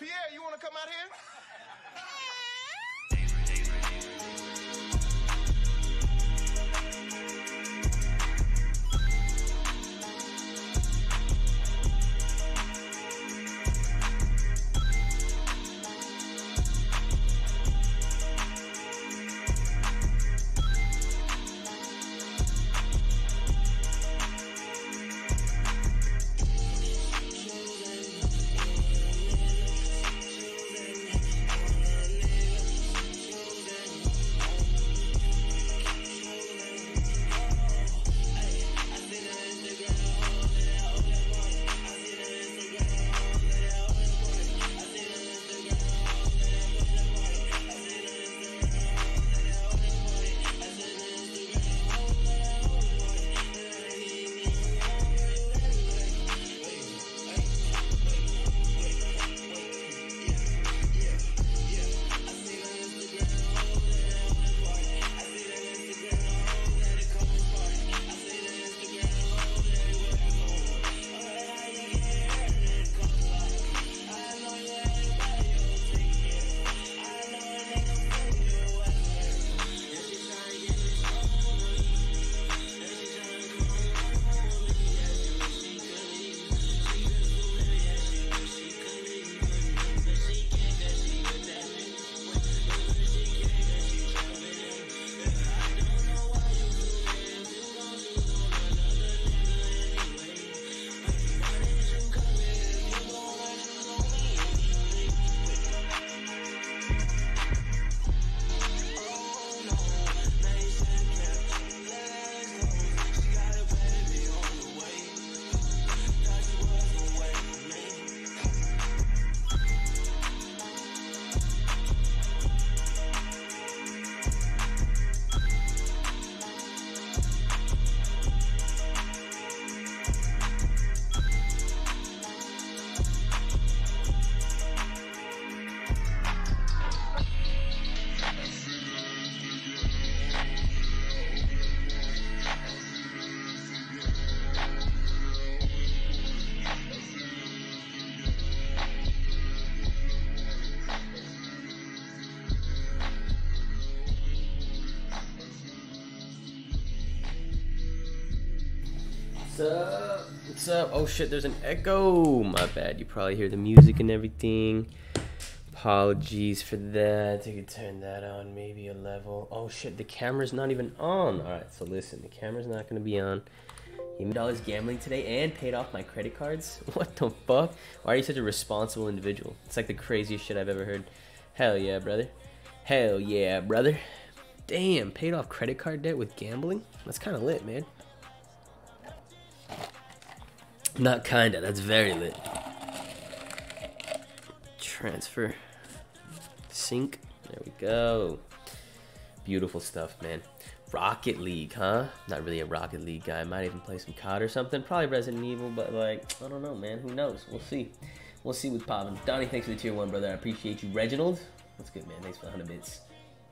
Pierre, you want to come out here? What's up? What's up? Oh shit, there's an echo. My bad. You probably hear the music and everything. Apologies for that. I could turn that on maybe a level. Oh shit, the camera's not even on. Alright, so listen, the camera's not gonna be on. Gave dollars gambling today and paid off my credit cards. What the fuck? Why are you such a responsible individual? It's like the craziest shit I've ever heard. Hell yeah, brother. Hell yeah, brother. Damn, paid off credit card debt with gambling? That's kind of lit, man. Not kinda, that's very lit. Transfer. Sync. There we go. Beautiful stuff, man. Rocket League, huh? Not really a Rocket League guy. Might even play some COD or something. Probably Resident Evil, but like, I don't know, man. Who knows? We'll see. We'll see what's popping. Donnie, thanks for the tier one, brother. I appreciate you. Reginald, that's good, man. Thanks for the 100 bits.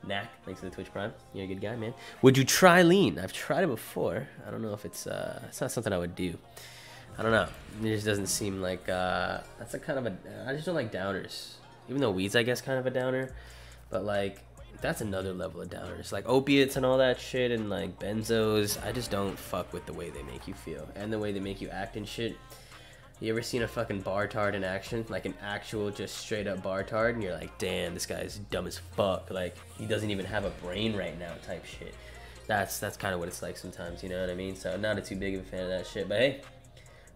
Knack, thanks for the Twitch Prime. You're a good guy, man. Would you try lean? I've tried it before. I don't know if it's uh, it's not something I would do. I don't know. It just doesn't seem like uh, that's a kind of a. I just don't like downers. Even though weed's, I guess, kind of a downer, but like that's another level of downers. Like opiates and all that shit, and like benzos. I just don't fuck with the way they make you feel and the way they make you act and shit. You ever seen a fucking bartard in action? Like an actual, just straight up bartard, and you're like, damn, this guy's dumb as fuck. Like he doesn't even have a brain right now, type shit. That's that's kind of what it's like sometimes. You know what I mean? So not a too big of a fan of that shit. But hey,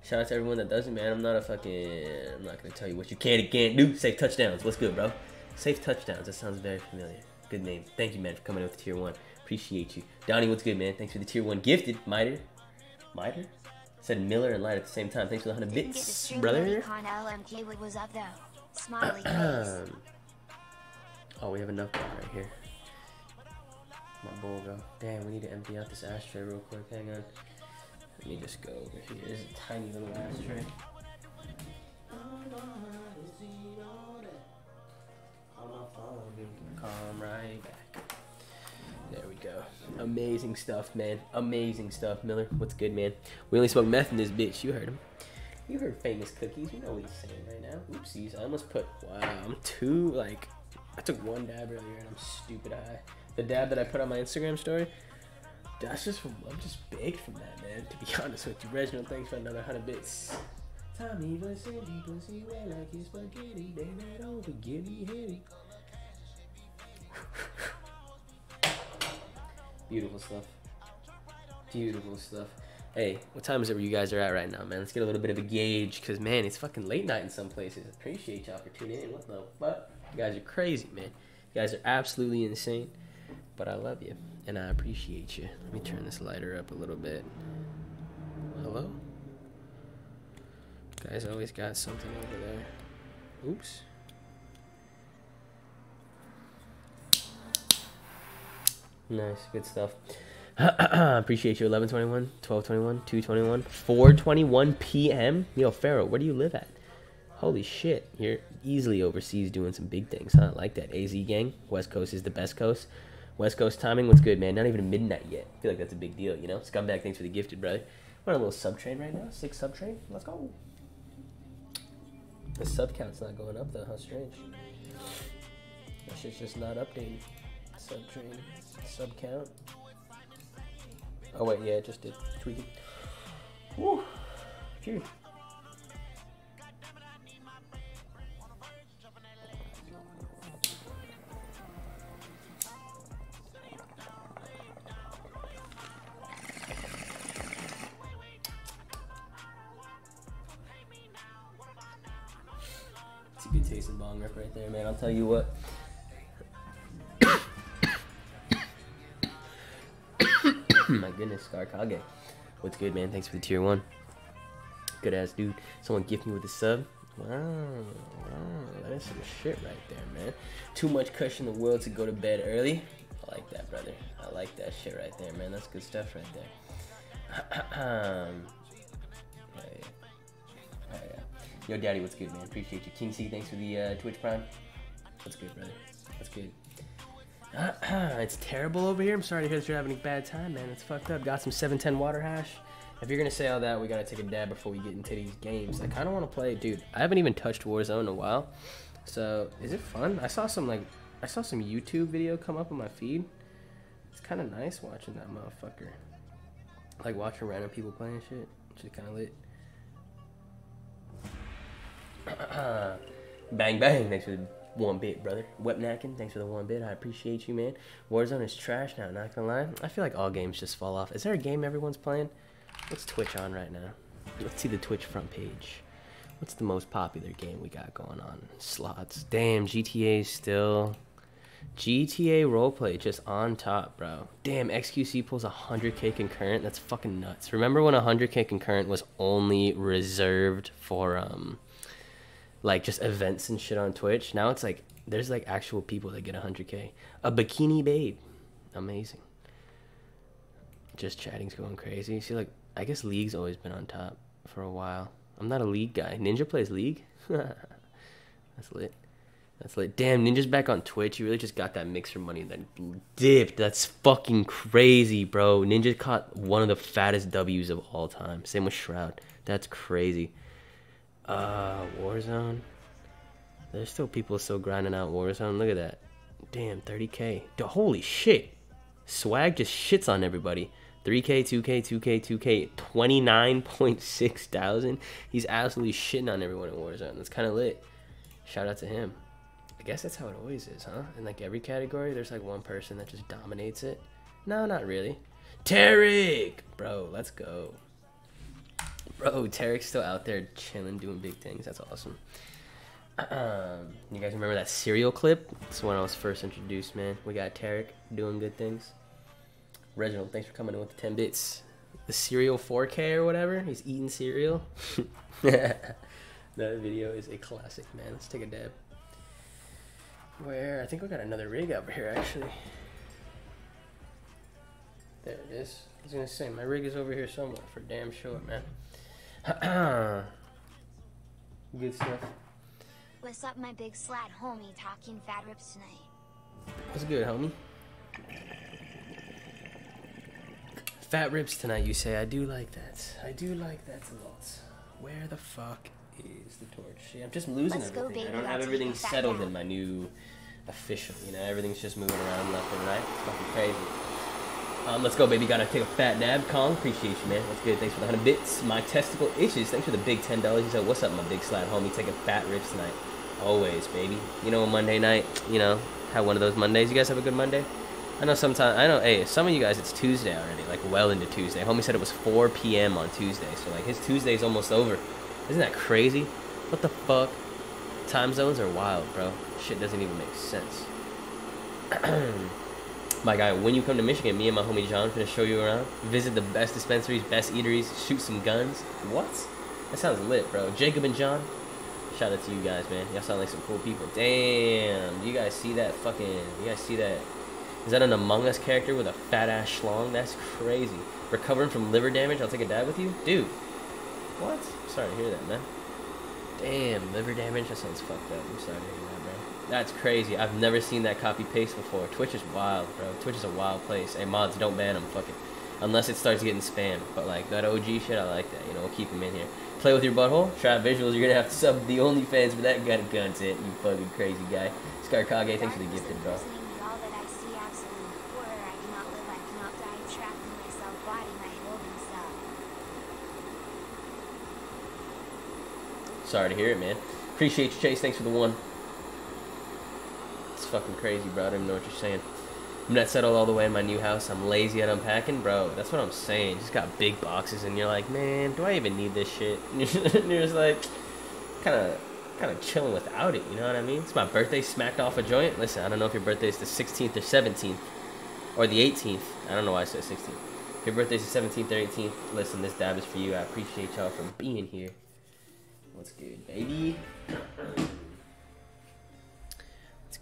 Shout out to everyone that does it, man. I'm not a fucking. I'm not gonna tell you what you can and can't do. Safe touchdowns. What's good, bro? Safe touchdowns. That sounds very familiar. Good name. Thank you, man, for coming in with the tier one. Appreciate you. Donnie, what's good, man? Thanks for the tier one gifted. Miter, Miter. Said Miller and Light at the same time. Thanks for the hundred Didn't get to bits, stream brother. Con was up though. Smiley face. oh, we have enough right here. My bowl go. Damn, we need to empty out this ashtray real quick. Hang on. Let me just go over here. There's a tiny little. On Come right back. There we go. Amazing stuff, man. Amazing stuff, Miller. What's good, man? We only smoke meth in this bitch. You heard him. You heard famous cookies. You know what he's saying right now. Oopsies. I almost put. Wow. I'm too like. I took one dab earlier and I'm stupid high. The dab that I put on my Instagram story. That's just from. I'm just baked from that, man. To be honest with you, Reginald, thanks for another hundred bits. Tommy Vercetti, pussy wet like his spaghetti. They made over giddy heady. Beautiful stuff. Beautiful stuff. Hey, what time is it where you guys are at right now, man? Let's get a little bit of a gauge, because, man, it's fucking late night in some places. Appreciate y'all for tuning in. What the fuck? You guys are crazy, man. You guys are absolutely insane, but I love you, and I appreciate you. Let me turn this lighter up a little bit. Hello? Guys always got something over there. Oops. Nice, good stuff. Appreciate you. 1121, 1221, 221, 421 p.m. Yo, Pharaoh, where do you live at? Holy shit. You're easily overseas doing some big things, huh? Like that. AZ gang. West Coast is the best coast. West Coast timing, what's good, man? Not even midnight yet. I feel like that's a big deal, you know? Scumbag, thanks for the gifted, brother. We're on a little sub train right now. Six sub train. Let's go. The sub count's not going up, though. How strange. That shit's just not updating. Sub train. Sub count. Oh wait, yeah, it just did. Tweak it. Woo. Cheers. There, man. I'll tell you what. My goodness, Scarkage. What's good, man? Thanks for the tier one. Good ass dude. Someone gift me with a sub. Wow, wow, that is some shit right there, man. Too much cushion in the world to go to bed early. I like that, brother. I like that shit right there, man. That's good stuff right there. um, oh, yeah. Oh, yeah. Yo, daddy, what's good, man? Appreciate you. King C, thanks for the uh, Twitch Prime. What's good, brother? What's good? it's terrible over here. I'm sorry to hear that you're having a bad time, man. It's fucked up. Got some 710 water hash. If you're gonna say all that, we gotta take a dab before we get into these games. I kind of want to play, dude. I haven't even touched Warzone in a while. So, is it fun? I saw some like, I saw some YouTube video come up on my feed. It's kind of nice watching that motherfucker. Like watching random people playing shit. Which is kind of lit. bang bang. Thanks for the one bit, brother. Webnackin, thanks for the one bit. I appreciate you, man. Warzone is trash now, not gonna lie. I feel like all games just fall off. Is there a game everyone's playing? What's Twitch on right now? Let's see the Twitch front page. What's the most popular game we got going on? Slots. Damn, GTA still. GTA roleplay just on top, bro. Damn, XQC pulls 100k concurrent. That's fucking nuts. Remember when 100k concurrent was only reserved for um like just events and shit on Twitch? Now it's like there's like actual people that get 100k. A bikini babe. Amazing. Just chatting's going crazy. See like I guess League's always been on top for a while. I'm not a League guy. Ninja plays League? That's lit. That's lit. Damn, Ninja's back on Twitch. You really just got that mixer money that dipped. That's fucking crazy, bro. Ninja caught one of the fattest W's of all time. Same with Shroud. That's crazy. Uh, Warzone. There's still people still grinding out Warzone. Look at that. Damn, 30k. Dude, holy shit. Swagg just shits on everybody. 3K, 2K, 2K, 2K, 29.6 thousand. He's absolutely shitting on everyone in Warzone. That's kind of lit. Shout out to him. I guess that's how it always is, huh? In like every category, there's like one person that just dominates it. No, not really. Tarek! Bro, let's go. Bro, Tarek's still out there chilling, doing big things. That's awesome. Um, you guys remember that cereal clip? It's when I was first introduced, man. We got Tarek doing good things. Reginald, thanks for coming in with the 10 bits. The cereal 4K or whatever. He's eating cereal. that video is a classic, man. Let's take a dab. Where? I think we got another rig over here, actually. There it is. I was gonna say, my rig is over here somewhere for damn sure, man. Good stuff. What's up, my big slat homie? Talking fat rips tonight. What's good, homie? Fat rips tonight, you say. I do like that. I do like that a lot. Where the fuck is the torch? Yeah, I'm just losing Let's go, everything. I don't have everything settled in my new official. You know, everything's just moving around left and right. It's fucking crazy. Um, let's go, baby. Gotta take a fat nab. Kong, appreciate you, man. That's good. Thanks for the 100 bits. My testicle itches. Thanks for the big $10. You said, What's up, my big slab homie? Taking fat rips tonight. Always, baby. You know, Monday night, you know, have one of those Mondays. You guys have a good Monday? I know sometimes, I know, hey, some of you guys, it's Tuesday already, like well into Tuesday. Homie said it was 4 p.m. on Tuesday, so like his Tuesday's almost over. Isn't that crazy? What the fuck? Time zones are wild, bro. Shit doesn't even make sense. my guy, when you come to Michigan, me and my homie John gonna show you around. Visit the best dispensaries, best eateries, shoot some guns. What? That sounds lit, bro. Jacob and John, shout out to you guys, man. Y'all sound like some cool people. Damn, you guys see that fucking? You guys see that? Is that an Among Us character with a fat ass schlong? That's crazy. Recovering from liver damage, I'll take a dab with you, dude. What? Sorry to hear that, man. Damn, liver damage. That sounds fucked up. I'm sorry to hear. That's crazy. I've never seen that copy paste before. Twitch is wild, bro. Twitch is a wild place. Hey, mods, don't ban them. Fuck it. Unless it starts getting spam. But like that OG shit, I like that. You know, we'll keep them in here. Play with your butthole. Try visuals. You're gonna have to sub the OnlyFans for that gun content. You fucking crazy guy. Scarkage, thanks for the gifted, bro. All that I see absolute horror. I cannot live, I cannot die, trapped in myself, body, my holding cell. Sorry to hear it, man. Appreciate you, Chase. Thanks for the one. It's fucking crazy, bro. I don't even know what you're saying. I'm not settled all the way in my new house. I'm lazy at unpacking, bro. That's what I'm saying. Just got big boxes, and you're like, man, do I even need this shit? And you're just like, kind of, kind of chilling without it. You know what I mean? It's my birthday. Smacked off a joint. Listen, I don't know if your birthday's the 16th or 17th, or the 18th. I don't know why I said 16th. If your birthday's the 17th or 18th, listen, this dab is for you. I appreciate y'all for being here. What's good, baby?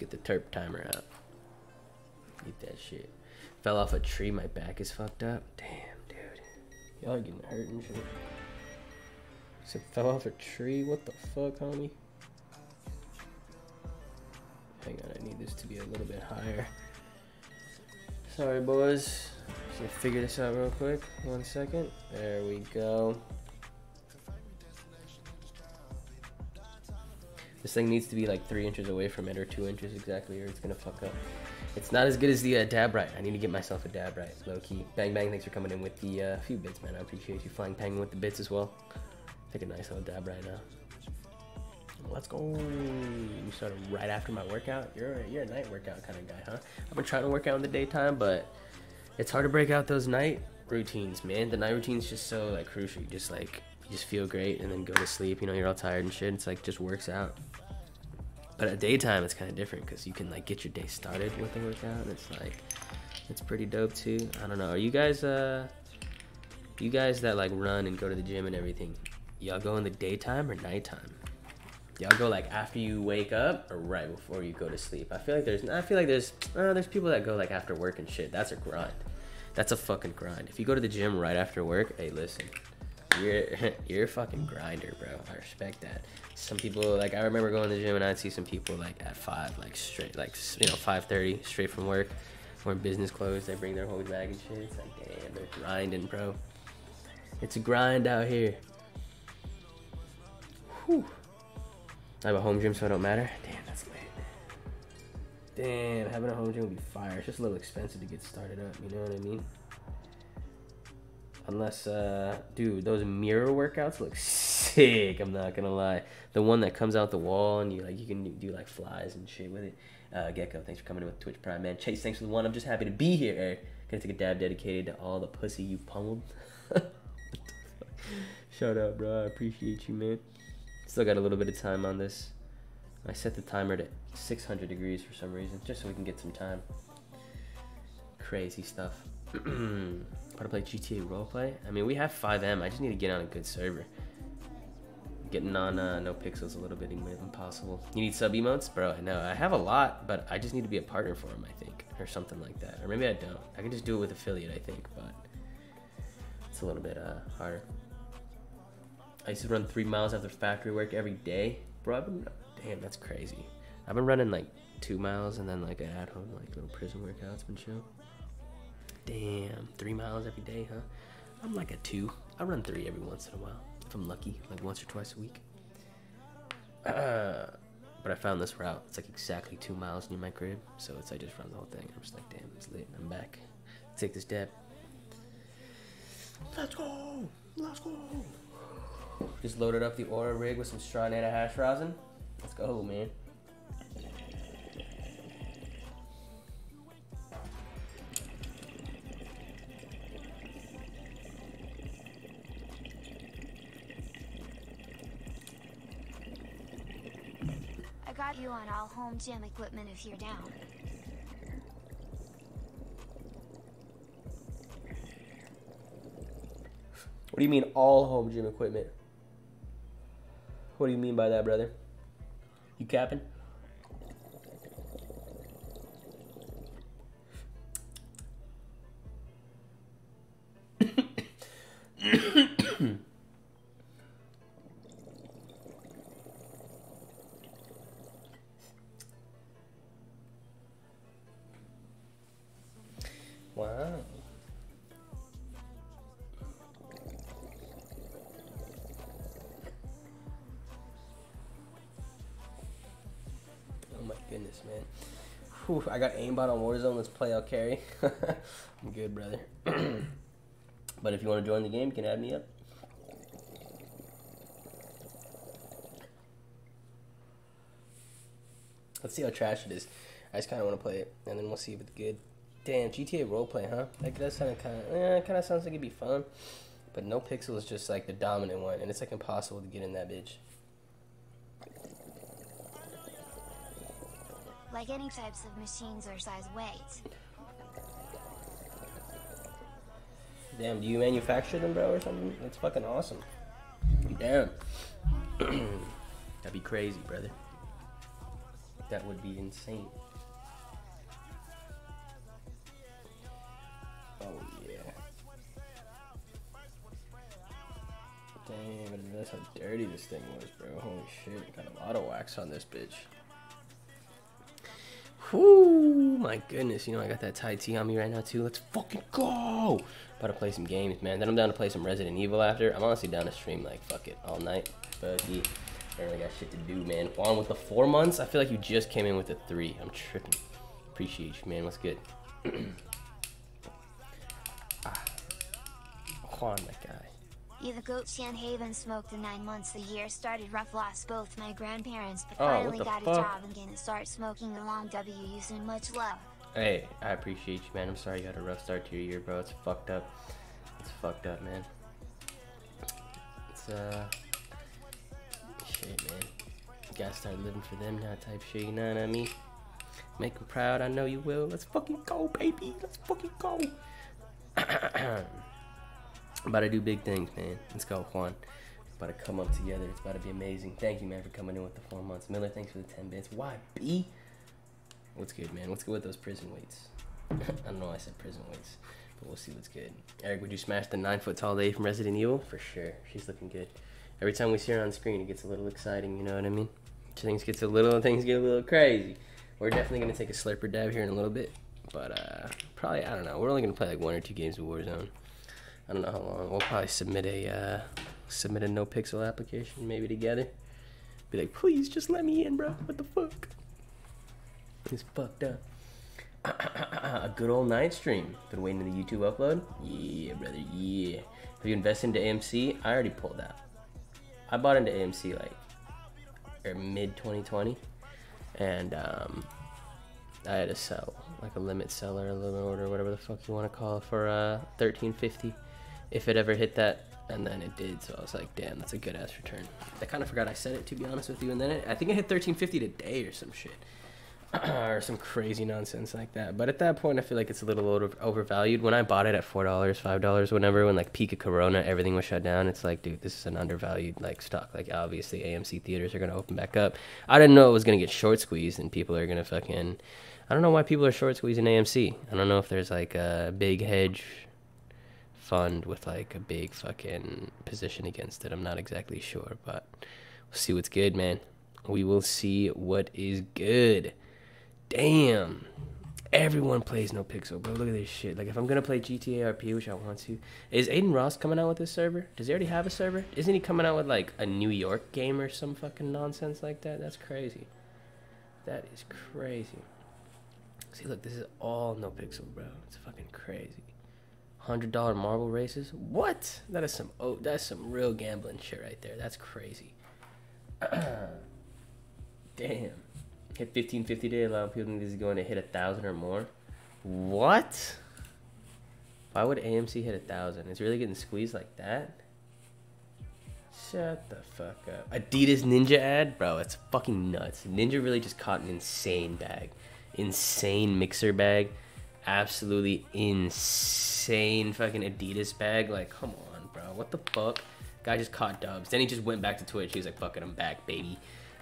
Get the terp timer out. Eat that shit. Fell off a tree, my back is fucked up. Damn, dude. Y'all are getting hurt and shit. Said fell off a tree? What the fuck, homie? Hang on, I need this to be a little bit higher. Sorry, boys. Just gonna figure this out real quick. One second. There we go. This thing needs to be like three inches away from it, or two inches exactly, or it's gonna fuck up. It's not as good as the uh, Dab Rite. I need to get myself a Dab Rite, low key. Bang bang, thanks for coming in with the uh, few bits, man. I appreciate you flying penguin with the bits as well. Take a nice little dab right now. Let's go. You started right after my workout. You're a, you're a night workout kind of guy, huh? I've been trying to work out in the daytime, but it's hard to break out those night routines, man. The night routine's just so like crucial. You just like just feel great and then go to sleep. You know, you're all tired and shit. It's like just works out. But at daytime, it's kind of different because you can like get your day started with the workout. And it's like it's pretty dope too. I don't know. Are you guys uh you guys that like run and go to the gym and everything? Y'all go in the daytime or nighttime? Y'all go like after you wake up or right before you go to sleep? I feel like there's I feel like there's uh, there's people that go like after work and shit. That's a grind. That's a fucking grind. If you go to the gym right after work, hey, listen, you're you're a fucking grinder, bro. I respect that. Some people like I remember going to the gym and I'd see some people like at five, like straight, like you know five thirty, straight from work, wearing business clothes. They bring their whole bag and shit. It's like damn, they're grinding, bro. It's a grind out here. Whew. I have a home gym, so it don't matter. Damn, that's lit. Damn, having a home gym would be fire. It's just a little expensive to get started up. You know what I mean? Unless, uh, dude, those mirror workouts look sick. I'm not gonna lie. The one that comes out the wall and you like you can do like flies and shit with it. Uh, Gecko, thanks for coming in with Twitch Prime, man. Chase, thanks for the one. I'm just happy to be here, Erick. Gonna take a dab dedicated to all the pussy you pummeled. Shout out, bro. I appreciate you, man. Still got a little bit of time on this. I set the timer to 600 degrees for some reason, just so we can get some time. Crazy stuff. Want to play GTA roleplay? I mean, we have FiveM. I just need to get on a good server. Getting on uh, NoPixels a little bit impossible. You need sub emotes, bro. I know I have a lot, but I just need to be a partner for them. I think, or something like that. Or maybe I don't. I can just do it with affiliate. I think, but it's a little bit uh, harder. I used to run three miles after factory work every day, bro. I've been, damn, that's crazy. I've been running like two miles and then like an at home like little prison workouts been chill. Damn, three miles every day, huh? I'm like a two. I run three every once in a while. if I'm lucky, like once or twice a week. Uh, but I found this route. It's like exactly two miles near my crib, so it's I just run the whole thing. I'm just like, damn, it's late. I'm back. Take this dab. Let's go. Let's go. Just loaded up the Aura rig with some Stronata hash rosin. Let's go, man. On all home gym equipment if you're down. What do you mean all home gym equipment? What do you mean by that, brother? You capping? I got aimbot on Warzone. Let's play I'll carry. I'm good, brother. but if you want to join the game, you can add me up. Let's see how trash it is. I just kind of want to play it, and then we'll see if it's good. Damn, GTA roleplay, huh? Like that sound kind of, eh, kind of sounds like it'd be fun. But NoPixel is just like the dominant one, and it's like impossible to get in that bitch. Like any types of machines or size weights. Damn, do you manufacture them, bro, or something? That's fucking awesome. Damn. That'd be crazy, brother. That would be insane. Oh, yeah. Damn, that's how dirty this thing was, bro. Holy shit. Got a lot of wax on this bitch. Whoo, my goodness. You know, I got that Thai tea on me right now, too. Let's fucking go. About to play some games, man. Then I'm down to play some Resident Evil after. I'm honestly down to stream, like, fuck it, all night. But yeah, I really got shit to do, man. Juan with the four months. I feel like you just came in with the three. I'm tripping. Appreciate you, man. What's good? ah. Juan, that guy. You the goat Shan Haven smoked in nine months. The year started rough, lost both my grandparents, but Oh, finally got fuck? a job and gonna start smoking along W. You soon much love. Hey, I appreciate you, man. I'm sorry you had a rough start to your year, bro. It's fucked up. It's fucked up, man. It's, uh. Shit, man. You gotta start living for them now, type shit, you know what I mean? Make them proud, I know you will. Let's fucking go, baby. Let's fucking go. about to do big things, man. Let's go, Juan. About to come up together. It's about to be amazing. Thank you, man, for coming in with the four months. Miller, thanks for the 10 bits. Why, B? What's good, man? What's good with those prison weights? I don't know why I said prison weights, but we'll see what's good. Erick, would you smash the nine foot tall lady from Resident Evil? For sure. She's looking good. Every time we see her on screen, it gets a little exciting. You know what I mean? Things gets a little, things get a little crazy. We're definitely gonna take a slurper dab here in a little bit, but uh, probably I don't know. We're only gonna play like one or two games of Warzone. I don't know how long. We'll probably submit a uh, submit a NoPixel application maybe together. Be like, please just let me in, bro. What the fuck? It's fucked up. a good old night stream. Been waiting to the YouTube upload? Yeah, brother, yeah. Have you invested into AMC? I already pulled out. I bought into AMC like or mid 2020, and um, I had to sell like a limit seller, a limit order, whatever the fuck you want to call it, for uh 1350, if it ever hit that. And then it did, so I was like, "Damn, that's a good ass return." I kind of forgot I said it to be honest with you, and then it, I think it hit 1350 today or some shit. or some crazy nonsense like that. But at that point, I feel like it's a little over, overvalued. When I bought it at four dollars, five dollars, whenever, when like peak of Corona, everything was shut down. It's like, dude, this is an undervalued like stock. Like obviously, AMC theaters are gonna open back up. I didn't know it was gonna get short squeezed and people are gonna fucking. I don't know why people are short squeezing AMC. I don't know if there's like a big hedge fund with like a big fucking position against it. I'm not exactly sure, but we'll see what's good, man. We will see what is good. Damn. Everyone plays NoPixel, bro. Look at this shit. Like if I'm gonna play GTA RP, which I want to, is Adin Ross coming out with this server? Does he already have a server? Isn't he coming out with like a New York game or some fucking nonsense like that? That's crazy. That is crazy. See, look, this is all NoPixel, bro. It's fucking crazy. Hundred dollar marble races? What? That is some oh, that's some real gambling shit right there. That's crazy. Damn. Hit fifteen fifty day, allow people think this is going to hit a thousand or more. What? Why would AMC hit a thousand? It's really getting squeezed like that? Shut the fuck up. Adidas Ninja ad? Bro, it's fucking nuts. Ninja really just caught an insane bag. Insane mixer bag. Absolutely insane fucking Adidas bag. Like, come on, bro. What the fuck? Guy just caught dubs. Then he just went back to Twitch. He was like, fuck it, I'm back, baby.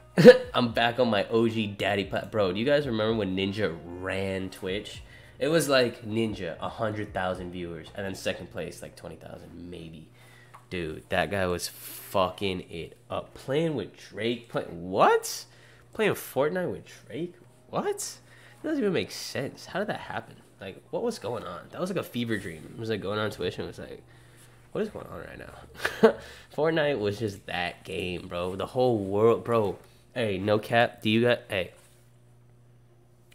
I'm back on my OG daddy plat. Bro, do you guys remember when Ninja ran Twitch? It was like Ninja, 100,000 viewers. And then second place, like 20,000, maybe. Dude, that guy was fucking it up. Playing with Drake. Play, what? Playing Fortnite with Drake? What? That doesn't even make sense. How did that happen? Like, what was going on? That was like a fever dream. It was like going on and it was like, what is going on right now? Fortnite was just that game, bro. The whole world, bro. Hey, no cap. Do you got? Hey,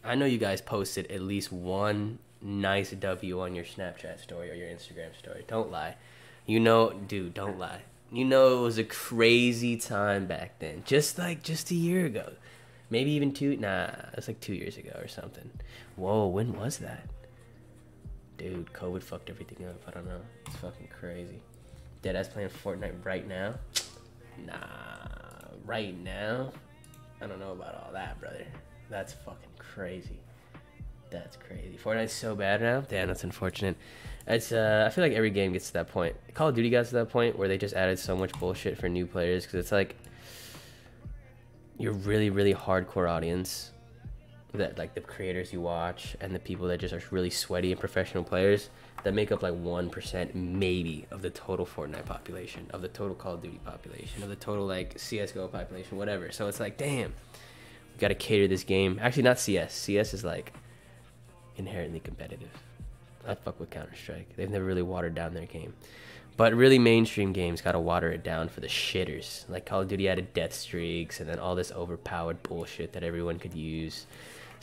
I know you guys posted at least one nice W on your Snapchat story or your Instagram story. Don't lie. You know, dude, don't lie. You know it was a crazy time back then. Just like just a year ago. Maybe even two nah, it was like two years ago or something. Whoa, when was that? Dude, COVID fucked everything up. I don't know. It's fucking crazy. Deadass playing Fortnite right now? Nah, right now? I don't know about all that, brother. That's fucking crazy. That's crazy. Fortnite's so bad now. Damn, that's unfortunate. It's uh, I feel like every game gets to that point. Call of Duty got to that point where they just added so much bullshit for new players because it's like you're really, really hardcore audience that like the creators you watch and the people that just are really sweaty and professional players that make up like 1% maybe of the total Fortnite population, of the total Call of Duty population, of the total like CSGO population, whatever. So it's like, damn, we got to cater this game. Actually, not CS. CS is like inherently competitive. I fuck with Counter Strike. They've never really watered down their game. But really, mainstream games gotta water it down for the shitters. Like Call of Duty added death streaks and then all this overpowered bullshit that everyone could use.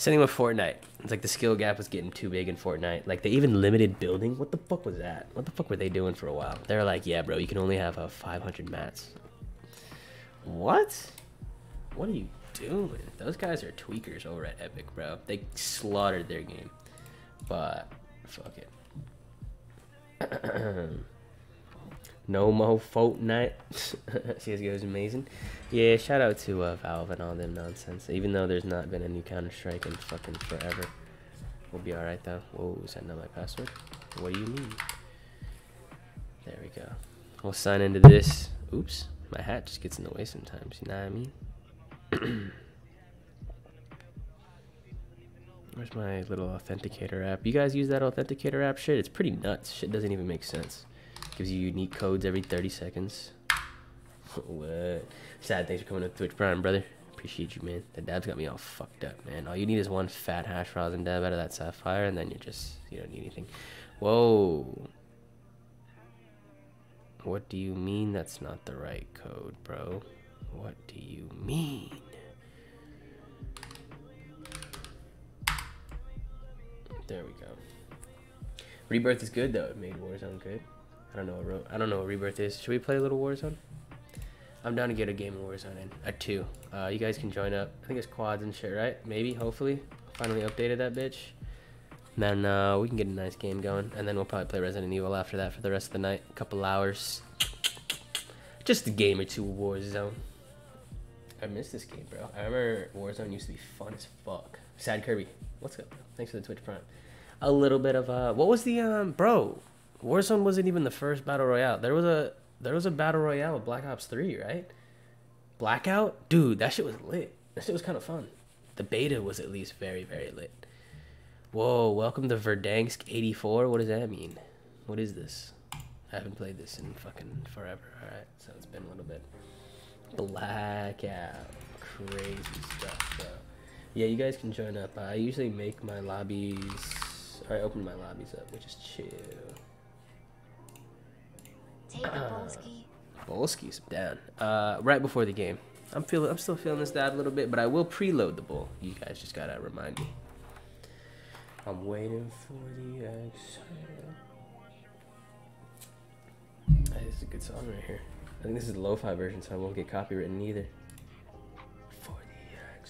Same thing with Fortnite. It's like the skill gap was getting too big in Fortnite. Like they even limited building. What the fuck was that? What the fuck were they doing for a while? They're like, yeah, bro, you can only have uh, a 500 mats. What? What are you doing? Those guys are tweakers over at Epic, bro. They slaughtered their game. But fuck it. no mo Fortnite. CSGO is amazing. Yeah, shout out to uh, Valve and all them nonsense. Even though there's not been a new Counter Strike in fucking forever, we'll be all right though. Whoa, is that not my password? What do you mean? There we go. We'll sign into this. Oops, my hat just gets in the way sometimes. You know what I mean? Where's my little authenticator app? You guys use that authenticator app shit? It's pretty nuts. Shit doesn't even make sense. Gives you unique codes every 30 seconds. what? Sad, thanks for coming to Twitch Prime, brother. Appreciate you, man. The dab's got me all fucked up, man. All you need is one fat hash rosin dab out of that sapphire, and then you're just, you don't need anything. Whoa. What do you mean that's not the right code, bro? What do you mean? There we go. Rebirth is good though. It made Warzone good. I don't know I don't know what Rebirth is. Should we play a little Warzone? I'm down to get a game of Warzone in at two. Uh, you guys can join up. I think it's quads and shit, right? Maybe, hopefully. Finally updated that bitch. Then uh, we can get a nice game going, and then we'll probably play Resident Evil after that for the rest of the night. A couple hours. Just a game or two of Warzone. I miss this game, bro. I remember Warzone used to be fun as fuck. Sad Kirby, what's up? Thanks for the Twitch Prime. A little bit of uh, what was the um, bro? Warzone wasn't even the first battle royale. There was a there was a battle royale with Black Ops Three, right? Blackout, dude, that shit was lit. That shit was kind of fun. The beta was at least very very lit. Whoa, welcome to Verdansk 84. What does that mean? What is this? I haven't played this in fucking forever. Alright, so it's been a little bit. Blackout. Crazy stuff, bro. Yeah, you guys can join up. I usually make my lobbies. Or I open my lobbies up, which is chill. Take. Bolski's down. Uh, right before the game. I'm feeling. I'm still feeling this dab a little bit, but I will preload the bull. You guys just gotta remind me. I'm waiting for the exhale. This is a good song right here. I think this is the lo-fi version, so I won't get copywritten either. For the.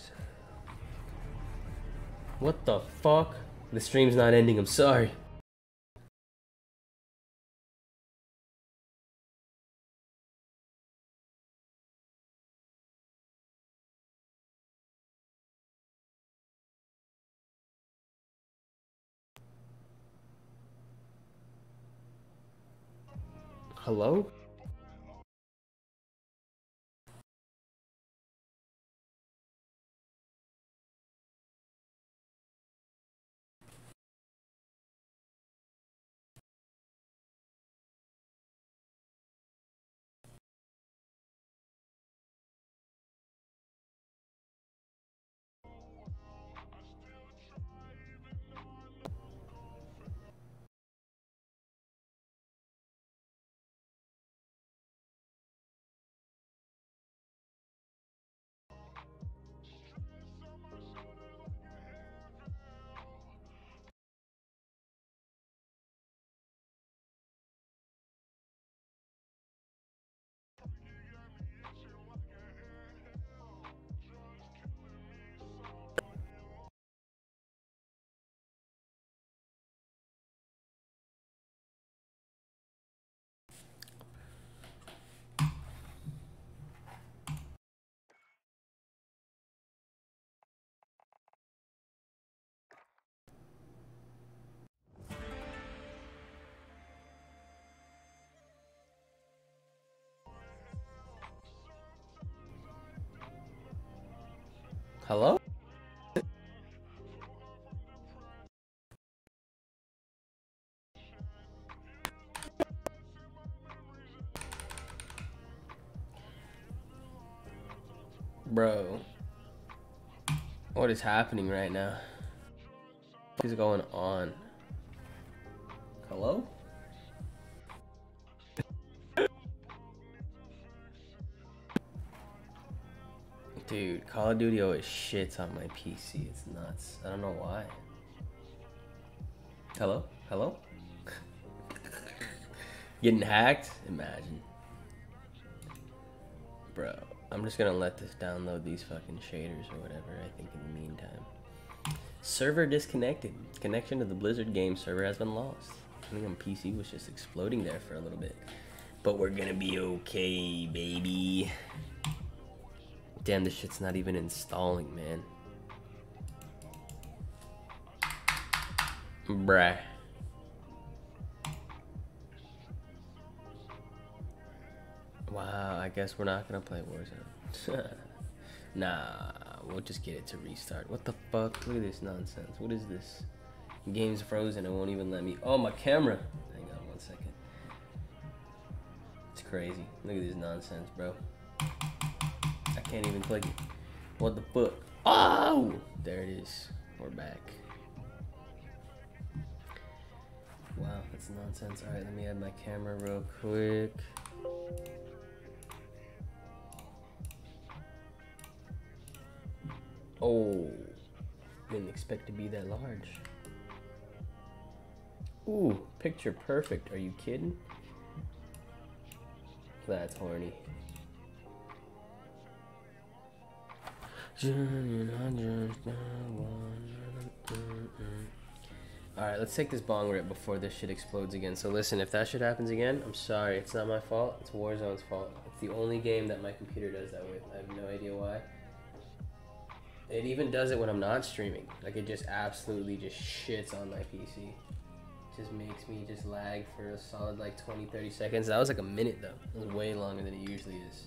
What the fuck? The stream's not ending. I'm sorry. Hello? Hello? Bro. What is happening right now? What is going on? Hello? Dude, Call of Duty always shits on my PC. It's nuts. I don't know why. Hello? Hello? Getting hacked? Imagine. Bro, I'm just gonna let this download these fucking shaders or whatever, I think, in the meantime. Server disconnected. Connection to the Blizzard game server has been lost. I think on PC was just exploding there for a little bit. But we're gonna be okay, baby. Damn, this shit's not even installing, man. Bruh. Wow, I guess we're not gonna play Warzone. nah, we'll just get it to restart. What the fuck? Look at this nonsense. What is this? Game's frozen. It won't even let me. Oh, my camera. Hang on one second. It's crazy. Look at this nonsense, bro. I can't even click it. What the fuck? Oh! There it is. We're back. Wow, that's nonsense. Alright, let me add my camera real quick. Oh, didn't expect to be that large. Ooh, picture perfect. Are you kidding? That's horny. Alright, let's take this bong rip before this shit explodes again. So listen, if that shit happens again, I'm sorry. It's not my fault. It's Warzone's fault. It's the only game that my computer does that with. I have no idea why. It even does it when I'm not streaming. Like it just absolutely just shits on my PC. Just makes me just lag for a solid like 20, 30 seconds. That was like a minute though. It was way longer than it usually is.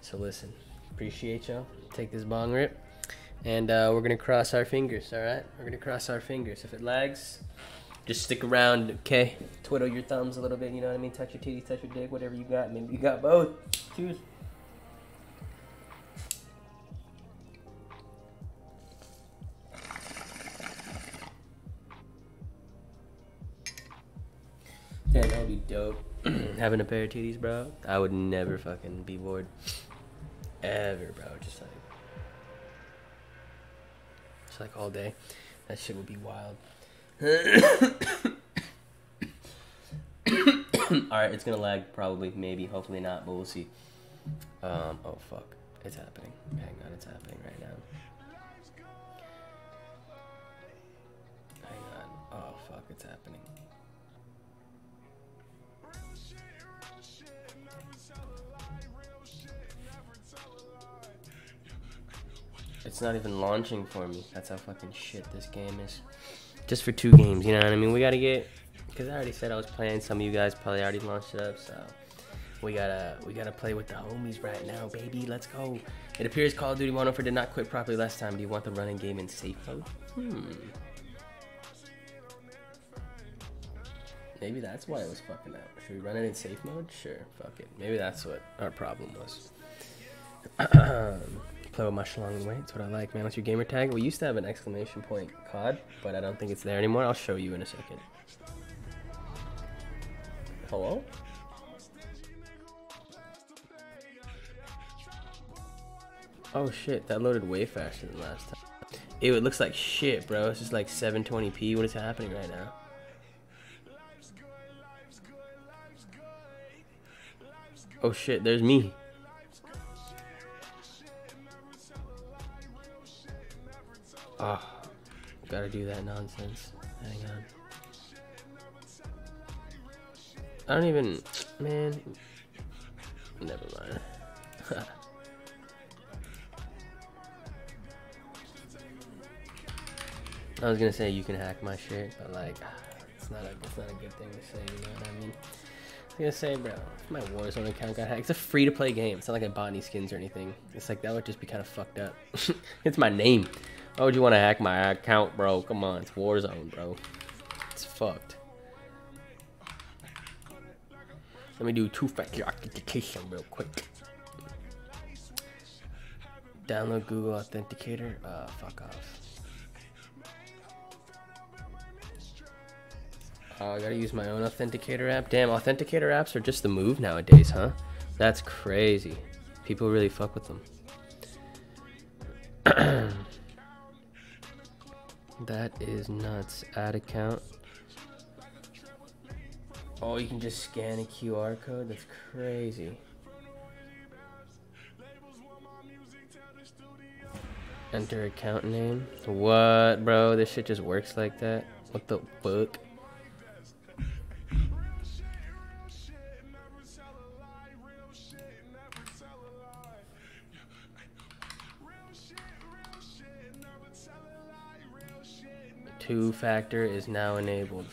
So listen, Appreciate y'all. Take this bong rip. And uh, we're going to cross our fingers, all right? We're going to cross our fingers. If it lags, just stick around, okay? Twiddle your thumbs a little bit, you know what I mean? Touch your titties, touch your dick, whatever you got. Maybe you got both. Choose. Yeah, that would be dope. Having a pair of titties, bro. I would never fucking be bored. Ever, bro. Just like, just like all day. That shit would be wild. Alright, it's gonna lag probably, maybe, hopefully not, but we'll see. Um, oh fuck. It's happening. Hang on, it's happening right now. Hang on. Oh fuck, it's happening. It's not even launching for me. That's how fucking shit this game is. Just for two games, you know what I mean? We gotta get, because I already said I was playing. Some of you guys probably already launched it up, so we gotta we gotta play with the homies right now, baby. Let's go. It appears Call of Duty Modern Warfare did not quit properly last time. Do you want the running game in safe mode? Hmm. Maybe that's why it was fucking up. Should we run it in safe mode? Sure. Fuck it. Maybe that's what our problem was. Play with my schlong and wait. That's what I like, man. What's your gamer tag? We used to have an exclamation point COD, but I don't think it's there anymore. I'll show you in a second. Hello? Oh shit, that loaded way faster than last time. Ew, it looks like shit, bro. It's just like 720p. What is happening right now? Oh shit, there's me. Oh, gotta do that nonsense. Hang on. I don't even, man. Never mind. I was gonna say you can hack my shit, but like, it's not a, it's not a good thing to say. You know what I mean? I was gonna say, bro, my Warzone account got hacked. It's a free to play game. It's not like I bought any skins or anything. It's like that would just be kind of fucked up. it's my name. Why would you want to hack my account, bro? Come on, it's Warzone, bro. It's fucked. Let me do two-factor authentication real quick. Download Google Authenticator. Uh, fuck off. Oh, I gotta use my own authenticator app. Damn, authenticator apps are just the move nowadays, huh? That's crazy. People really fuck with them. that is nuts. Add account. Oh, you can just scan a QR code? That's crazy. Enter account name. What, bro? This shit just works like that? What the fuck? Two factor is now enabled.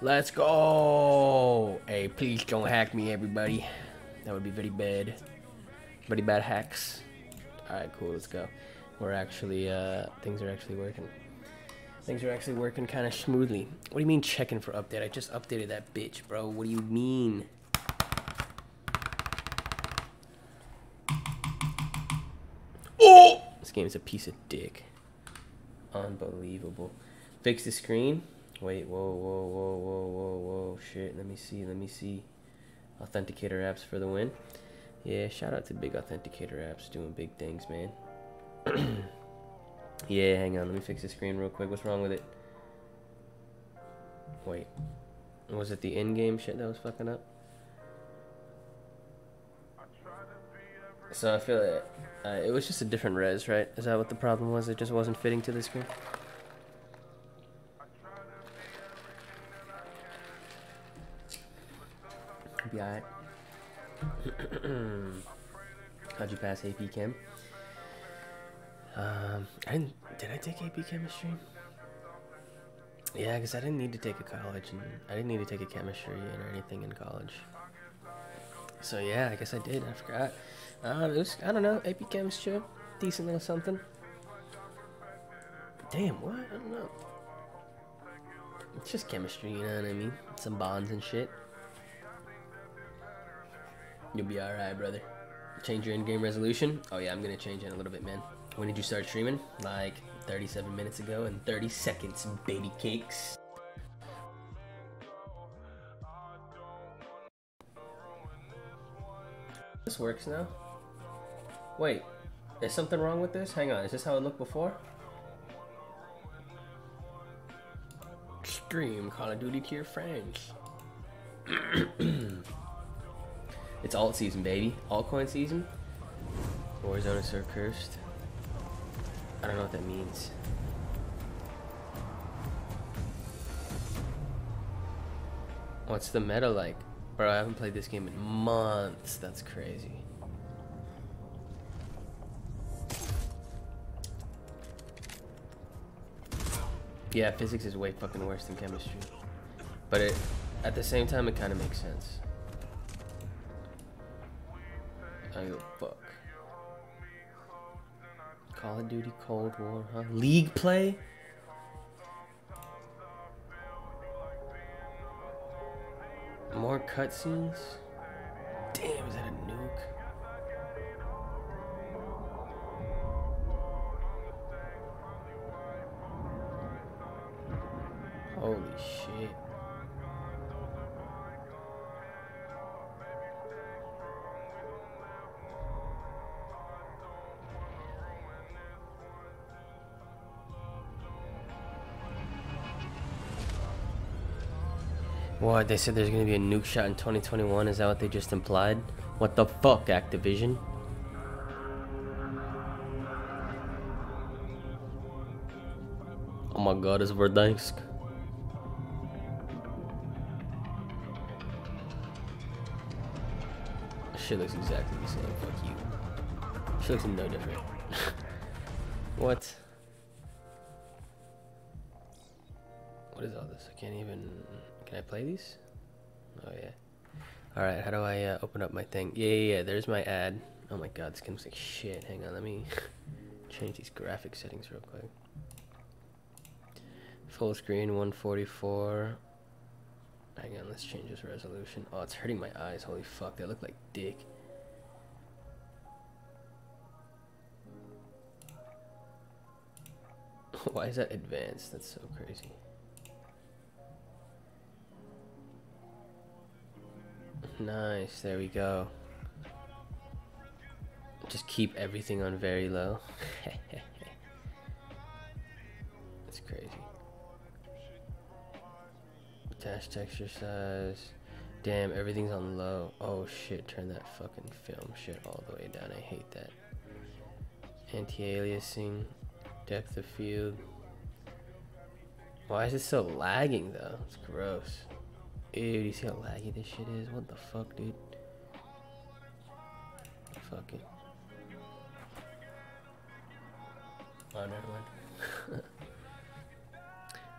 Let's go! Hey, please don't hack me, everybody. That would be very bad. Very bad hacks. Alright, cool, let's go. We're actually, uh, things are actually working. Things are actually working kind of smoothly. What do you mean checking for update? I just updated that bitch, bro. What do you mean? Oh! This game is a piece of dick. Unbelievable. Fix the screen. Wait, whoa, whoa, whoa, whoa, whoa, whoa. Shit, let me see, let me see. Authenticator apps for the win. Yeah, shout out to big authenticator apps doing big things, man. yeah, hang on, let me fix the screen real quick. What's wrong with it? Wait. Was it the in-game shit that was fucking up? So I feel like uh, it was just a different res, right? Is that what the problem was? It just wasn't fitting to the screen? Be alright. How'd you pass AP Chem? Um, I didn't. Did I take AP Chemistry? Yeah, because I didn't need to take a college, and I didn't need to take a chemistry or anything in college. So yeah, I guess I did. I forgot. Uh, it was I don't know AP Chemistry, decent little something. Damn, what? I don't know. It's just chemistry, you know what I mean? Some bonds and shit. You'll be alright, brother. Change your in-game resolution? Oh yeah, I'm gonna change it a little bit, man. When did you start streaming? Like 37 minutes ago and 30 seconds, baby cakes. This works now. Wait, is something wrong with this? Hang on, is this how it looked before? Stream Call of Duty to your friends. it's alt season, baby. Altcoin season. Warzone is so cursed. I don't know what that means. What's the meta like? Bro, I haven't played this game in months. That's crazy. Yeah, physics is way fucking worse than chemistry. But it, at the same time, it kind of makes sense. I go, fuck. Call of Duty Cold War, huh? League play? More cutscenes? What? They said there's gonna be a nuke shot in 2021? Is that what they just implied? What the fuck, Activision? Oh my god, it's Verdansk. Shit looks exactly the same. Fuck you. Shit looks no different. what? This? I can't even. Can I play these? Oh yeah. All right. How do I uh, open up my thing? Yeah, yeah, yeah. There's my ad. Oh my god, this game looks like shit. Hang on, let me change these graphic settings real quick. Full screen 144. Hang on, let's change this resolution. Oh, it's hurting my eyes. Holy fuck, they look like dick. Why is that advanced? That's so crazy. Nice, there we go. Just keep everything on very low. That's crazy. Dash texture size. Damn, everything's on low. Oh shit, turn that fucking film shit all the way down. I hate that. Anti-aliasing. Depth of field. Why is it so lagging though? It's gross. Ew, you see how laggy this shit is? What the fuck, dude? Fuck it. Oh, never mind.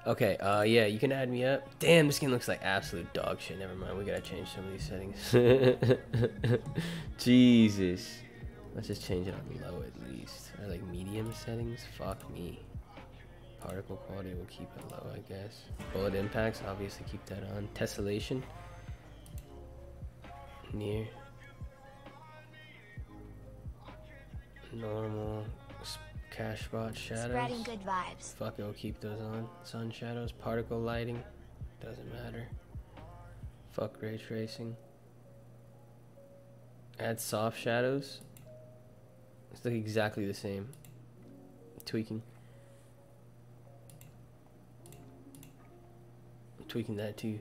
okay, uh, yeah, you can add me up. Damn, this game looks like absolute dog shit. Never mind, we gotta change some of these settings. Jesus. Let's just change it on low at least. Or like medium settings? Fuck me. Particle quality will keep it low, I guess. Bullet impacts, obviously keep that on. Tessellation. Near. Normal. Cache spot shadows. Spreading good vibes. Fuck it, we'll keep those on. Sun shadows, particle lighting. Doesn't matter. Fuck ray tracing. Add soft shadows. It's like exactly the same. Tweaking. Tweaking that too.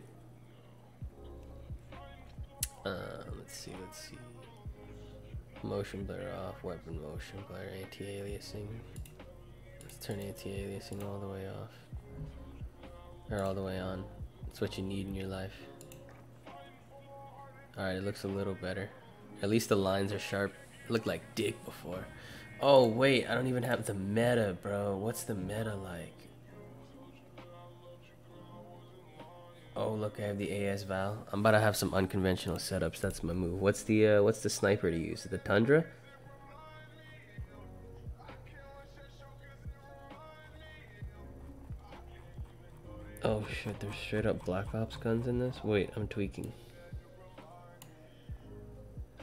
Uh, let's see, let's see. Motion blur off, weapon motion blur, anti-aliasing. Let's turn anti-aliasing all the way off. Or all the way on. It's what you need in your life. Alright, it looks a little better. At least the lines are sharp. It looked like dick before. Oh, wait, I don't even have the meta, bro. What's the meta like? Oh look, I have the AS Val. I'm about to have some unconventional setups. That's my move. What's the uh, what's the sniper to use? The Tundra? Oh shit, there's straight up Black Ops guns in this? Wait, I'm tweaking.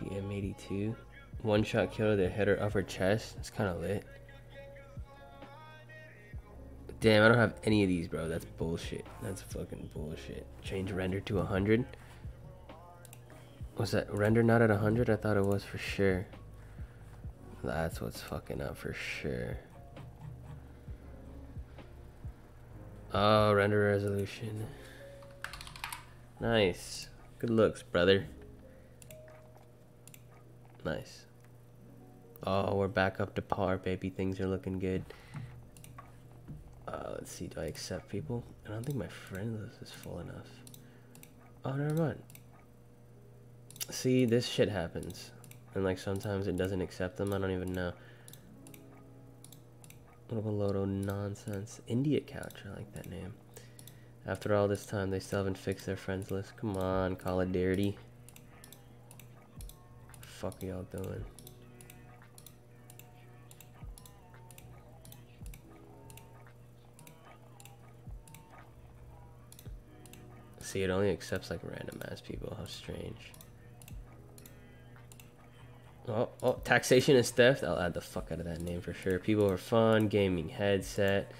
The M82. One shot kill to the head or upper chest. It's kind of lit. Damn, I don't have any of these, bro. That's bullshit. That's fucking bullshit. Change render to 100. Was that render not at 100? I thought it was for sure. That's what's fucking up for sure. Oh, render resolution. Nice. Good looks, brother. Nice. Oh, we're back up to par, baby. Things are looking good. Uh, let's see. Do I accept people? I don't think my friend list is full enough. Oh, never mind. See, this shit happens. And, like, sometimes it doesn't accept them. I don't even know. What a load of nonsense. India Couch. I like that name. After all this time, they still haven't fixed their friends list. Come on, Call of Duty. Fuck y'all doing? See, it only accepts like random ass people. How strange. Oh, oh, taxation is theft. I'll add the fuck out of that name for sure. People are fun. Gaming headset.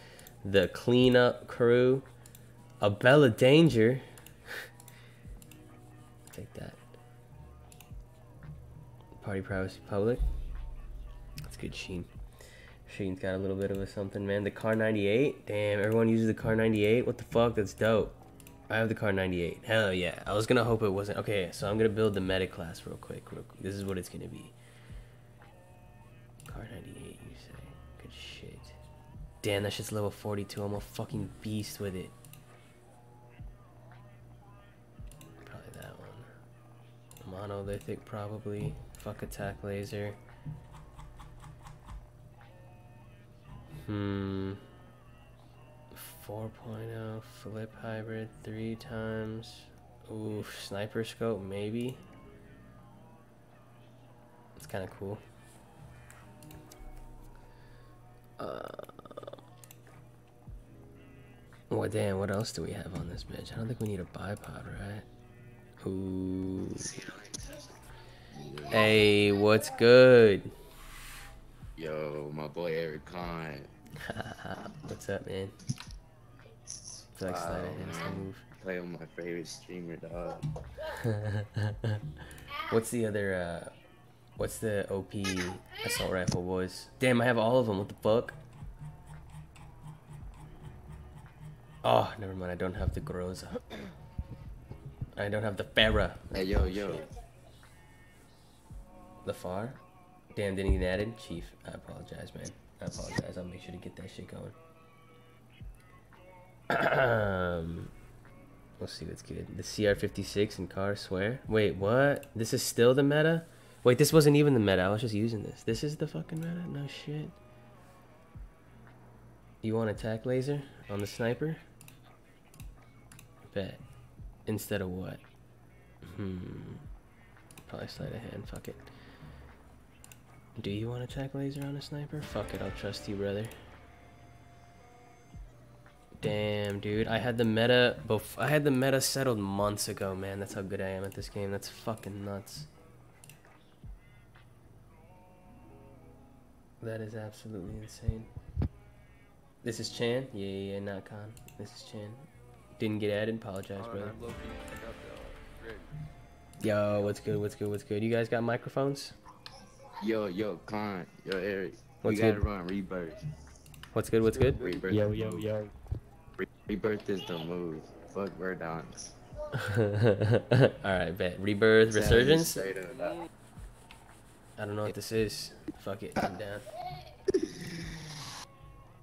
The cleanup crew. A Bella Danger. Take that. Party privacy public. That's good, Sheen. Sheen's got a little bit of a something, man. The Kar98. Damn, everyone uses the Kar98. What the fuck? That's dope. I have the Kar98. Hell yeah. I was gonna hope it wasn't. Okay, so I'm gonna build the meta class real quick. Real quick. This is what it's gonna be. Kar98, you say? Good shit. Damn, that shit's level 42. I'm a fucking beast with it. Probably that one. Monolithic, probably. Fuck attack laser. Hmm. 4.0 flip hybrid three times. Ooh, sniper scope maybe. It's kind of cool. Uh, well, damn, what else do we have on this bitch? I don't think we need a bipod, right? Ooh. Hey, what's good? Yo, my boy Erick Khan. what's up, man? Feel like slide to move. Play with my favorite streamer, dog. what's the other, uh, what's the OP assault rifle boys? Damn, I have all of them. What the fuck? Oh, never mind. I don't have the Groza. I don't have the FARA. Hey, yo, yo. The Far? Damn, didn't get added? Chief, I apologize, man. I apologize. I'll make sure to get that shit going. Um, let's see what's good. The CR56 and car swear. Wait, what? This is still the meta? Wait, this wasn't even the meta. I was just using this. This is the fucking meta? No shit. You want attack laser on the sniper? Bet. Instead of what? Hmm. Probably sleight of hand. Fuck it. Do you want attack laser on a sniper? Fuck it. I'll trust you, brother. Damn, dude. I had the meta bef- I had the meta settled months ago, man. That's how good I am at this game. That's fucking nuts. That is absolutely insane. This is Chan? Yeah, yeah, yeah, not Khan. This is Chan. Didn't get added. Apologize, brother. Yo, what's good? What's good? What's good? You guys got microphones? Yo, yo, Khan. Yo, Erick. What's we gotta good? run Rebirth. What's good? What's good? Rebirth. Yo, yo, yo. Re- Rebirth is the move. Fuck Verdansk. All right, bet. Rebirth, resurgence. Straight up, dog. I don't know what this is. Fuck it, I'm down.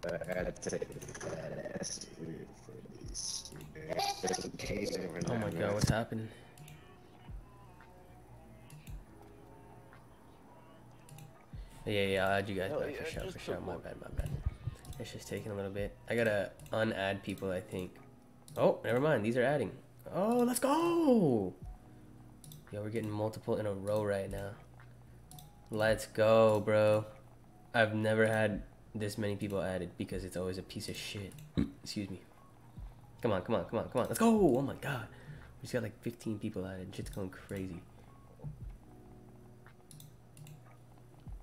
I gotta take that ass weird for these. Oh my god, what's happening? Yeah, yeah, I'll add you guys Hell back yeah, for sure, for sure. My bad, my bad. It's just taking a little bit. I gotta unadd people, I think. Oh, never mind. These are adding. Oh, let's go! Yo, we're getting multiple in a row right now. Let's go, bro. I've never had this many people added because it's always a piece of shit. Excuse me. Come on, come on, come on, come on. Let's go! Oh my god. We just got like 15 people added. Shit's going crazy.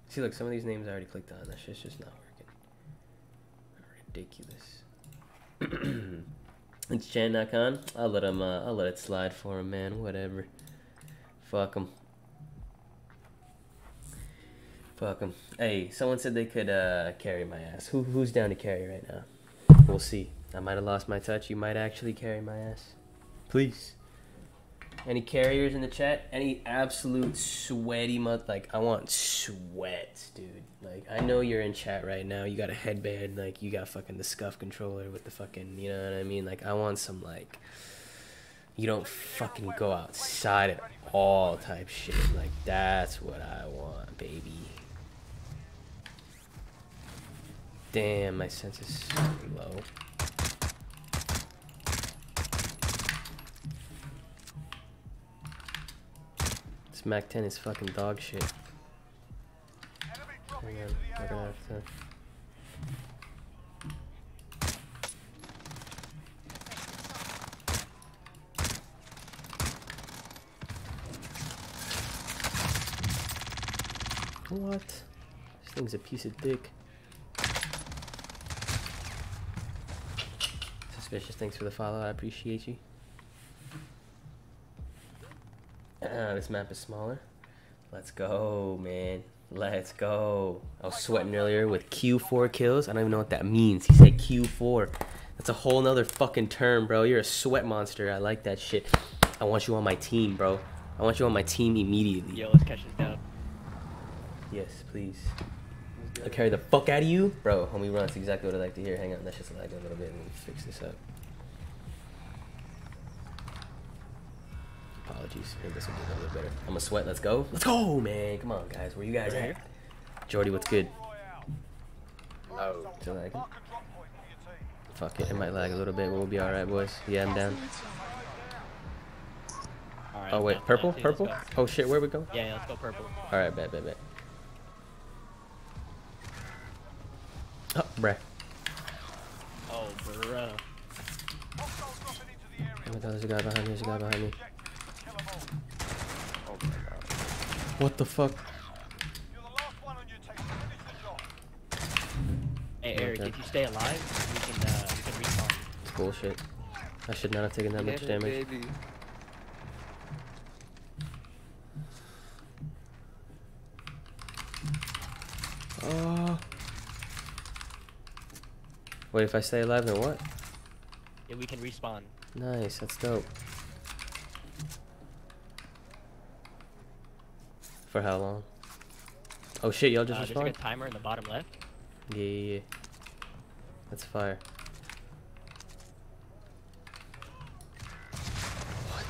See, look, some of these names I already clicked on. That shit's just not. Ridiculous. it's Chan.con. I'll let him. Uh, I'll let it slide for him, man. Whatever. Fuck him. Fuck him. Hey, someone said they could uh, carry my ass. Who, who's down to carry right now? We'll see. I might have lost my touch. You might actually carry my ass. Please. Any carriers in the chat? Any absolute sweaty mud? Like, I want sweat, dude. Like, I know you're in chat right now. You got a headband. Like, you got fucking the scuff controller with the fucking, you know what I mean? Like, I want some, like, you don't fucking go outside at all type shit. Like, that's what I want, baby. Damn, my sense is low. Mac 10 is fucking dog shit. Gonna have to. What? This thing's a piece of dick. Suspicious, thanks for the follow. I appreciate you. Ah, this map is smaller. Let's go, man. Let's go. I was sweating earlier with Q4 kills. I don't even know what that means. He said Q4. That's a whole nother fucking term, bro. You're a sweat monster. I like that shit. I want you on my team, bro. I want you on my team immediately. Yo, let's catch this down. Yes, please. I'll carry the fuck out of you. Bro, homie run. That's exactly what I like to hear. Hang on, that's just lagging a little bit. Let me fix this up. Apologies. I think this will get a little bit better. I'm gonna sweat. Let's go. Let's go, man. Come on, guys. Where you guys at? Jordy, what's good? Oh. Still lagging? Fuck it. It might lag a little bit, but we'll be alright, boys. Yeah, I'm down. Alright, Oh, wait. down. Purple? Let's Purple? Oh, shit. Where we go? Yeah, yeah, let's go purple. Alright, bet, bet, bet. Oh, bruh. Oh, bruh. Oh my god, there's a guy behind me. There's a guy behind me. Oh my god. What the fuck? Hey, Erick, Okay. if you stay alive, we can, uh, we can respawn. It's bullshit. I should not have taken that much Get it, damage. baby. Oh. Wait, if I stay alive, then what? Yeah, we can respawn. Nice, that's dope. For how long? Oh shit, y'all Uh, just there's a timer in the bottom left. Yeah, yeah, yeah. That's fire. What?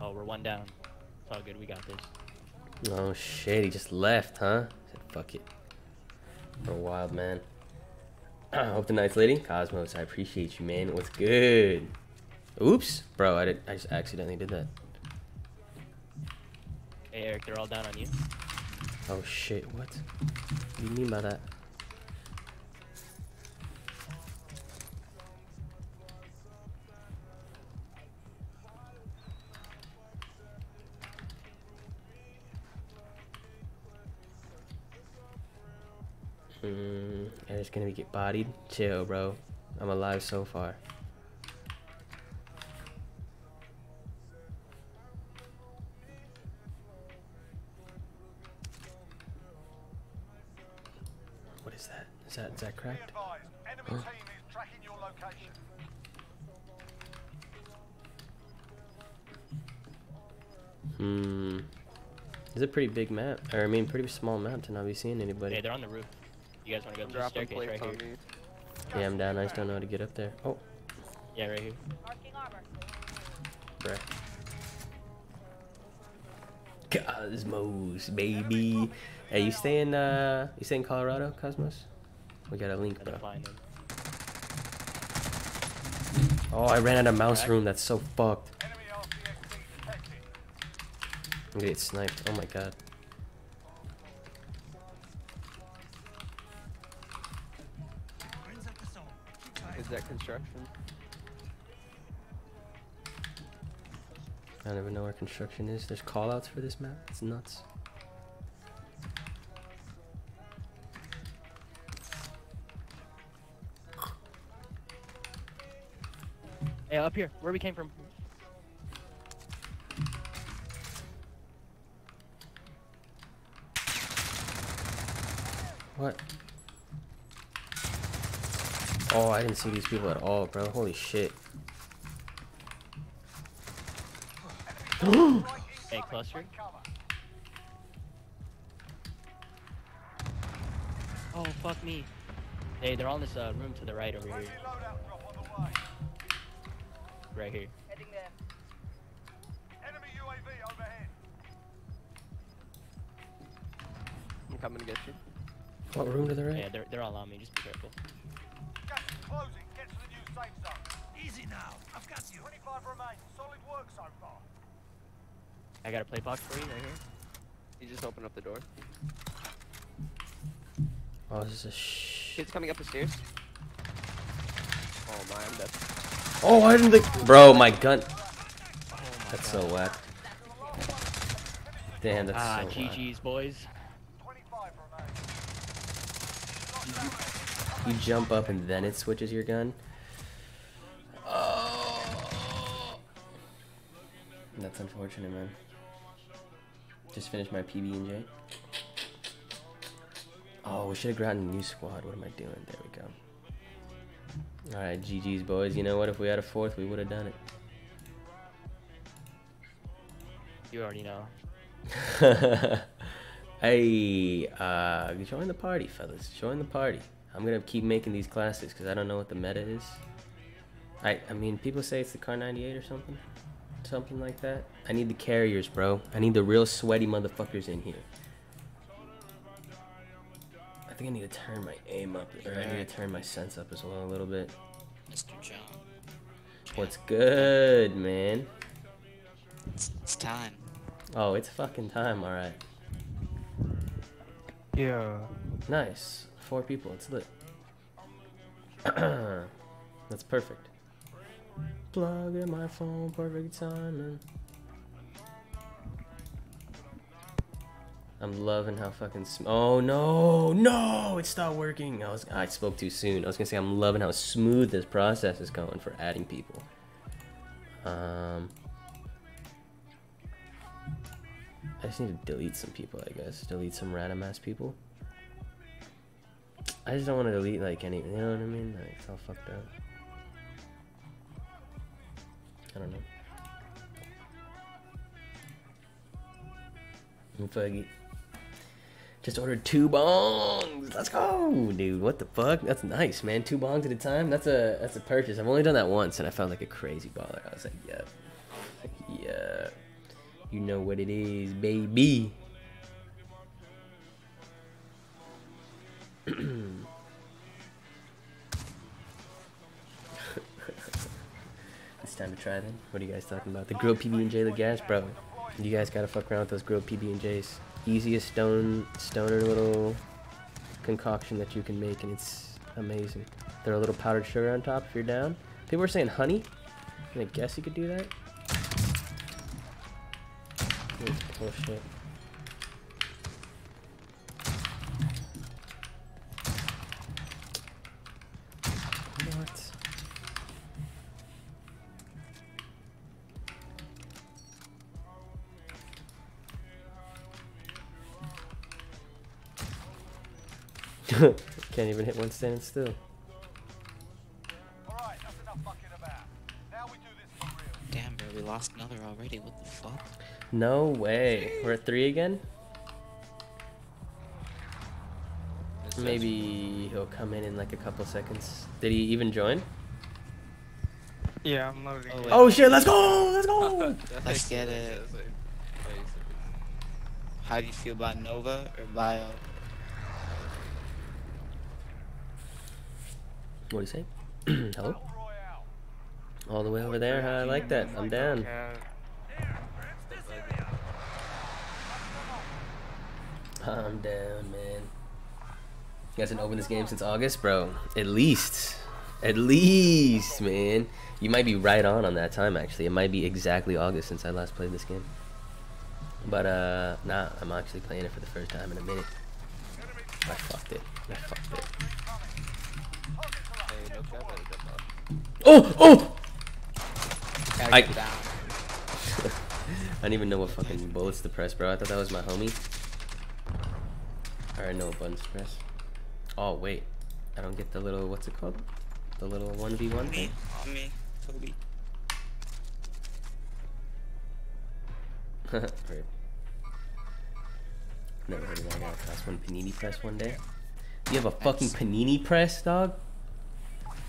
Oh, we're one down. It's all good. We got this. Oh shit, he just left, huh? Said fuck it. For a wild man. Hope the night's lady. Cosmos, I appreciate you, man. What's good? Oops, bro, I did. I just accidentally did that. Hey, Erick, they're all down on you. Oh shit, what? What do you mean by that? Erick's gonna get bodied. Chill, bro. I'm alive so far. What is that? Is that is that cracked? Huh? Hmm. It's a pretty big map, or I mean, pretty small map to not be seeing anybody. Hey, they're on the roof. You guys want to go to the Dropping staircase plates right here? me. Yeah, I'm down. I just don't know how to get up there. Oh, Yeah, right here. bruh. Cosmos, baby. Hey, you stay in uh, you stay in Colorado, Cosmos? We got a link, And bro. they're flying in. Oh, I ran out of mouse room. That's so fucked. I'm gonna get sniped. Oh my god. that construction? I don't even know where construction is. There's callouts for this map. It's nuts. Hey, up here, where we came from. What? Oh, I didn't see these people at all, bro. Holy shit. Hey, cluster. Oh, fuck me. Hey, they're on this uh, room to the right over here. Right here. I'm coming to get you. What room to the right? Yeah, they're, they're all on me, just be careful. Gas is closing. Get to the new safe zone. Easy now. I've got you. 25 remain. Solid work so far. I got a play box for you right here. You just open up the door. Oh, this is a sh. Kids coming up the stairs. Oh my, I'm dead. Oh, I didn't think. Bro, my gun. Oh my That's god. so whack. Damn, that's ah, so whack. GG's, boys. 25 remain. You jump up and then it switches your gun. Oh. That's unfortunate, man. Just finished my PB and J. Oh, we should have gotten a new squad. What am I doing? There we go. All right, GG's boys. You know what? If we had a fourth, we would have done it. You already know. hey, uh, join the party, fellas. Join the party. I'm gonna keep making these classes because I don't know what the meta is. I, I mean, people say it's the Kar98 or something, something like that. I need the carriers, bro. I need the real sweaty motherfuckers in here. I think I need to turn my aim up, or I need to turn my sense up as well a little bit. Mr. John. What's good, man? It's, it's time. Oh, it's fucking time, alright. Yeah. Nice. Four people, it's lit. That's perfect. Plug in my phone, perfect timing. I'm loving how fucking Oh no, no, it stopped working. I was I spoke too soon. I was gonna say I'm loving how smooth this process is going for adding people. Um, I just need to delete some people, I guess. Delete some random ass people. I just don't want to delete like any, you know what I mean? Like it's all fucked up. I don't know. I'm fuggy. Just ordered two bongs. Let's go, dude. What the fuck? That's nice, man. Two bongs at a time. That's a that's a purchase. I've only done that once, and I felt like a crazy baller. I was like, yep, yeah. You know what it is, baby. it's time to try then. What are you guys talking about? The grilled PB and J, the gas, bro. You guys gotta fuck around with those grilled PB and J's. Easiest stone stoner little concoction that you can make, and it's amazing. Throw a little powdered sugar on top if you're down. People were saying honey. I guess you could do that. Bullshit. Can't even hit one standing still. Alright, that's enough fucking about. Now we do this for real. Damn, bro, we lost another already. What the fuck? No way. We're at three again? Maybe he'll come in in like a couple seconds. Did he even join? Yeah, I'm loading. Oh, it. wait. Oh shit, let's go! Let's go! Let's get it. How do you feel about Nova or Bio? What do you say? Hello? All the way over there? huh? I like that. I'm down. I'm down, man. You guys haven't opened this game since August, bro. At least, at least, man. You might be right on on that time. Actually, it might be exactly August since I last played this game. But uh, nah, I'm actually playing it for the first time in a minute. I fucked it. I fucked it. Oh, oh! I- get down. I didn't even know what fucking bullets to press, bro. I thought that was my homie. I already know what buttons to press. Oh, wait. I don't get the little, what's it called? The little 1v1 Me, thing? on me, Toby. Right. Never heard of that guy. Press one panini press one day. You have a fucking panini press, dog?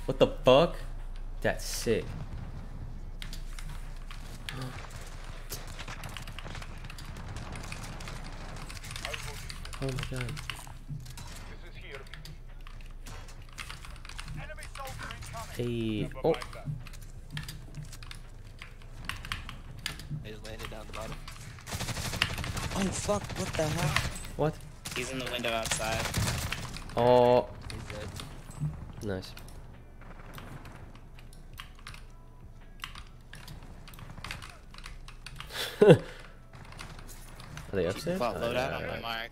What the fuck? That's sick. Oh my god. This is here. Enemy soldier incoming. Hey. Oh. They just landed down the bottom. Oh fuck, what the hell? What? He's in the window outside. Oh. He's dead. Nice. Are they Keep upstairs? fought Oh, loadout yeah, on my alright. mark.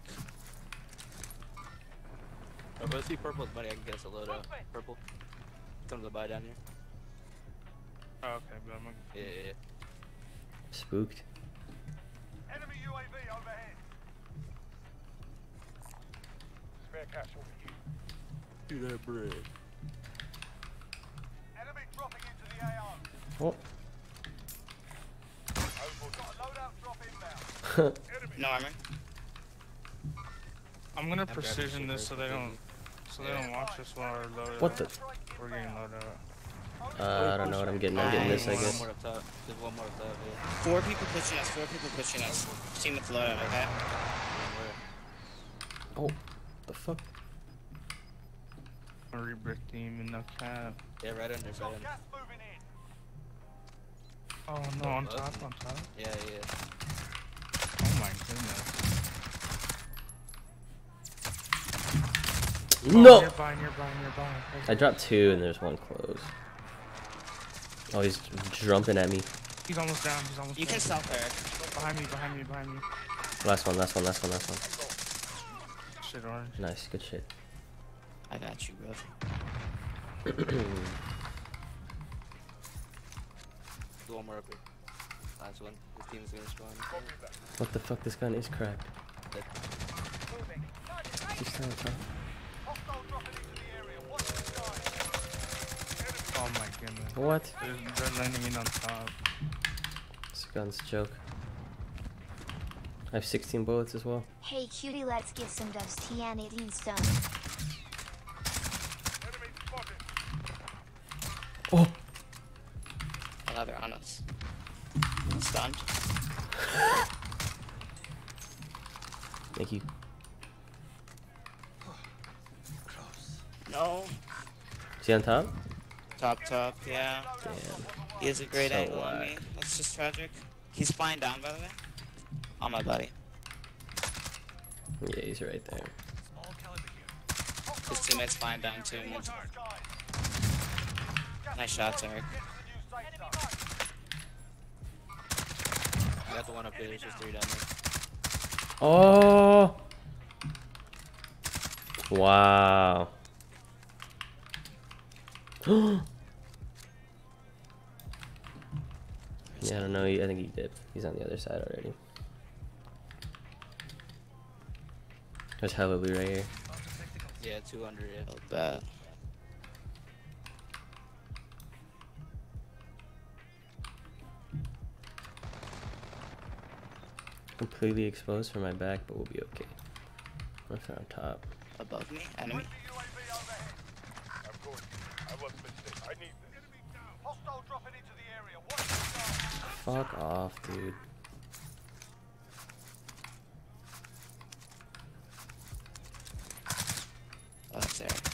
Oh, but I see purple. Buddy, I can get us a loadout. Purple. Comes to buy down here. Oh, okay, but I'm Yeah, yeah, yeah. Spooked. Enemy UAV overhead. Spare cash over here. Do that bread. Enemy dropping into the AO. Oh. Got a loadout drop inbound. No armor. I'm gonna After I precision this so they don't so they don't watch us while we're loaded. What the? We're getting loaded out. Uh, I don't know what I'm getting. I'm getting this, I guess. more up top. There's one more up top. Yeah. Four people pushing us, four people pushing us. Team with loadout, okay? One more. Oh. The fuck? A rebrick team in no cap. Yeah, right under, right under. In. Oh no, on top, on top. Yeah, yeah. My goodness. Oh, No! Nearby, nearby, nearby. I dropped two and there's one close. Oh, he's jumping at me. He's almost down. He's almost You down. can stop Erick. Behind me, behind me, behind me. Last one, last one, last one, last one. Shit, orange. Nice, good shit. I got you, bro. One more up here. Last one. This team's gonna spawn. What the fuck? This gun is cracked. Dead. Moving. He's still on top. Hostile dropping into the area. Watch the sky. Oh my goodness. What? They're, they're landing in on top. This gun's a joke. I have 16 bullets as well. Hey cutie, let's get some dubs TN18 stone. Oh! Oh, they're on us. Stunned. Thank you. No. Is he on top? Top, top, yeah. Damn. He has a great So angle on me. That's just tragic. He's flying down, by the way. On my body. Yeah, he's right there. Small caliber here. His teammate's flying down too. and it's- Skies. Nice shots, Erick. I got the one up here. There's just three down there. Oh! Wow. yeah, I don't know. I think he did. He's on the other side already. There's hella loot right here. Yeah, 200. Yeah. Oh, bad. Completely exposed from my back, but we'll be okay. If they're on top. Above me. Enemy. UAV overhead. I'm going. I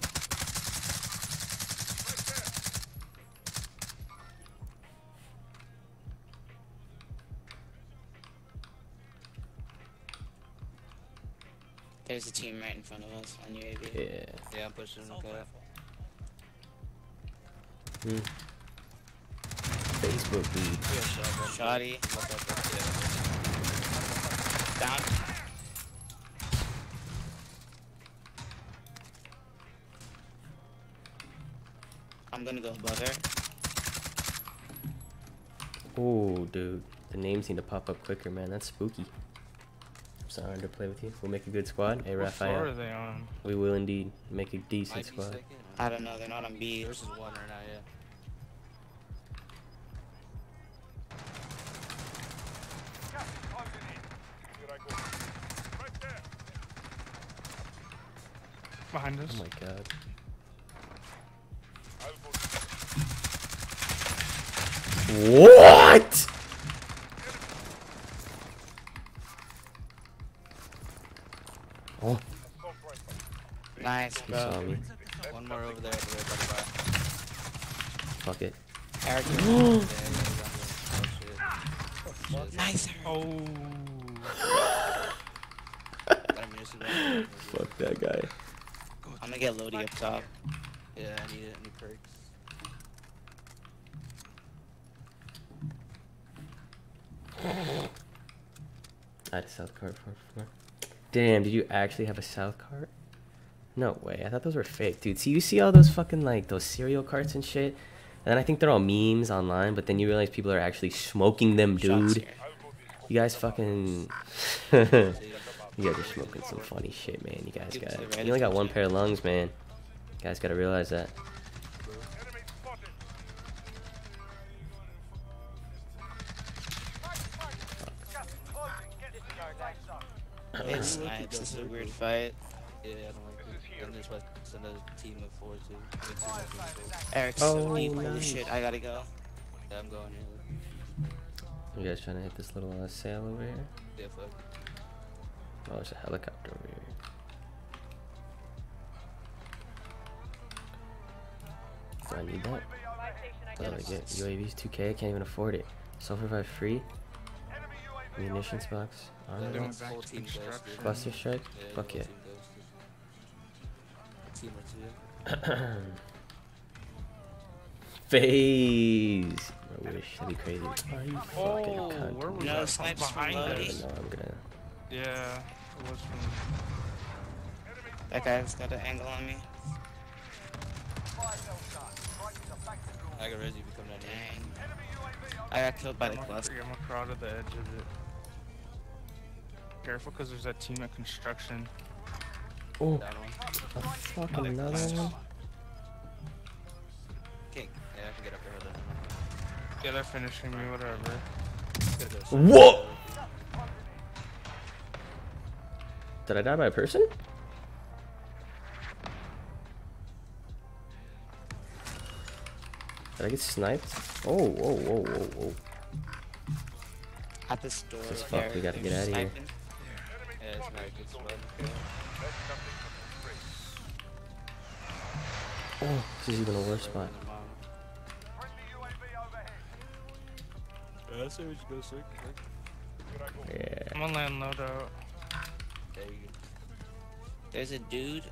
There's a team right in front of us on UAV. Yeah. Yeah, I'm pushing. Okay. Hmm. Facebook lead. We got. Shoddy. Down. I'm gonna go above Eric. Oh, dude. The names need to pop up quicker, man. That's spooky. I'm sorry to play with you. We'll make a good squad. Hey, What floor are Raphael. they on? We will indeed make a decent Might squad. second. I don't know, they're not on B. Yours is one right now, yeah. Gas is closing in. Here I go. Right there. Behind us. Oh my god. What? Nice, he saw me. One more over there at the red button bar. Fuck it. Eric. Oh, shit. nice. Oh. Got him near Sudan. Fuck that guy. I'm gonna get Lodi up top. Yeah, I need it. I need perks. I had a south card for before. Damn, did you actually have a south card? No way. I thought those were fake, dude. See, you see all those fucking like those cereal carts and shit, and then I think they're all memes online. But then you realize people are actually smoking them, dude. here. I'll go this You guys fucking. you guys are smoking some funny shit, man. You guys Give it to the got. right You only got one pair of lungs, man. You guys gotta realize that. Enemy spotted. Gas is closing. Get to the safe zone. It's snipes. This is a weird fight. Yeah, I don't like This is it. here. And there's like it's another team of four too. Two more teams of four. Eric's Oh, so deep. Holy nice. shit, I gotta go. Yeah, I'm going here. You guys trying to hit this little uh, sail over here? Yeah, fuck. Oh, there's a helicopter over here. Do I need that? What do I get? UAVs 2K? I can't even afford it. Self Revive free? Munitions box? Armor? Doing it's back full to team ghosted. construction. Cluster strike? Yeah, Fuck full yeah. Team ghosted. Team or. Phase! I wish that'd be crazy. Are you fucking Oh, cunt? where was No that? snipes behind I don't Lodi. even know. I'm gonna. Yeah. It was from. That guy's got an angle on me. Fire sale shut. Prices are back to normal. I got Reggie if you come down here. Dang. I got killed by the cluster. I'm gonna crawl to the edge of it. Careful, cause there's that team at construction. Oh, a fucking another one? Okay, yeah, I can get up there with it. Yeah, they're finishing me, whatever. Gotta Whoa! Did I die by a person? Did I get sniped? Oh, whoa, whoa, whoa, whoa. At the store. Just with fuck, we gotta get out of outta here. Sniping. Yeah, it's not a good spot. That's something from the Oh, this is even a worse spot. Friendly UAV. Yeah, I say we should go sick. Here I go. Yeah. I'm gonna land low though. There you go. There's a dude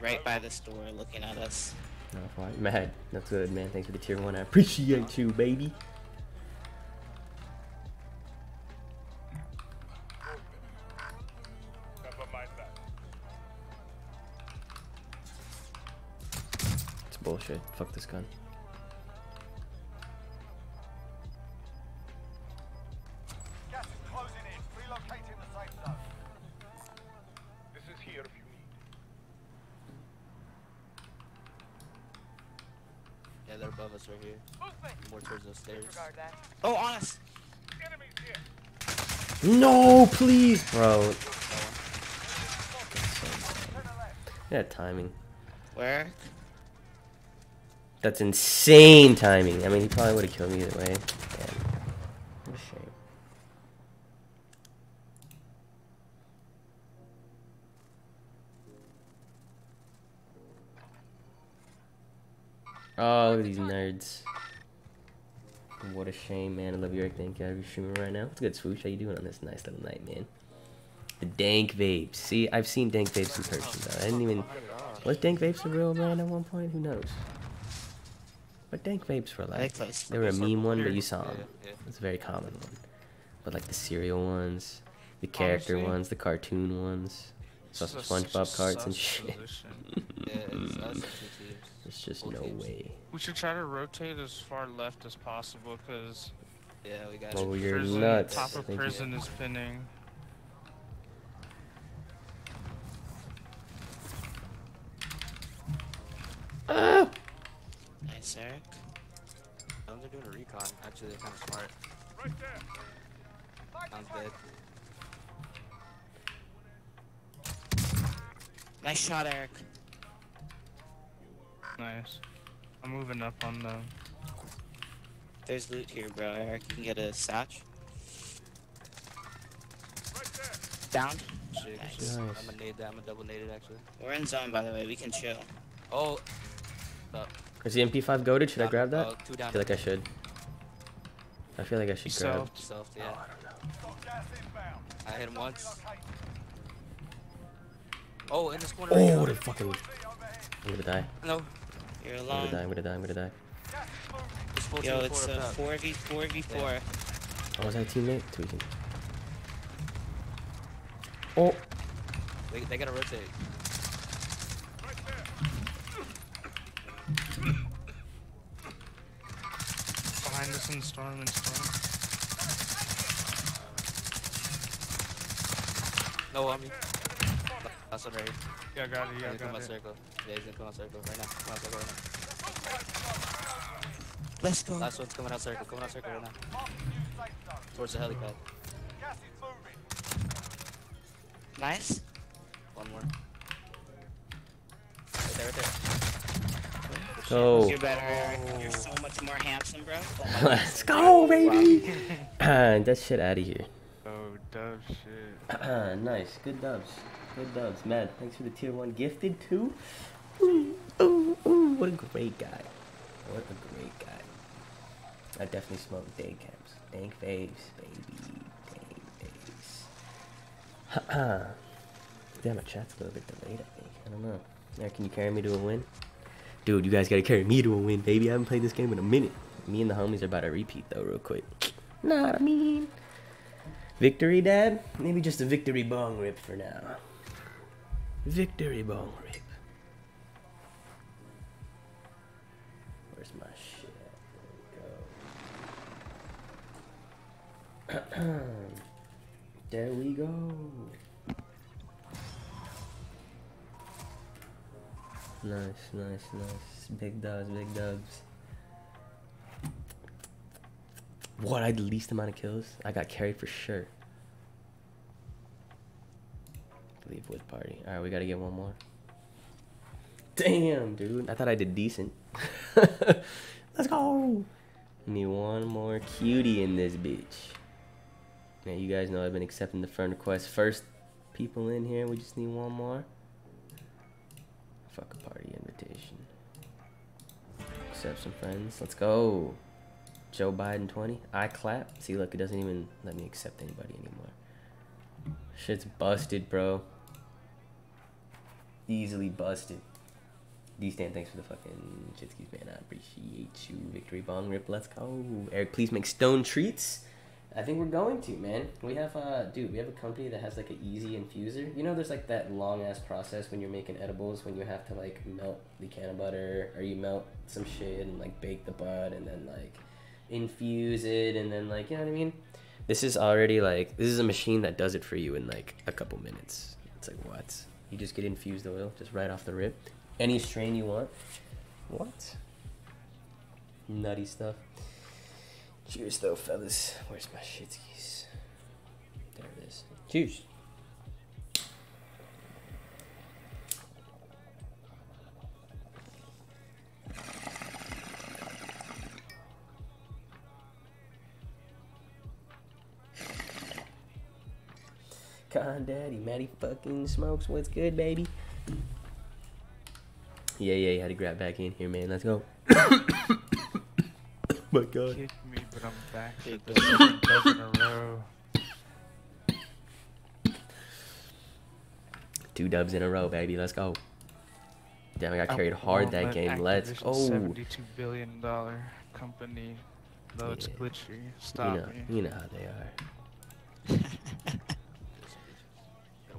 right by the store looking at us. No, fine. Mad. That's good, man. Thanks for the tier one. I appreciate you, baby. Oh, bullshit. Fuck this gun. Gas is closing in. Relocating the safe zone. This is here if you need. Yeah, they're above us right here. Movement. More towards those stairs. Oh, on us. No, please, bro. Turn left. Yeah, timing. Where? That's insane timing. I mean, he probably would have killed me either way. Damn. What a shame. Oh, look at these nerds. What a shame, man. I love you, Eric. Thank you. Are you streaming right now? What's good, Swoosh? How you doing on this nice little night, man? The Dank Vapes. See, I've seen Dank Vapes in person, though. I didn't even... Was Dank Vapes a real brand at one point? Who knows? But Dank Vapes were They like... close. They were a meme one, but you saw them. yeah. It's a very common one. But like the cereal ones, the character Honestly- ones, the cartoon ones. Saw some This is a- SpongeBob such a carts and sus shit. Yeah, it's us and two teams. There's just Full no teams. way. We should try to rotate as far left as possible, cause Yeah, we got Oh, you. you're prison, nuts. Top of Thank you. prison is pinning. Ah! Nice, Eric. Oh, they're doing a recon. Actually, they're kind of smart. Right there. Sounds good. Nice shot, Eric. Nice. I'm moving up on them. There's loot here, bro. Eric, you can get a satch. Right. Down. Shit, Nice. shit. Nice. I'm gonna nade that. I'm gonna double nade it actually. We're in zone, by the way. We can chill. Oh. Up. Is the MP5 goaded? Should I uh, grab that? Oh, two. I feel like I should. I feel like I should grab. Self. Self, yeah. Got gas inbound. I hit him once. Oh, in this corner. Oh, here. the fucking. I'm gonna die. No. You're I'm gonna die. I'm gonna die. I'm gonna die. Gas. It's Yo, it's four a up top. 4v 4v4. Oh, was that a teammate? Tweaking. Oh, They, they gotta rotate. Behind us in storm and storm. No, on me. Last one right here. Yeah, I got it. Yeah, I gonna come got out it. circle. Yeah, he's gonna come out circle right now. Come out circle right now. Let's go. Last one's coming out circle. Coming out circle right now. Marking new safe zone. Towards the helipad. Gas is moving. Nice. One more. Go. You're oh. better, Eric. You're so much more handsome, bro. Oh Let's go, baby. that shit out of here. Oh, dove shit. nice. Good dubs. Good dubs. Man, thanks for the tier one gifted too. Ooh, ooh, ooh. What a great guy. What a great guy. I definitely smoke day camps. Dank Vapes, baby. Dank Vapes. Damn, my chat's a little bit delayed, I think. I don't know. Yeah, can you carry me to a win? Dude, you guys gotta carry me to a win, baby. I haven't played this game in a minute. Me and the homies are about to repeat, though, real quick. Know I mean? Victory, Dad? Maybe just a victory bong rip for now. Victory bong rip. Where's my shit? There we go. there we go. Nice, nice, nice. Big dubs, big dubs. What? I had the least amount of kills? I got carried for sure. Leave with party. Alright, we gotta get one more. Damn, dude. I thought I did decent. Let's go. Need one more cutie in this bitch. Now, you guys know I've been accepting the friend request. First people in here, we just need one more. Fuck a party invitation. Accept some friends. Let's go. Joe Biden 20. I clap. See, look, it doesn't even let me accept anybody anymore. Shit's busted, bro. Easily busted. D-Stan, thanks for the fucking shitskis, man. I appreciate you. Victory Bong Rip, let's go. Eric, please make stone treats. I think we're going to, man. We have, uh, dude, we have a company that has like an easy infuser. You know, there's like that long ass process when you're making edibles when you have to like melt the can of butter or you melt some shit and like bake the bud and then like infuse it and then like, you know what I mean? This is already like, this is a machine that does it for you in like a couple minutes. It's like, what? You just get infused oil just right off the rip. Any strain you want. What? Nutty stuff. Cheers, though, fellas. Where's my shitskis? There it is. Cheers. Con Daddy, Matty fucking smokes. What's good, baby? Yeah, yeah, you had to grab back in here, man. Let's go. my god. Kick me, but I'm back for the second dub in a row. Two dubs in a row, baby. Let's go. Damn, I got carried I'll hard that let game. Let's Activision, go. Seventy-two billion dollar company. Though it's Yeah. glitchy. You know, me. you know how they are. Gotta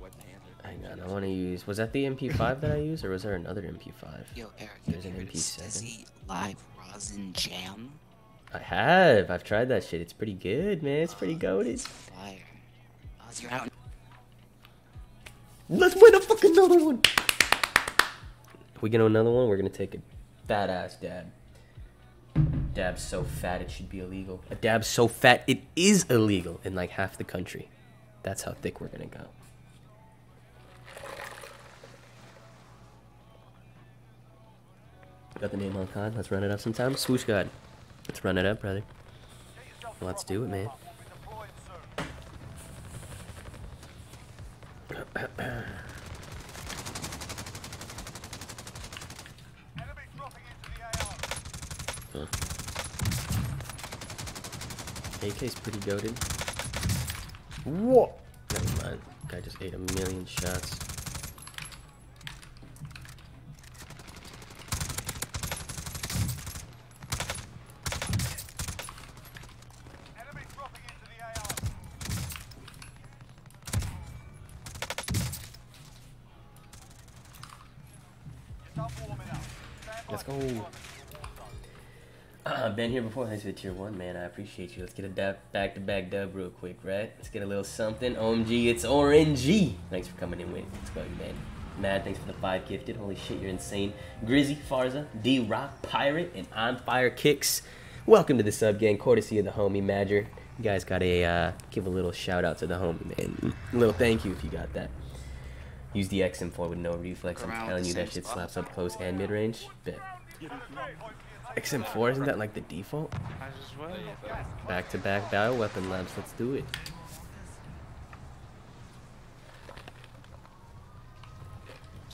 wipe my hands. Hang on, I want to use. Was that the MP5 that I used, or was there another MP5? Yo, Eric, There's an MP7. STIIIZY Live Rosin Jam? I have. I've tried that shit. It's pretty good, man. It's pretty oh, goaded. Fire. Oz, you're out. Let's win a fucking another one. We get another one, we're gonna take a fat ass dab. Dab's so fat it should be illegal. A dab's so fat it is illegal in like half the country. That's how thick we're gonna go. Got the name on COD. Let's run it up sometime. Swoosh God. Let's run it up, brother. Let's do it, man. We'll be deploying soon. Enemy dropping into the AO. AK's pretty goaded. What? Never mind. Guy just ate a million shots. Uh, been here before. Thanks for the tier one, man. I appreciate you. Let's get a dab, back-to-back dub real quick, right? Let's get a little something. OMG, it's RNG. Thanks for coming in with. Let's go, man. Mad, thanks for the five gifted. Holy shit, you're insane. Grizzy, Farza, D Rock, Pirate, and On Fire Kicks. Welcome to the sub gang, courtesy of the homie Madger. You guys got to uh, give a little shout out to the homie, man. A little thank you if you got that. Use the XM4 with no reflex. I'm telling you that shit slaps up close and mid range. Bet. XM4 isn't that like the default? I just well. Back to back battle weapon labs. Let's do it.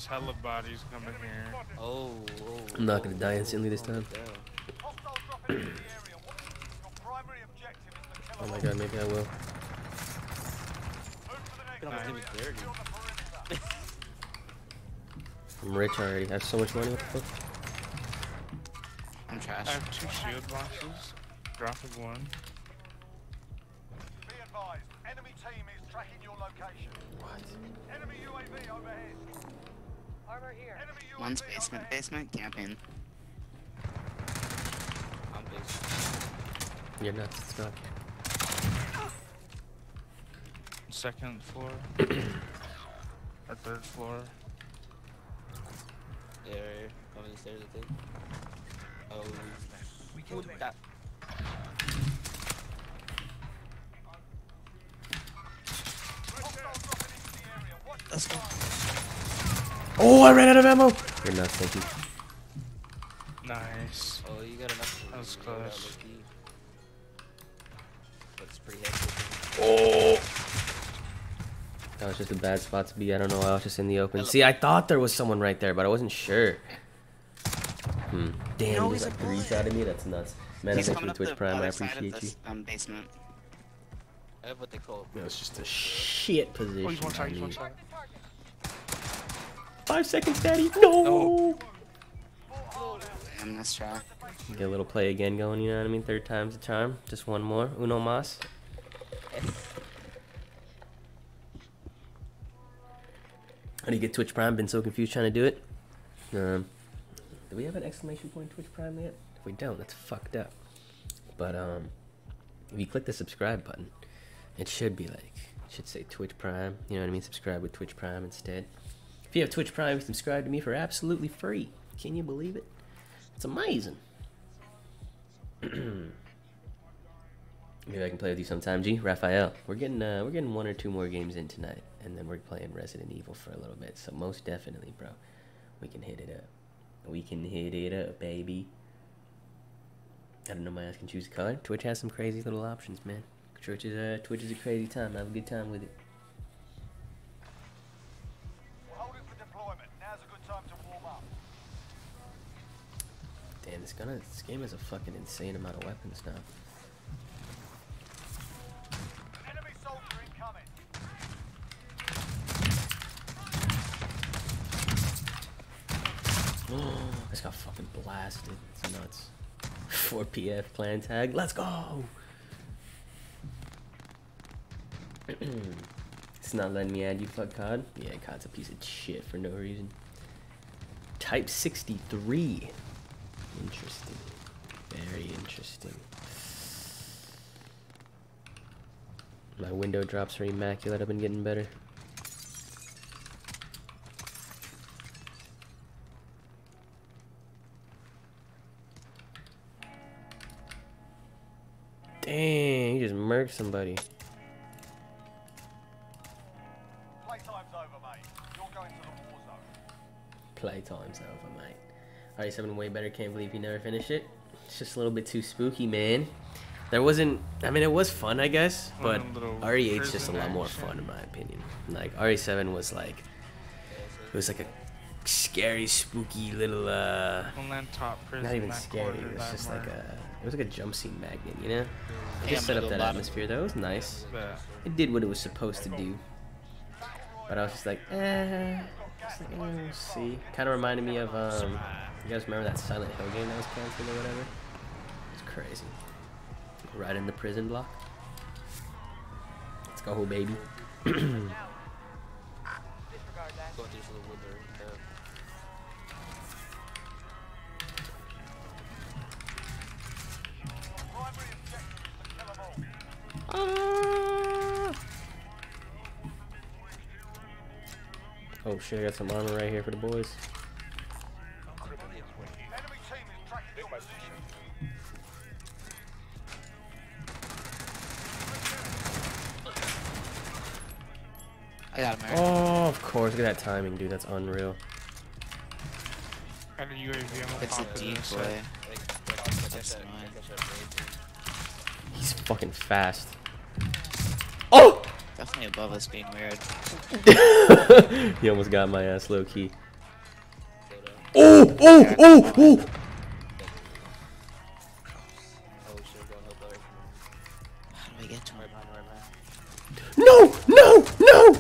Hella bodies coming here. Oh, oh. I'm not gonna die instantly this time. Hostiles dropping into the area. What- Your primary objective is to kill Oh my god, maybe I will. Move to the next Nice. area. Secure the perimeter. I'm rich already. I have so much money. What the fuck? I'm I have two shield boxes. Dropping one. Be advised, enemy team is tracking your location. What? Enemy UAV overhead. Over here. Enemy UAV One's basement, overhead. basement, camping. I'm big. You're nuts. It's not. Second floor. or third floor. Yeah, right here. Coming stairs, I think. Oh. What that? Hostiles dropping into the area. Watch the Let's go. Oh, I ran out of ammo. You're nuts. Thank you. Nice. Oh, you got enough. That was close. low-key. But it's pretty hectic. Oh. That was just a bad spot to be. I don't know. Why I was just in the open. See, I thought there was someone right there, but I wasn't sure. Hmm. Damn, No, you he's just like breezed bullet. out of me. That's nuts. Man, He's thanks for coming up Twitch the Prime. I other side of appreciate you. this um, basement. I have what they call. No, it's just a shit position. Oh, he's one I side, he's one need. side. Five seconds, Daddy. No. Damn, this try. Get a little play again going. You know what I mean? Third time's a charm. Just one more. Uno mas. How do you get Twitch Prime? Been so confused trying to do it. Um, do we have an exclamation point Twitch Prime yet? If we don't, that's fucked up. But um, if you click the subscribe button, it should be like, it should say Twitch Prime. You know what I mean? Subscribe with Twitch Prime instead. If you have Twitch Prime, subscribe to me for absolutely free. Can you believe it? It's amazing. Maybe I can play with you sometime, G. Raphael, we're getting uh, we're getting one or two more games in tonight, and then we're playing Resident Evil for a little bit. So most definitely, bro, we can hit it up. We can hit it up, baby. I don't know. My ass can choose a color. Twitch has some crazy little options, man. Twitch is a Twitch is a crazy time. Have a good time with it. We're holding for deployment. Now's a good time to. Damn, this gun, this game has a fucking insane amount of weapons now. Just got fucking blasted. It's nuts. 4 PF plan tag. Let's go. it's not letting me add you, fuck COD. Yeah, COD's a piece of shit for no reason. Type 63. Interesting. Very interesting. My window drops are immaculate. I've been getting better. Dang, he just murked somebody. Playtime's over, mate. You're going to the war zone. Playtime's over, mate. Alright, seven way better. Can't believe you never finished it. It's just a little bit too spooky, man. There wasn't. I mean, it was fun, I guess, mm, but of them little RE8's just a lot more action. fun, in my opinion. Like RE7 was like, it was like a scary, spooky little. uh Homeland top prison. Not even scary. It was just like a. It was like a jump scene magnet, you know. It just set up that atmosphere. That was nice. It did what it was supposed to do. But I was just like, eh. Just like, eh, we'll see. Kind of reminded me of, um, you guys remember that Silent Hill game that was canceled or whatever? It's crazy. Right in the prison block. Let's go, baby. them all. Oh shit, I got some armor right here for the boys. Enemy team is tracking your position. I got him, Oh, of course. Look at that timing, dude. That's unreal. Got a UAV. I'm It's a confident in decoy. it. That's annoying. He's fucking fast. Oh! Definitely above us being weird. he almost got my ass low key. Oh, oh, oh, oh! Oh shit, going up there. How do we get to him? Right behind, right behind. No, no, no!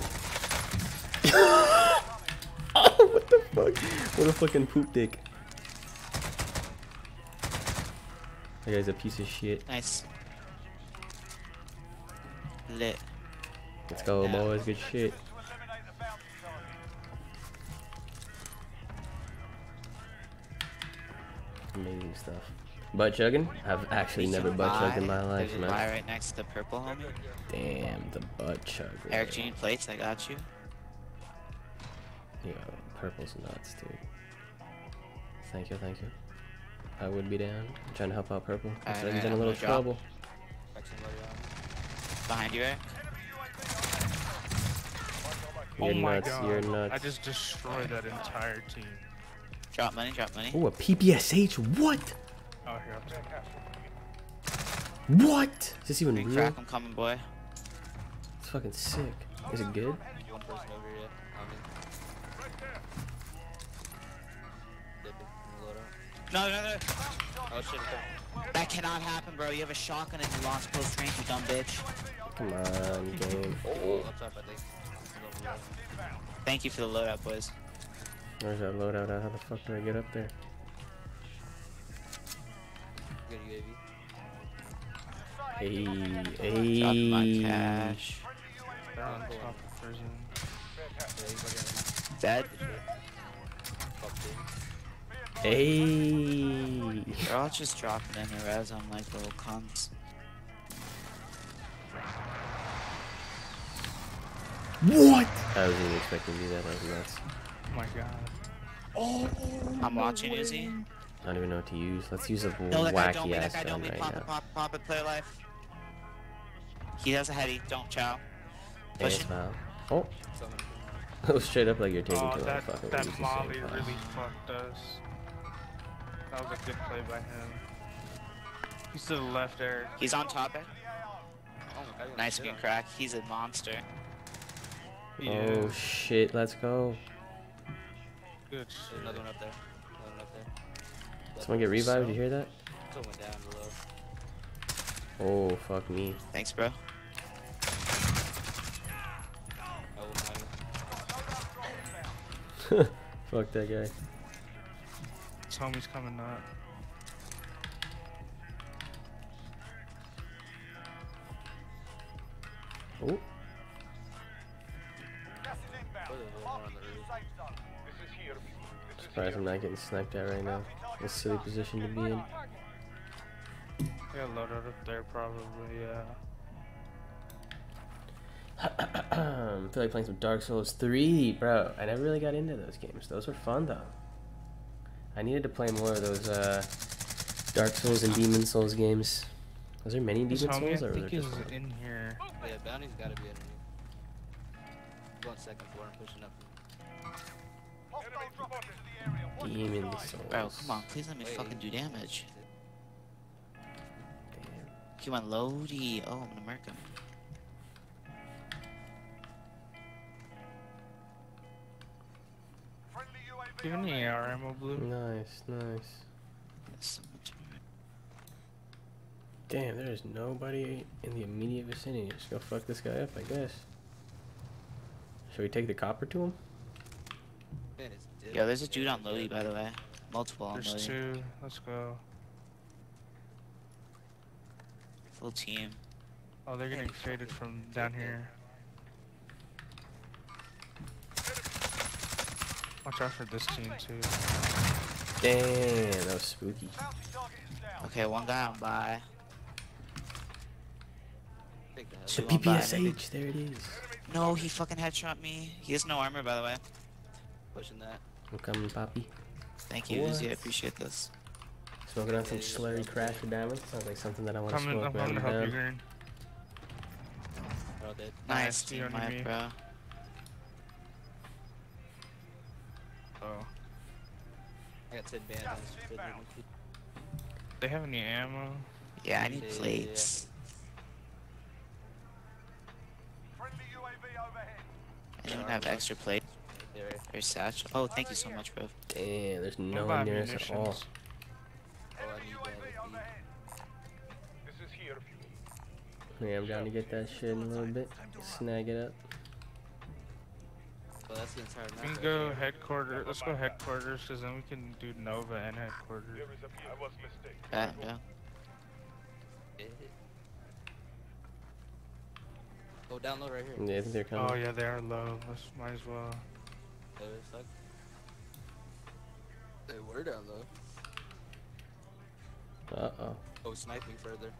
oh, what the fuck? What a fucking poop dick. That guy's a piece of shit. Nice. Lit. Let's go, Yeah. boys. Good shit. To eliminate the bounty target. Amazing stuff. Butt chugging? I've actually There's never butt chugged in my life, There's man. Y right next to the purple homie. Damn, the butt chugger. Eric, you need plates? I got you. Yo, purple's nuts, dude. Thank you, thank you. I would be down. I'm trying to help out purple. Looks like Alright, he's in a little gonna drop. Behind you, eh? Eric. Oh You're my nuts, god. you're nuts. I just destroyed that entire team. Drop money, drop money. Ooh, a PPSH? What? Oh, here, I'll take it. What? Is this even Big real? crack, I'm coming, boy. It's fucking sick. Is it good? One person over here. I'm in. Dipping. Load up. No, no, no. Oh shit. That cannot happen, bro. You have a shotgun and you launch post range, you dumb bitch. Come on, game. Oh, up top, I think. Thank you for the loadout, boys. Where's that loadout at? How the fuck do I get up there? UAV. Hey, Drop my cash. They're on top of prison. Yeah, Dead. Hey. They're all just dropping in the res on like little cunts. What? I wasn't even expecting to do that. That was nuts. Oh my god. Oh. I'm watching Uzi. I don't even know what to use. Let's use a No, that guy don't wacky me, that ass guy don't gun me. right Pop it, now. pop it, pop it, play life. He has a heady, don't chow. Dance Push it. Oh, Someone. that was straight up like you're taking Oh, too long. that, Fucking that Molly really fucked us. That was a good play by him. He's to the left, Eric. He's on top, Ed. Oh my you Nice shit green on crack. He's a monster. He Oh shit, let's go. Good There's another one up there. Another one up there. Someone get revived, you hear that? Someone down below. Oh, fuck me. Thanks, bro. Behind me. Fuck that guy. His homie's coming up. Oh, surprised I'm not getting sniped at right now. What a silly position to be in. Yeah, loaded up there probably, yeah. I feel like playing some Dark Souls 3, bro. I never really got into those games. Those were fun though. I needed to play more of those uh, Dark Souls and Demon's Souls games. Was there many Demon's Souls, I or was there think, just is in here. Yeah, bounty's gotta be underneath. Going second floor and pushing up. Hostile the area. Watch Demon. Souls. Bro, come on, please let me Wait. fucking do damage. Damn. He went Lodi. Oh, I'm gonna mark him. Friendly UAV Give me overhead. AR ammo, blue. Nice, nice. There's so much of it. Damn, there is nobody in the immediate vicinity. Just go fuck this guy up, I guess. Should we take the copper to him? Man, it's dead. Yo, there's a dude on Lodi, by the way. Multiple on There's Lodi. two. Let's go. Full team. Oh, they're getting faded from down here. Watch out for this team too. Damn, that was spooky. Bounty target is down. Okay, one guy on by. The So Two on by. PPSH, there it is. No, he fucking headshot me. He has no armor, by the way. Pushing that. I'm coming, Poppy. Thank you, Uzi. I appreciate this. Smoking on some slurry crash or diamond. Sounds like something that I want to Coming, I'm smoke coming right to help you, now. Green. They're all dead. Nice Nice, team you on wipe, me. bro. Oh, I got 10 bands. Gas Good inbound. movement. they have any ammo? Yeah, I need plates. Friendly UAV overhead. Anyone have extra plates Right there. or satchel? Oh, thank you so much, bro. Damn, there's no What one near us at all. munitions? I Enemy need UAV that. overhead. This is here if you need. Yeah, I'm down to get that shit in a little bit. Snag it up. Oh, that's the entire map. We can go there. headquarters. Let's go headquarters, cause then we can do Nova and headquarters. There is a I was mistaken. Bat. Yeah. Go down low right here. Yeah, I think they're coming. Oh yeah, they are low. Let's might as well. They were stuck. They were down low. Uh oh. Oh, sniping further.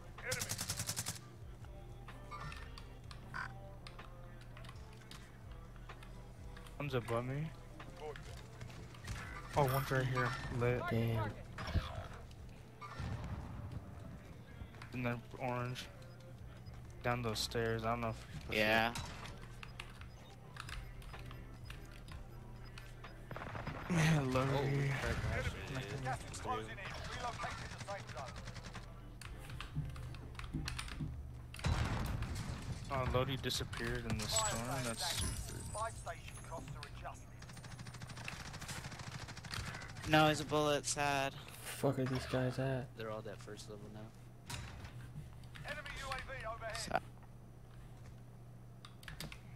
One's above me. Oh, one's right here. Lit. Damn. And then orange. Down those stairs. I don't know if. if- Yeah. Man, low. Oh, crack Gas is closing in. Relocating the safe zone. Oh, Lodi disappeared in the storm. That's stupid. Buy station costs are adjusted. No, he's a bullet. Sad. Fuck are these guys at? They're all that first level now. Enemy UAV overhead. Sad.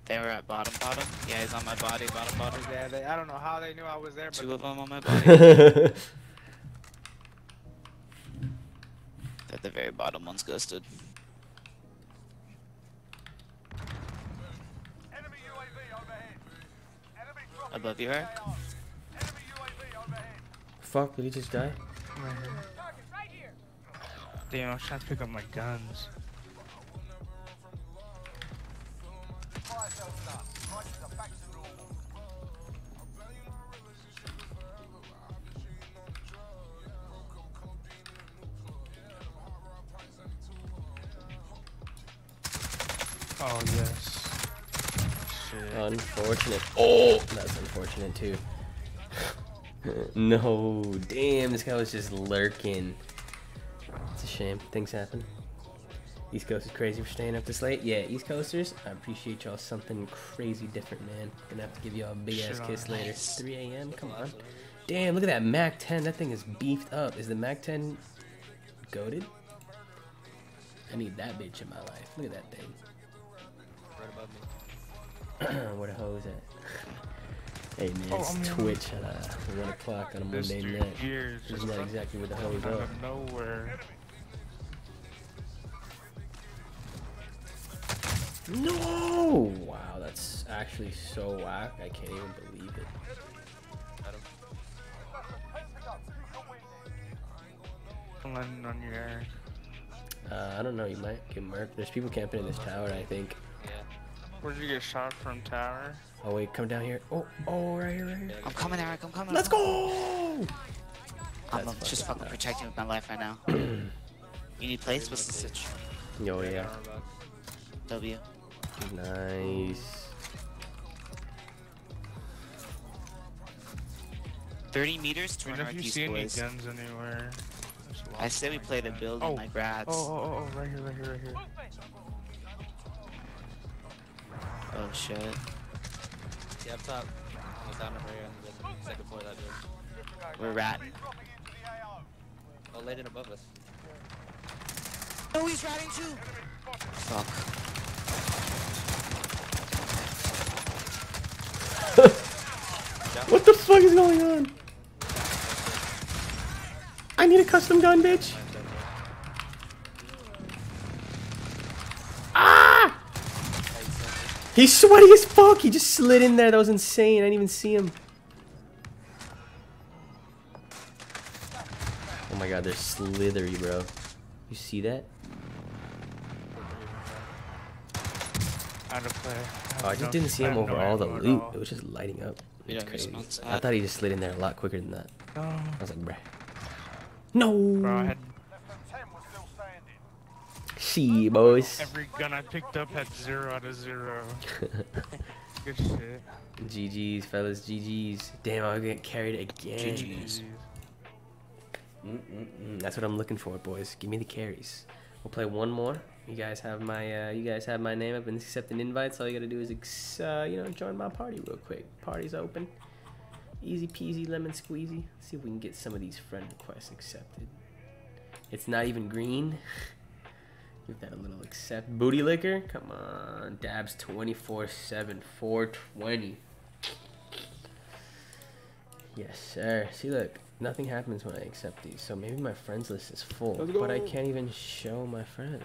They were at bottom, bottom. Yeah, he's on my body, bottom, bottom. Yeah, they, I don't know how they knew I was there, but Two of them on my body. At the very bottom, one's ghosted. Enemy UAV overhead. Enemy dropping Above you, right? Enemy UAV overhead. Fuck, did he just die? Right. Damn, I was trying to pick up my guns. Oh yes. Shit. Unfortunate. Oh, that's unfortunate too. no, damn, this guy was just lurking. It's a shame. Things happen. East Coast is crazy for staying up this late. Yeah, East Coasters, I appreciate y'all something crazy different, man. Gonna have to give y'all a big ass Shit kiss later. ice. 3 a.m. Come on. Damn, look at that Mac 10. That thing is beefed up. Is the Mac 10 goaded? I need that bitch in my life. Look at that thing. Above me. Where the hoe is at? Hey man, Oh, it's I'm. Twitch at uh, 1 o'clock on a Monday night. here is Isn't exactly where the hoes out are? of nowhere. No! Wow, that's actually so whack. I can't even believe it. I'm landing on your air. Uh, I don't know. You might get murked. There's people camping in this tower. I think. Yeah. Where'd you get shot from tower? Oh wait, come down here. Oh, oh, right here, right here. I'm coming, Eric. I'm coming. Let's go! I'm That's just fucking fucking protecting with my life right now. you need plates? What's the situation? Oh, Yo, yeah. W. Nice. 30 meters to I our mean, if you see any boys. guns anywhere. I walk say we play the building build oh. in my grads. Oh, oh, oh, oh, right here, right here, right here. Oh, shit. Yeah, up top. Almost down right here on the second floor of that building. We're ratting. Dropping into the AO. Oh, laid above us. Oh, he's ratting too! Fuck. What the fuck is going on? I need a custom gun, bitch. Ah! He's sweaty as fuck. He just slid in there. That was insane. I didn't even see him. Oh my god, they're slithery, bro. You see that? Out of play. Oh, I just didn't see him over all the loot. It was just lighting up. It's don't crazy. I thought he just slid in there a lot quicker than that. No. I was like, bruh. No. Bro, I had Less than 10 was still standing. See, boys. every gun I picked up had zero out of zero. Good shit. GG's, fellas. GG's. Damn, I'll get carried again. GG's. Mm-mm-mm. That's what I'm looking for, boys. Give me the carries. We'll play one more. You guys have my, uh, you guys have my name. I've been accepting invites. All you gotta do is, ex- uh, you know, join my party real quick. Party's open. Easy peasy, lemon squeezy. see if we can get some of these friend requests accepted. It's not even green. Give that a little accept. Booty liquor? Come on. Dabs 24 7, 420. Yes, sir. See, look, nothing happens when I accept these. So maybe my friends list is full, but I can't even show my friends.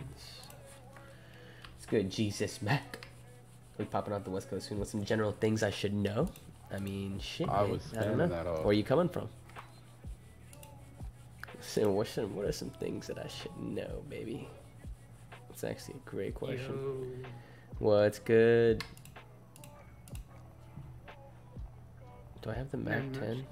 It's good. Jesus, Mac. We popping out the West Coast soon with some general things I should know. I mean, shit. I was I don't know. that off. Where are you coming from? What, some, what are some things that I should know, baby? It's actually a great question. What's good? Do I have the Mac 10?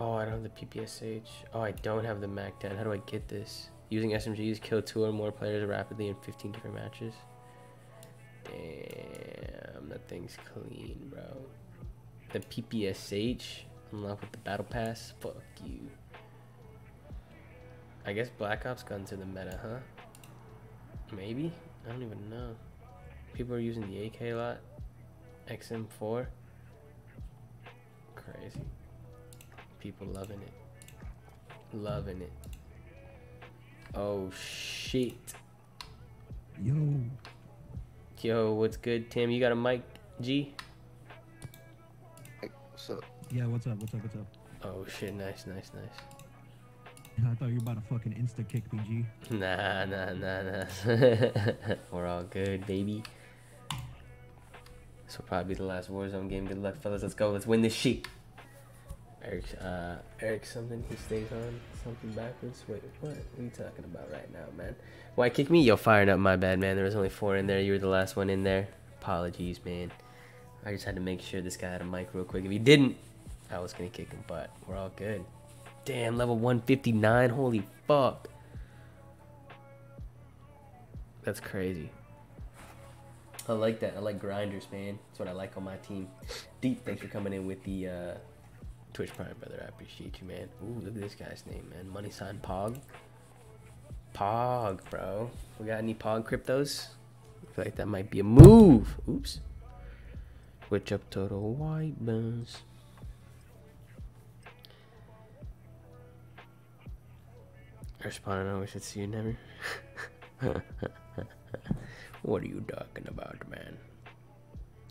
Oh, I don't have the PPSH. Oh, I don't have the Mac 10. How do I get this? Using SMGs, kill two or more players rapidly in 15 different matches. Damn, that thing's clean, bro. The PPSH, unlocked with the Battle Pass. Fuck you. I guess Black Ops guns are the meta, huh? Maybe? I don't even know. People are using the AK a lot. XM4. Crazy. People loving it. Loving it. Oh shit. Yo, Yo, what's good, Tim? You got a mic, G? So, yeah, what's up? What's up? What's up? Oh shit, nice, nice, nice. I thought you were about to fucking insta kick me, G. Nah, nah, nah, nah. We're all good, baby. This will probably be the last Warzone game. Good luck, fellas. Let's go. Let's win this shit. Eric, uh, Eric, something he stays on something backwards. Wait, what? What are you talking about right now, man? Why kick me? Yo, firing up. My bad, man. There was only four in there. You were the last one in there. Apologies, man. I just had to make sure this guy had a mic real quick. If he didn't, I was gonna kick him. But we're all good. Damn, level 159. Holy fuck. That's crazy. I like that. I like grinders, man. That's what I like on my team. Deep, thanks for coming in with the uh, Twitch Prime, brother. I appreciate you, man. Ooh, look at this guy's name, man. Money sign Pog. Pog, bro. We got any Pog cryptos? I feel like that might be a move. Oops. Switch up to the white buns. I wish I'd see you never. what are you talking about, man?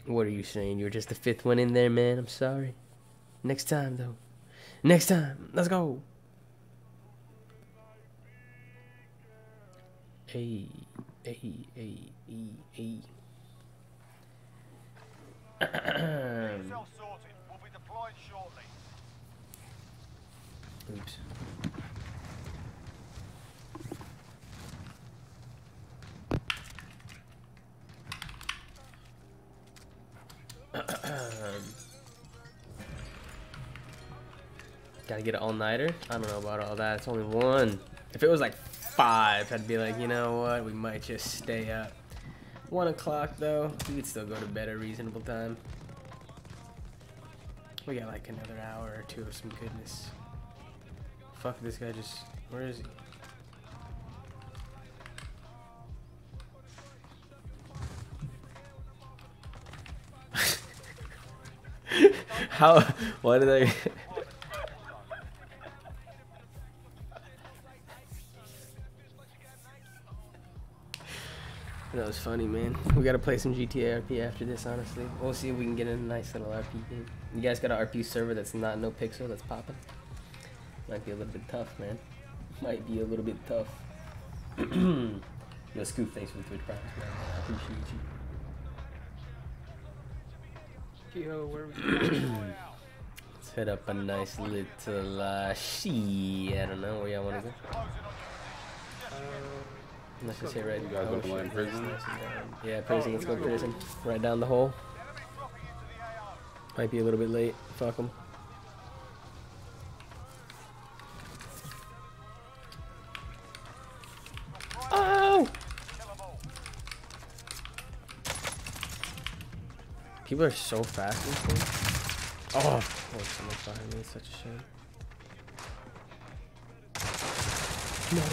What are you saying? You're just the fifth one in there, man. I'm sorry. Next time, though. Next time. Let's go. Hey, hey, hey, hey, hey. Yourself sorted. We'll be deployed shortly. Oops. Gotta get an all-nighter? I don't know about all that. It's only one. If it was like five, I'd be like, you know what? We might just stay up. One o'clock, though. We could still go to bed at a reasonable time. We got like another hour or two of some goodness. Fuck, this guy just... Where is he? How? Why did I? That was funny, man. We gotta play some GTA RP after this, honestly. We'll see if we can get in a nice little RP game. You guys got an RP server that's not NoPixel that's popping? Might be a little bit tough, man. Might be a little bit tough. Yo, scoop thanks for the Twitch Primes, man. I appreciate you. Yo, where we Let's hit up a nice little uh, she. I don't know where y'all wanna go. Let's just hit right. You guys oh, go to shit. prison? Yeah, prison. Let's go prison. Right down the hole. Might be a little bit late. Fuck them. People are so fast this game. Oh, oh, someone's behind me. It's such a shame. No.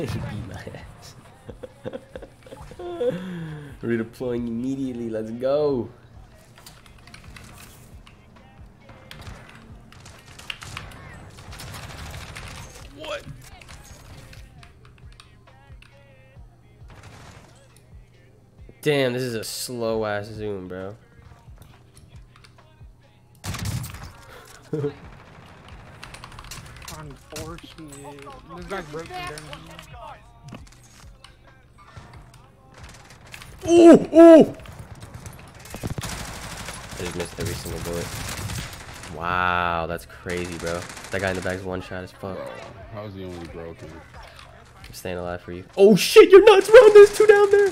beat. Redeploying immediately. Let's go. Damn, this is a slow ass zoom, bro. Unfortunate. This guy's broken down. Ooh, ooh! I just missed every single bullet. Wow, that's crazy, bro. That guy in the back's one shot as fuck. Bro, how's he only broken? I'm staying alive for you. Oh shit, you're nuts, bro! There's two down there!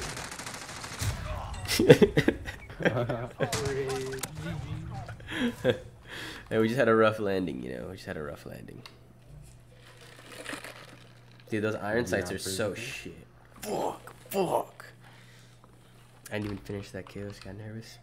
Hey, we just had a rough landing, you know. We just had a rough landing. Dude, those iron Yeah, sights are so good. shit. Fuck, fuck. I didn't even finish that kill. Just got nervous.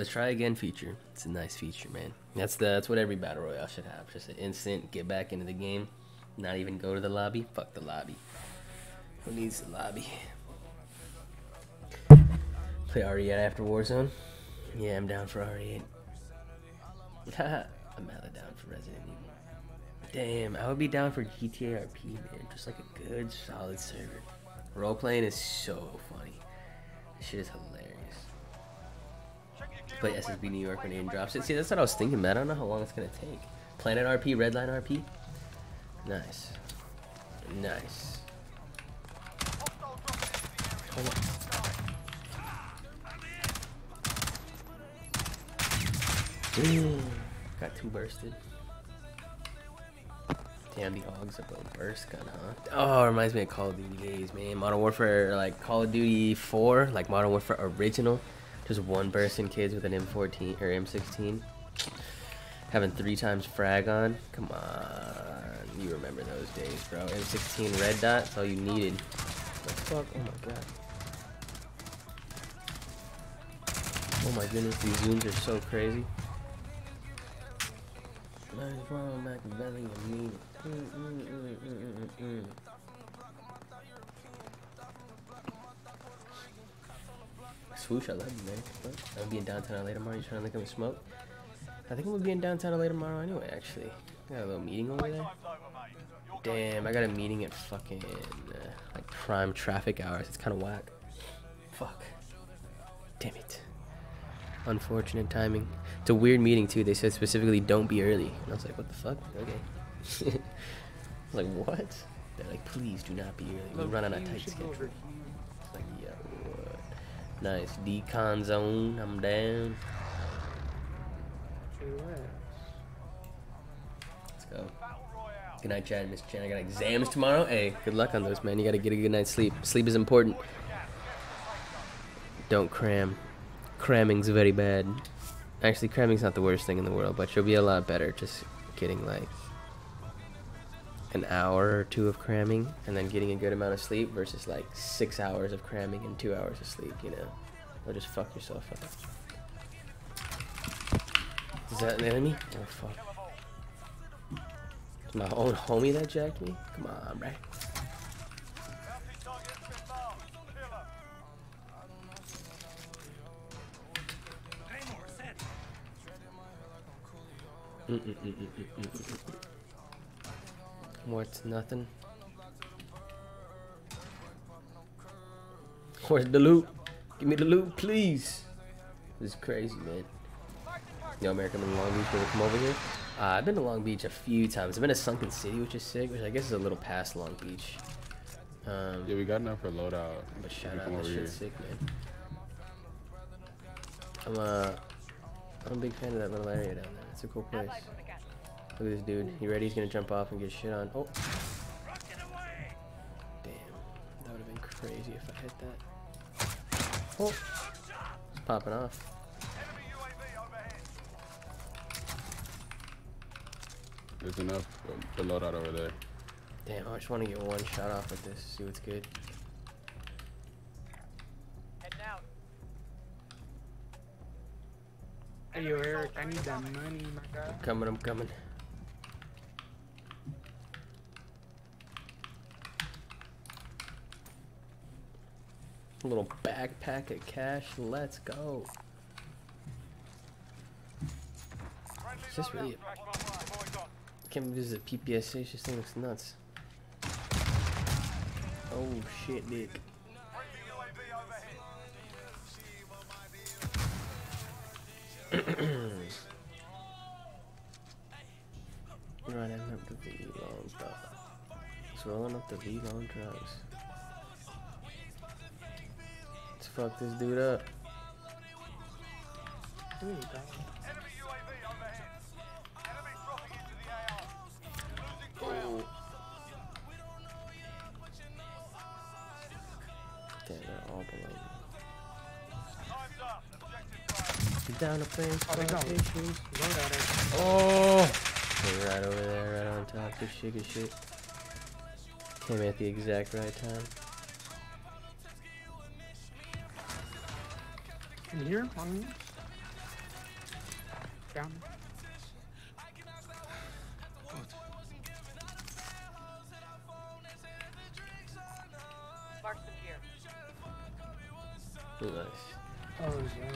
Let's try again feature. It's a nice feature, man. That's the that's what every battle royale should have. Just an instant get back into the game. Not even go to the lobby. Fuck the lobby. Who needs the lobby? Play RE8 after Warzone? Yeah, I'm down for RE8. I'm hella down for Resident Evil. Damn, I would be down for GTA RP, man. Just like a good, solid server. Role playing is so funny. This shit is hilarious. Play SSB New York when Adin drops it. See, that's what I was thinking, man. I don't know how long it's gonna take. Planet RP, Redline RP. Nice. Nice. Hold on. Got two bursted. Damn, the hogs have a burst gun, huh? Oh, reminds me of Call of Duty days, man. Modern Warfare, like Call of Duty 4, like Modern Warfare Original. Just one bursting kids with an M14 or M16. Having three times frag on. Come on. You remember those days, bro. M16 red dot, that's all you needed. What the fuck? Oh my god. Oh my goodness, these zooms are so crazy. Nothing's wrong, Machiavelli and me. Mm, mm, mm, mm, mm, mm. Swoosh, I love you, man. What? I'm gonna be in downtown LA tomorrow. You trying to look at and smoke? I think I'm gonna be in downtown LA tomorrow anyway, actually. I got a little meeting over there. Damn, I got a meeting at fucking uh, like prime traffic hours. It's kind of whack. Fuck. Damn it. Unfortunate timing. It's a weird meeting too. They said specifically don't be early. And I was like, what the fuck? Okay. I was like, what? They're like, please do not be early. We run on a tight schedule. Nice. Decon zone. I'm down. Let's go. Good night, Chad. Miss Chan. I got exams tomorrow. Hey, good luck on those, man. You got to get a good night's sleep. Sleep is important. Don't cram. Cramming's very bad. Actually, cramming's not the worst thing in the world, but you'll be a lot better just getting, like, an hour or two of cramming and then getting a good amount of sleep versus like six hours of cramming and two hours of sleep, you know? Or just fuck yourself up. Is that an enemy? Oh fuck. It's my own homie that jacked me? Come on, bruh. Bounty target's been marked. Kill 'em. What's nothing? Where's the loot? Give me the loot, please. This is crazy, man. Yo, American in Long Beach, ever come over here? Uh, I've been to Long Beach a few times. I've been to Sunken City, which is sick, which I guess is a little past Long Beach. Um, Yeah, we got enough for loadout. but shout out, that shit's sick, man. I'm a, I'm a big fan of that little area down there. It's a cool place. Look at this dude. You ready? He's gonna jump off and get shit on. Oh. Damn. That would have been crazy if I hit that. Oh. It's popping off. Enemy UAV overhead. There's enough uh, for loadout over there. Damn, I just want to get one shot off with this. See what's good. Heading out. Hey, yo, Eric, I need that money, my guy. I'm Coming, I'm coming. A little backpack of cash. Let's go. Is this really. I can't believe this is a PPSH. This thing looks nuts. Oh shit, Nick. Overhead. Running up the V long drugs. It's rolling up the V long drugs. Fuck this dude up. Ooh, God. Enemy UAV overhead. Enemy dropping into the AR. Damn, they're all below me. Time's up. Objective failed. Get down up there. Oh, they got fuck it. it. Load at it. Oh! They're right over there, right on top. Good shit, good shit. Came at the exact right time. In here, on me. Down. Nice. Oh, yeah.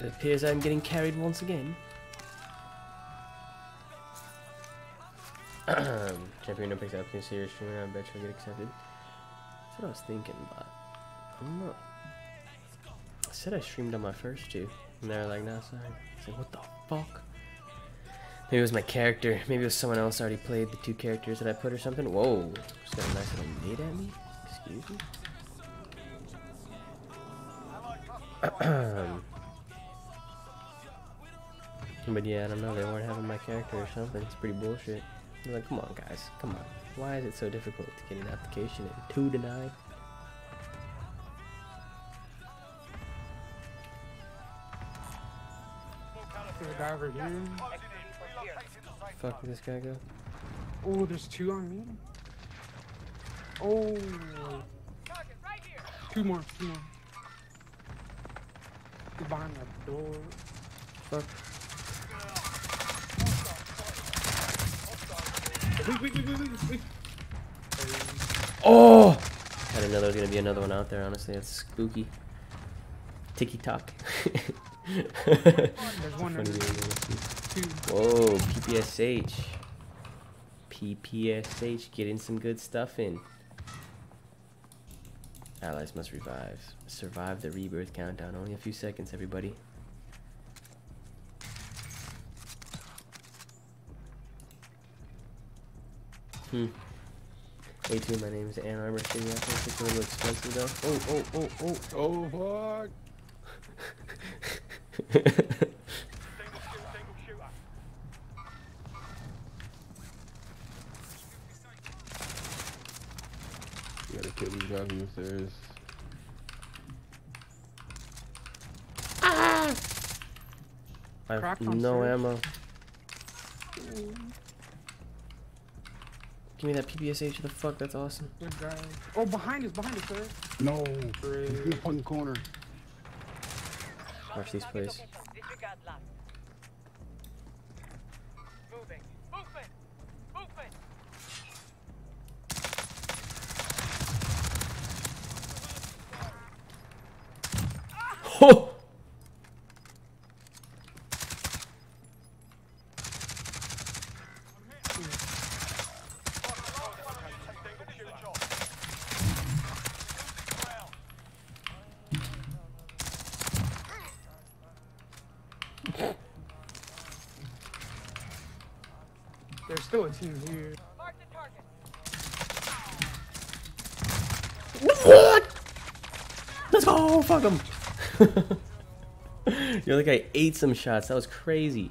It appears I'm getting carried once again. Champion no picks up. Can you see your streamer? I bet you'll get accepted. That's what I was thinking, but I'm not. I said I streamed on my first two, and they're like, "No, sorry." I was like, "What the fuck?" Maybe it was my character. Maybe it was someone else already played the two characters that I put or something. Whoa! Just got a nice little nade at me. Excuse me. But yeah, I don't know. They weren't having my character or something. It's pretty bullshit. I'm like, come on, guys, come on. Why is it so difficult to get an application in? Two denied. There's a guy over here. Closing in. Relocating the safe Fuck this guy go? Oh, there's two on me. Oh. Two more, two more. Behind that door. Fuck. Wait, wait, wait, wait, wait, wait. Oh! I didn't know there was gonna be another one out there. Honestly, that's spooky. Tiki tock. There's one Funny over video, there. let's see. Two. Whoa, PPSH. PPSH, getting some good stuff in. Allies must revive. Survive the rebirth countdown. Only a few seconds, everybody. Hmm. Hey, too, my name is Ann Arbor City. I think it's a little expensive though. Oh, oh, oh, oh, oh, fuck. You gotta kill these guys if there's. Ah! I have no ammo. Ooh. Give me that PPSH the fuck, that's awesome. Good guy. Oh, behind us, behind us, sir. No! He's in the fucking corner. Watch these plays. Disregard last. Moving. Movement. Movement. Oh! Team here. What? Let's go! Fuck him! You're like I ate some shots. That was crazy.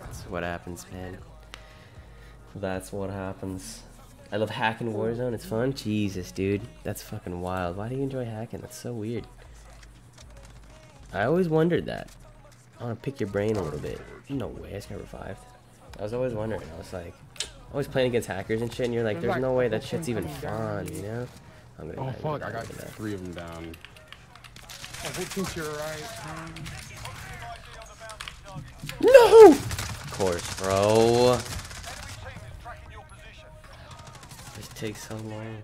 That's what happens, man. That's what happens. I love hacking Warzone. It's fun. Jesus, dude. That's fucking wild. Why do you enjoy hacking? That's so weird. I always wondered that. I want to pick your brain a little bit. No way, it's just got revived. I was always wondering. I was like, always playing against hackers and shit, and you're like, There's there's no way that shit's even fun, you know? I'm gonna Oh fuck, I got die, I'm gonna die. three of them down. Oh, I hope think you're right. No! Of course, bro. This takes so long.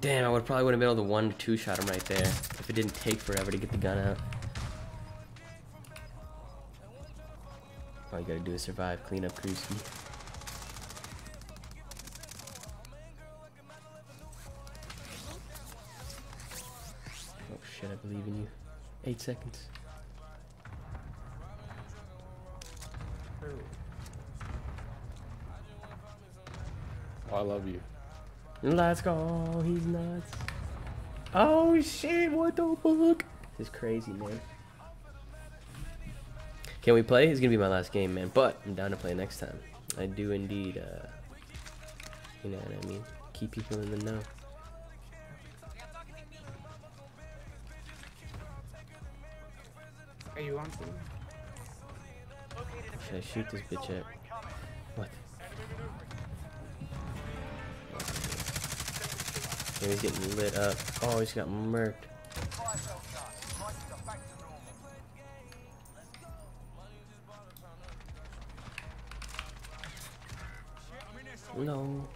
Damn, I would probably would have been able to one two shot him right there if it didn't take forever to get the gun out. All you gotta do is survive, clean up Krusky. Oh shit, I believe in you. Eight seconds. Oh, I love you. Let's go. He's nuts. Oh shit! What the fuck? This is crazy, man. Can we play? It's gonna be my last game, man. But I'm down to play next time. I do indeed. Uh, you know what I mean? Keep people in the know. Are you on to? Should I shoot this bitch at? What? Yeah, he's getting lit up. Oh, he's got murked. No.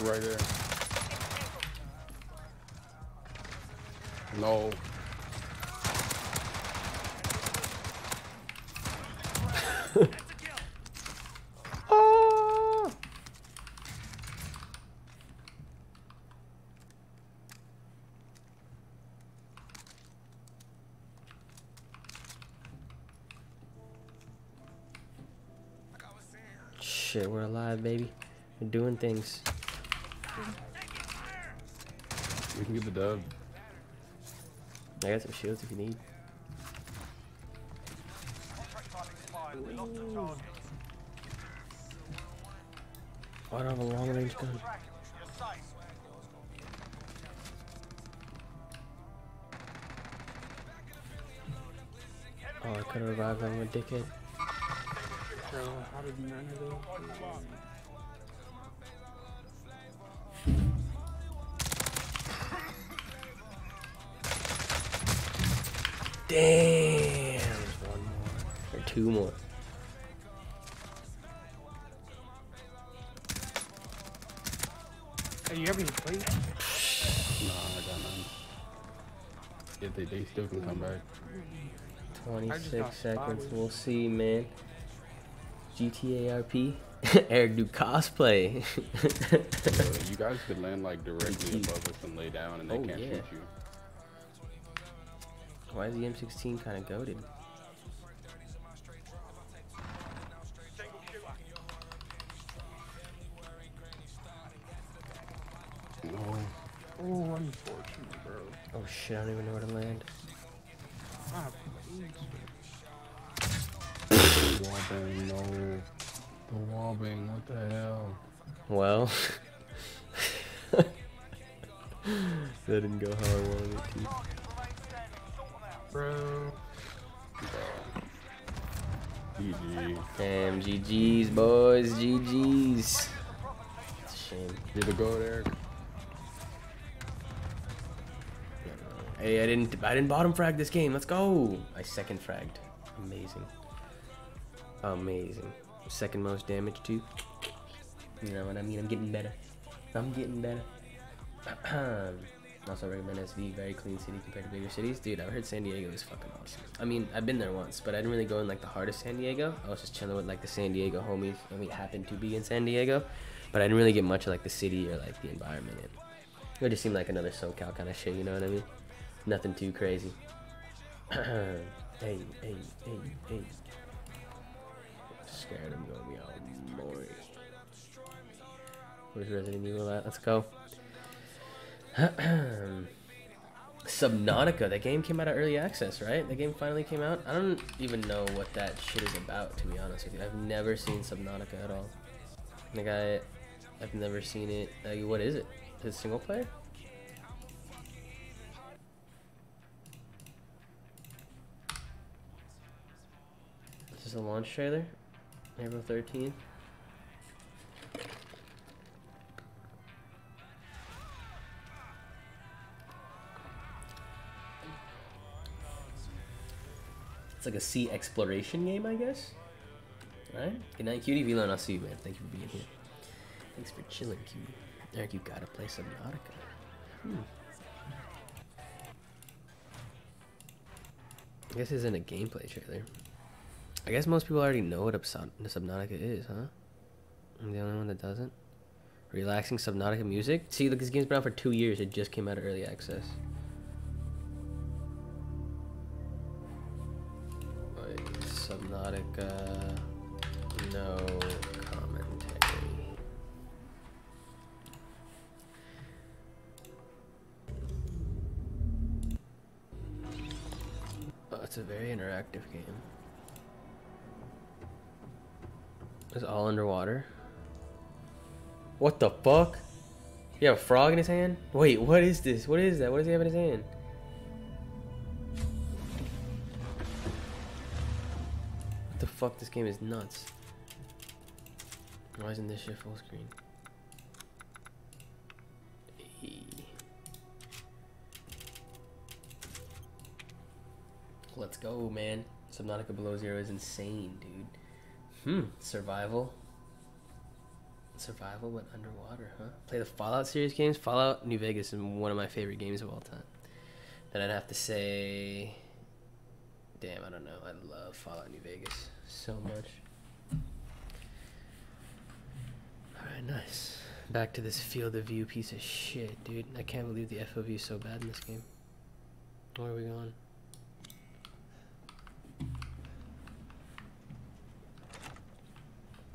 Right there. No. Baby. We're doing things. We can get the dub. I got some shields if you need. Oh, I don't have a long range gun. Oh, I could have revived him, a dickhead. So, how did none of those? Damn, there's one more. Or two more. Hey, you have any plates? Nah, I got none. If they, they still can come back. 26 seconds. We'll see, man. GTA RP. Eric do cosplay. Uh, you guys could land like directly above us and lay down and they Oh, can't yeah. shoot you. Why is the M16 kind of goaded? No. Oh, unfortunate, bro. Oh shit, I don't even know where to land. Ah, please. Wallbang, no. The wallbang, what the hell? Well, that didn't go how I wanted it to. Bro. GG. Damn, GG's, boys, GG's. It's a shame. Need to go there. Hey, I didn't, I didn't bottom frag this game. Let's go. I second fragged. Amazing. Amazing. Second most damage too. You know what I mean? I'm getting better. I'm getting better. also recommend SV. Very clean city compared to bigger cities. Dude, I heard San Diego is fucking awesome. I mean, I've been there once, but I didn't really go in like the heart of San Diego. I was just chilling with like the San Diego homies, and we happened to be in San Diego. But I didn't really get much of like the city or like the environment. In. It just seemed like another SoCal kind of shit. You know what I mean? Nothing too crazy. hey, hey, hey, hey. Scared him going me all Maury. Where's Resident Evil at? Let's go. Subnautica, that game came out of early access, right? The game finally came out. I don't even know what that shit is about, to be honest with you. I've never seen Subnautica at all. Like I, I've never seen it. Like, what is it? Is it single player? This is a launch trailer, April 13th. It's like a sea exploration game, I guess. Alright. Good night, cutie. Vlon, I'll see you, man. Thank you for being here. Thanks for chilling, cutie. Eric, you gotta play Subnautica. Hmm. I guess isn't a gameplay trailer. I guess most people already know what Subnautica is, huh? I'm the only one that doesn't. Relaxing Subnautica music. See, look, this game's been out for two years. It just came out of early access. Subnautica. No commentary. Oh, it's a very interactive game. It's all underwater. What the fuck? You have a frog in his hand? Wait, what is this? What is that? What does he have in his hand? The fuck? This game is nuts. Why isn't this shit full screen? Let's go, man. Subnautica Below Zero is insane, dude. Hmm, survival. Survival but underwater, huh? Play the Fallout series games. Fallout New Vegas is one of my favorite games of all time. Then I'd have to say, damn, I don't know. I love Fallout New Vegas so much. All right, nice. Back to this field of view piece of shit, dude. I can't believe the FOV is so bad in this game. Where are we going?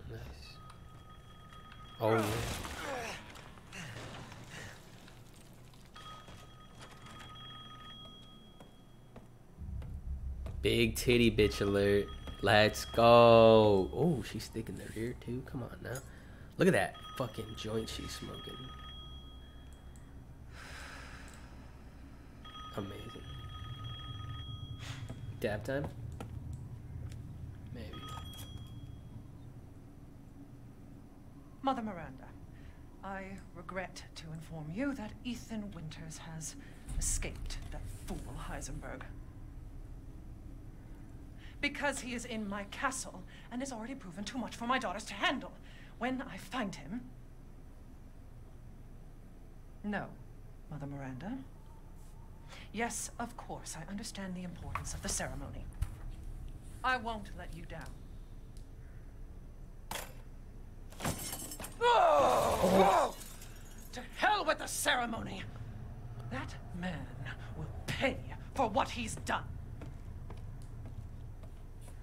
Nice. Oh yeah. Big titty bitch alert. Let's go. Oh, she's sticking the rear too. Come on now. Look at that fucking joint she's smoking. Amazing. Dab time? Maybe. Mother Miranda, I regret to inform you that Ethan Winters has escaped that fool Heisenberg. Because he is in my castle and has already proven too much for my daughters to handle. When I find him. No, Mother Miranda. Yes, of course, I understand the importance of the ceremony. I won't let you down. Oh! To hell with the ceremony! That man will pay for what he's done.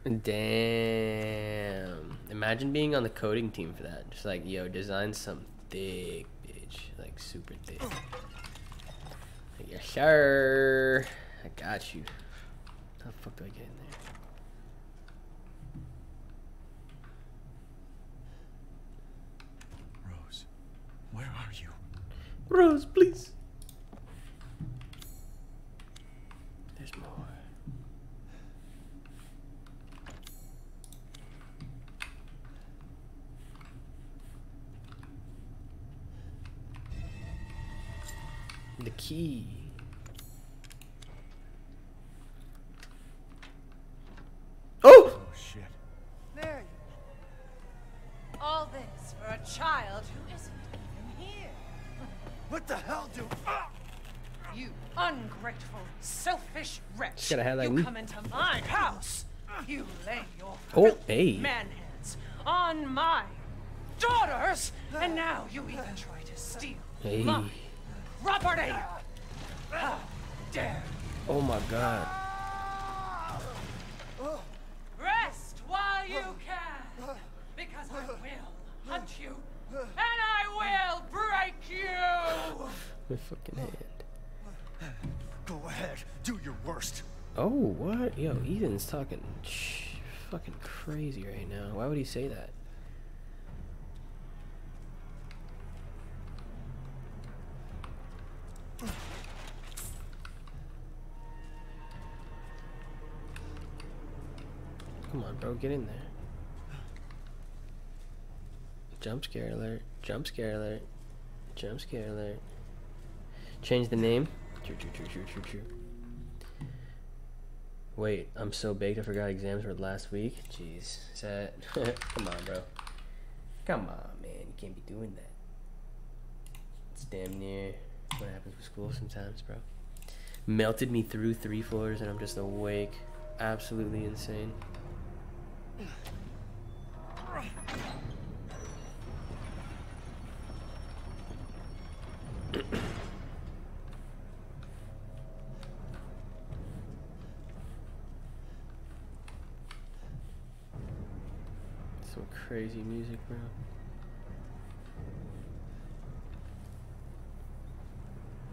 Damn. Imagine being on the coding team for that. Just like, yo, design some thick bitch. Like, super thick. Like, yes, sir. I got you. How the fuck do I get in there? Rose, where are you? Rose, please. The key. Oh! Oh shit. There you are. All this for a child who isn't even here. What the hell do? You ungrateful, selfish wretch. Just gotta have that you come into my house. You lay your Oh, filthy hey. man hands on my daughters, and now you even try to steal Hey. my property. How dare Oh my god. Rest while you can, because I will hunt you, and I will break you. My fucking hand. Go ahead. Do your worst. Oh, what? Yo, Ethan's talking sh- fucking crazy right now. Why would he say that? Come on, bro, get in there. Jump scare alert. Jump scare alert. Jump scare alert. Change the name. Wait, I'm so baked I forgot exams were last week. Jeez. Is that come on bro. Come on man, you can't be doing that. It's damn near what happens with school sometimes, bro. Melted me through three floors and I'm just awake. Absolutely insane. Some crazy music, bro.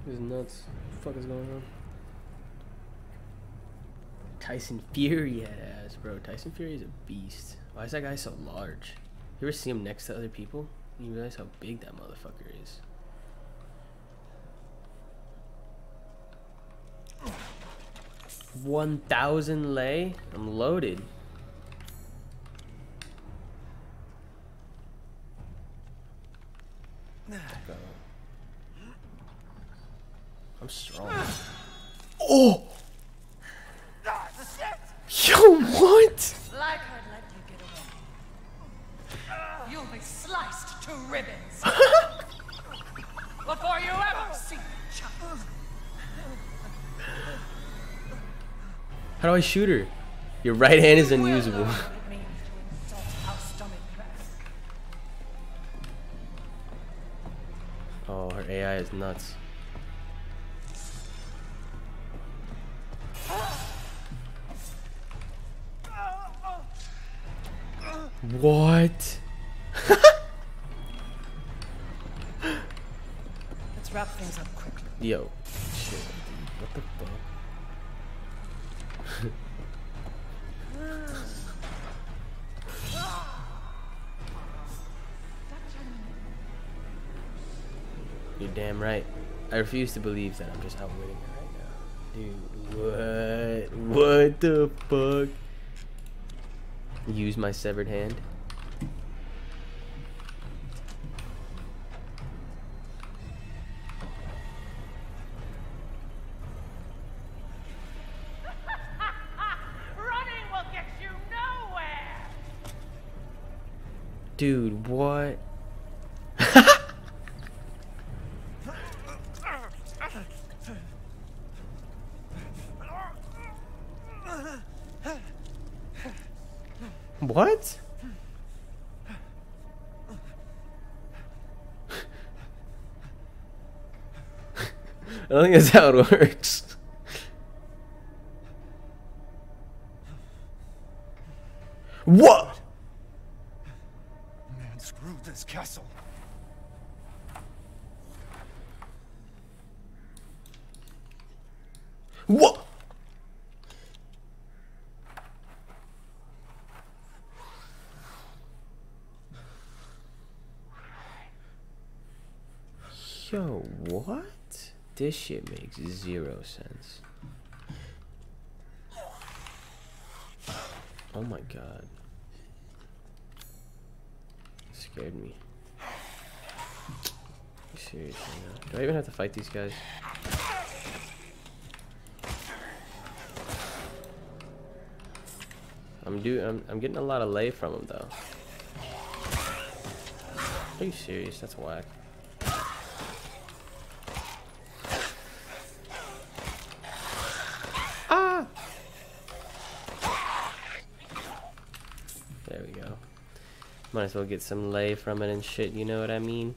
This is nuts. What the fuck is going on? Tyson Fury had ass, bro. Tyson Fury is a beast. Why is that guy so large? You ever see him next to other people? You realize how big that motherfucker is. One thousand Lei? I'm loaded. Go. I'm strong. Oh! Yo, what? You get away. You'll be sliced to ribbons before you ever see child. How do I shoot her? Your right hand is unusable. It means to insult our stomach press. Oh, her AI is nuts. What? Let's wrap things up quickly. Yo. Shit. What the fuck? You're damn right. I refuse to believe that I'm just outwitting her right now. Dude, what? What the fuck? Use my severed hand? I that's how it works. What? Man, screw this castle. What? Yo, what? This shit makes zero sense. Oh my god. scared me. Seriously, no. Do I even have to fight these guys? I'm do I'm I'm getting a lot of Lei from them though. Are you serious? That's whack. Ah! There we go. Might as well get some Lei from it and shit, you know what I mean?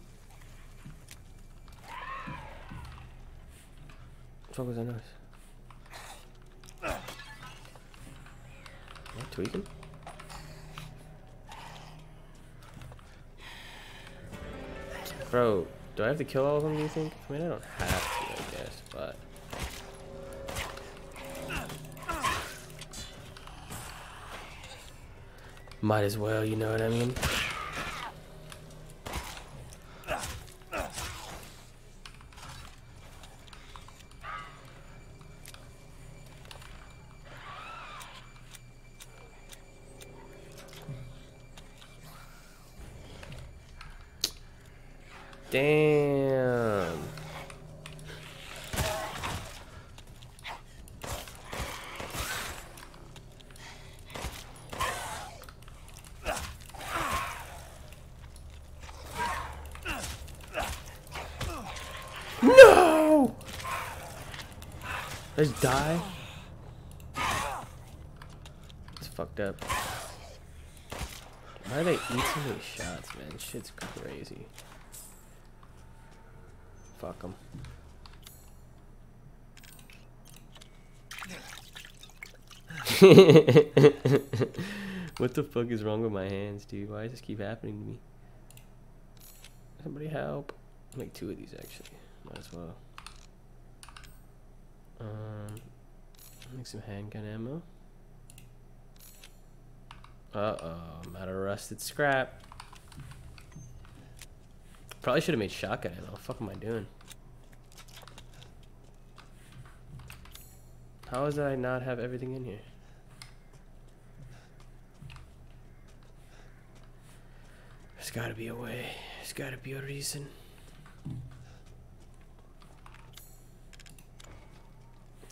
What was I notice? Am I tweaking? Bro, do I have to kill all of them, do you think? I mean, I don't have to, I guess, but... Might as well, you know what I mean? Damn. No! Let's die. It's fucked up. Why are they eating these shots, man? Shit's crazy. Fuck them. what the fuck is wrong with my hands, dude? Why does this keep happening to me? Somebody help. I'll make two of these actually. Might as well. Um, make some handgun ammo. Uh oh, I'm out of rusted scrap. Probably should have made shotgun ammo. What the fuck am I doing? How is it I not have everything in here? There's gotta be a way. There's gotta be a reason.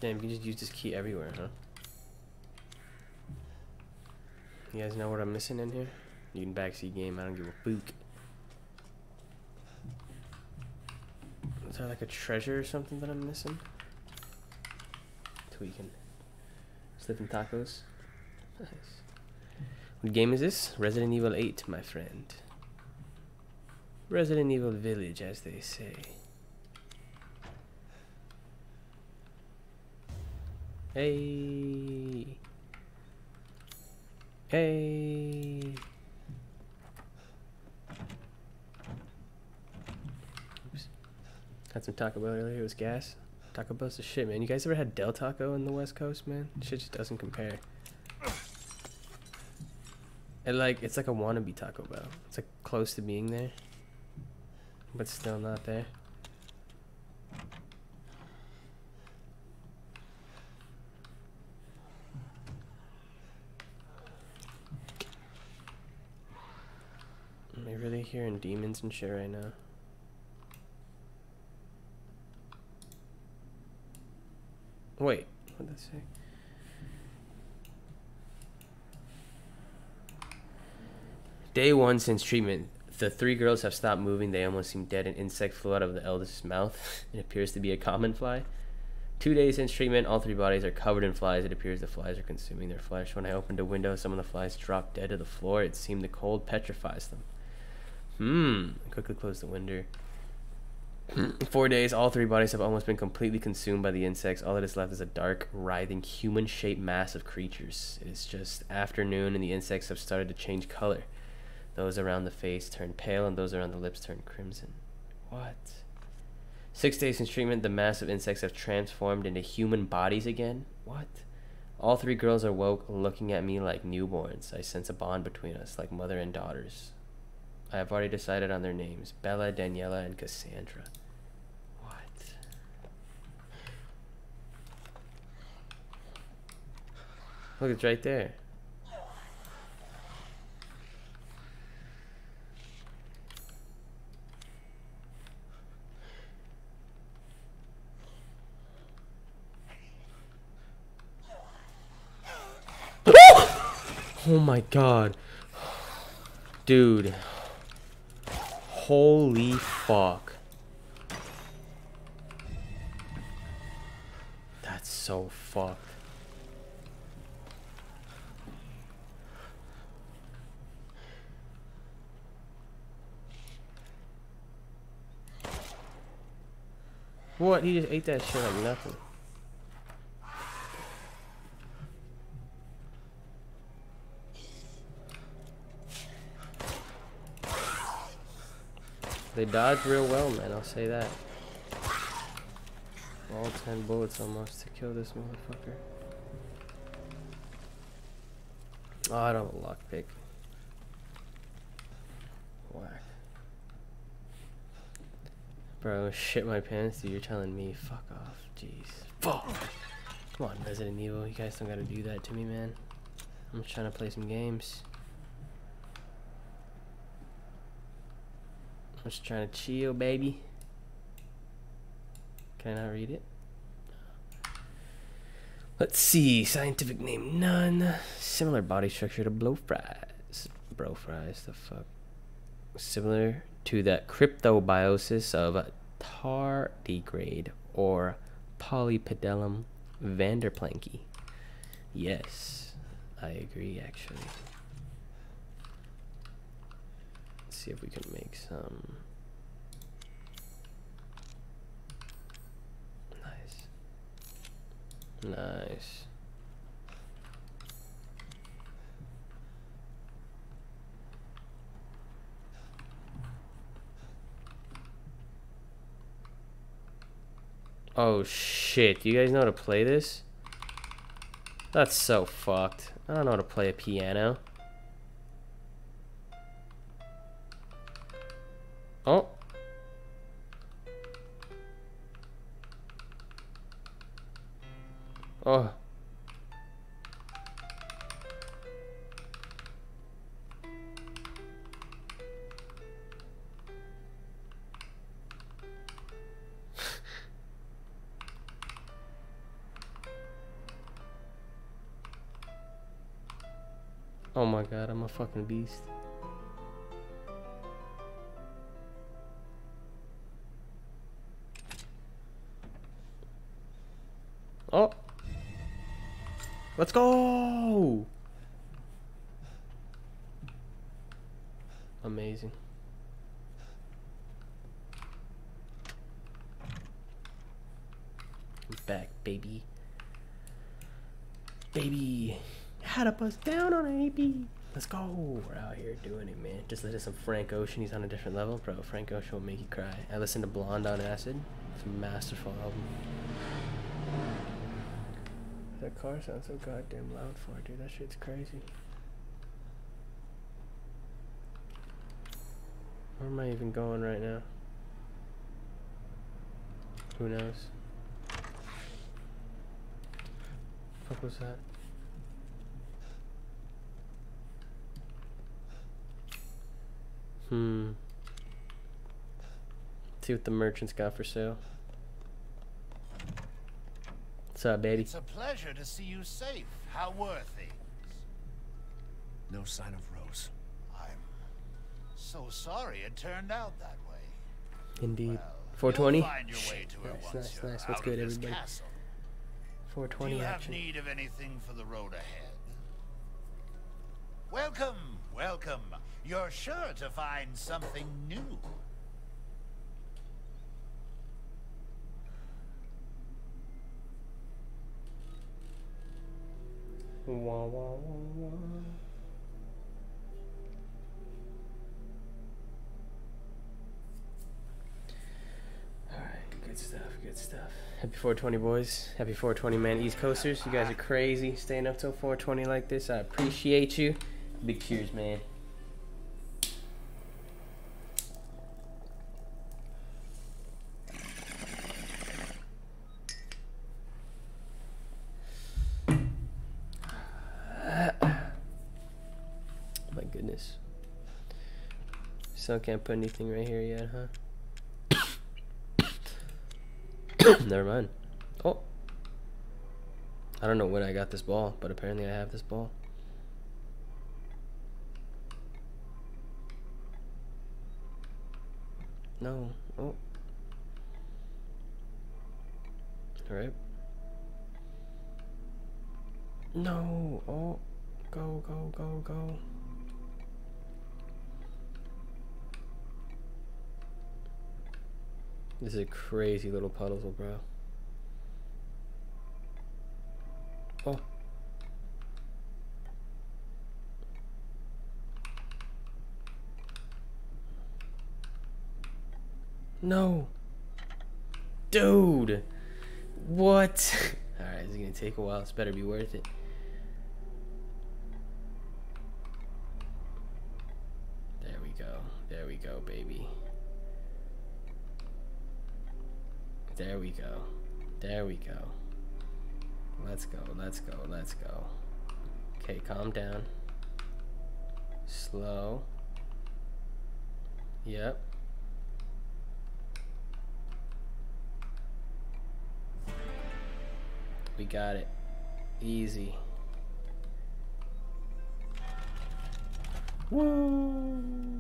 Damn, you can just use this key everywhere, huh? You guys know what I'm missing in here? You can backseat game, I don't give a fuck. Is there like a treasure or something that I'm missing? Tweaking. Slipping tacos. Nice. What game is this? Resident Evil 8, my friend. Resident Evil Village, as they say. Hey. Hey. Oops. Had some Taco Bell earlier. It was gas. Taco Bell's the shit, man. You guys ever had Del Taco in the West Coast, man? Shit just doesn't compare. And like, it's like a wannabe Taco Bell. It's like close to being there, but still not there. Am I demons and shit right now? Wait, what did that say? Day one since treatment, the three girls have stopped moving. They almost seem dead. An insect flew out of the eldest's mouth. It appears to be a common fly. Two days since treatment, all three bodies are covered in flies. It appears the flies are consuming their flesh. When I opened a window, some of the flies dropped dead to the floor. It seemed the cold petrifies them. Hmm. Quickly close the window. Four days, all three bodies have almost been completely consumed by the insects. All that is left is a dark, writhing, human shaped mass of creatures. It is just afternoon, and the insects have started to change color. Those around the face turn pale, and those around the lips turn crimson. What? Six days since treatment, the mass of insects have transformed into human bodies again? What? All three girls are woke, looking at me like newborns. I sense a bond between us, like mother and daughters. I have already decided on their names. Bela, Daniela, and Cassandra. What? Look, it's right there. Oh my god. Dude. Holy fuck. That's so fucked. What? He just ate that shit like nothing. They dodge real well, man. I'll say that. All 10 bullets almost to kill this motherfucker. Oh, I don't have a lockpick. Whack. Bro, shit my pants, dude. You're telling me. Fuck off. Jeez. Fuck. Come on, Resident Evil. You guys don't gotta do that to me, man. I'm just trying to play some games. I'm just trying to chill, baby. Can I not read it? Let's see. Scientific name none. Similar body structure to blowflies. Bro the fuck. Similar to the cryptobiosis of tardigrade or Polypedilum vanderplanki. Yes, I agree actually. Let's see if we can make some. Nice. Nice. Oh shit, you guys know how to play this? That's so fucked. I don't know how to play a piano. Oh. Oh. Oh my god, I'm a fucking beast. Let's go. Amazing. I'm back, baby. Baby. Had up us down on AP. Let's go. We're out here doing it, man. Just listen to some Frank Ocean. He's on a different level. Bro, Frank Ocean will make you cry. I listened to Blonde on Acid. It's a masterful album. That car sounds so goddamn loud for dude. That shit's crazy. Where am I even going right now? Who knows? What was that? Hmm. See what the merchants got for sale. What's up, baby? It's a pleasure to see you safe. How were things? No sign of Rose. I'm so sorry it turned out that way. Indeed. Well, 420? you'll find your way to her Nice, once nice, nice. What's good, everybody? castle. 420 Do you action. have need of anything for the road ahead? Welcome, welcome. You're sure to find something new. Wah, wah, wah, wah. Alright, good stuff, good stuff. Happy 420, boys. Happy 420, man. East Coasters, you guys are crazy. Staying up till 420 like this. I appreciate you. Big cheers, man. Still can't put anything right here yet, huh? Never mind. Oh. I don't know when I got this ball, but apparently I have this ball. No. Oh. Alright. No. Oh. Go, go, go, go. This is a crazy little puddle, bro. Oh. No. Dude. What? Alright, it's gonna take a while. It's better be worth it. There we go. There we go, baby. There we go. There we go. Let's go, let's go, let's go. Okay, calm down. Slow. Yep. We got it. Easy. Woo!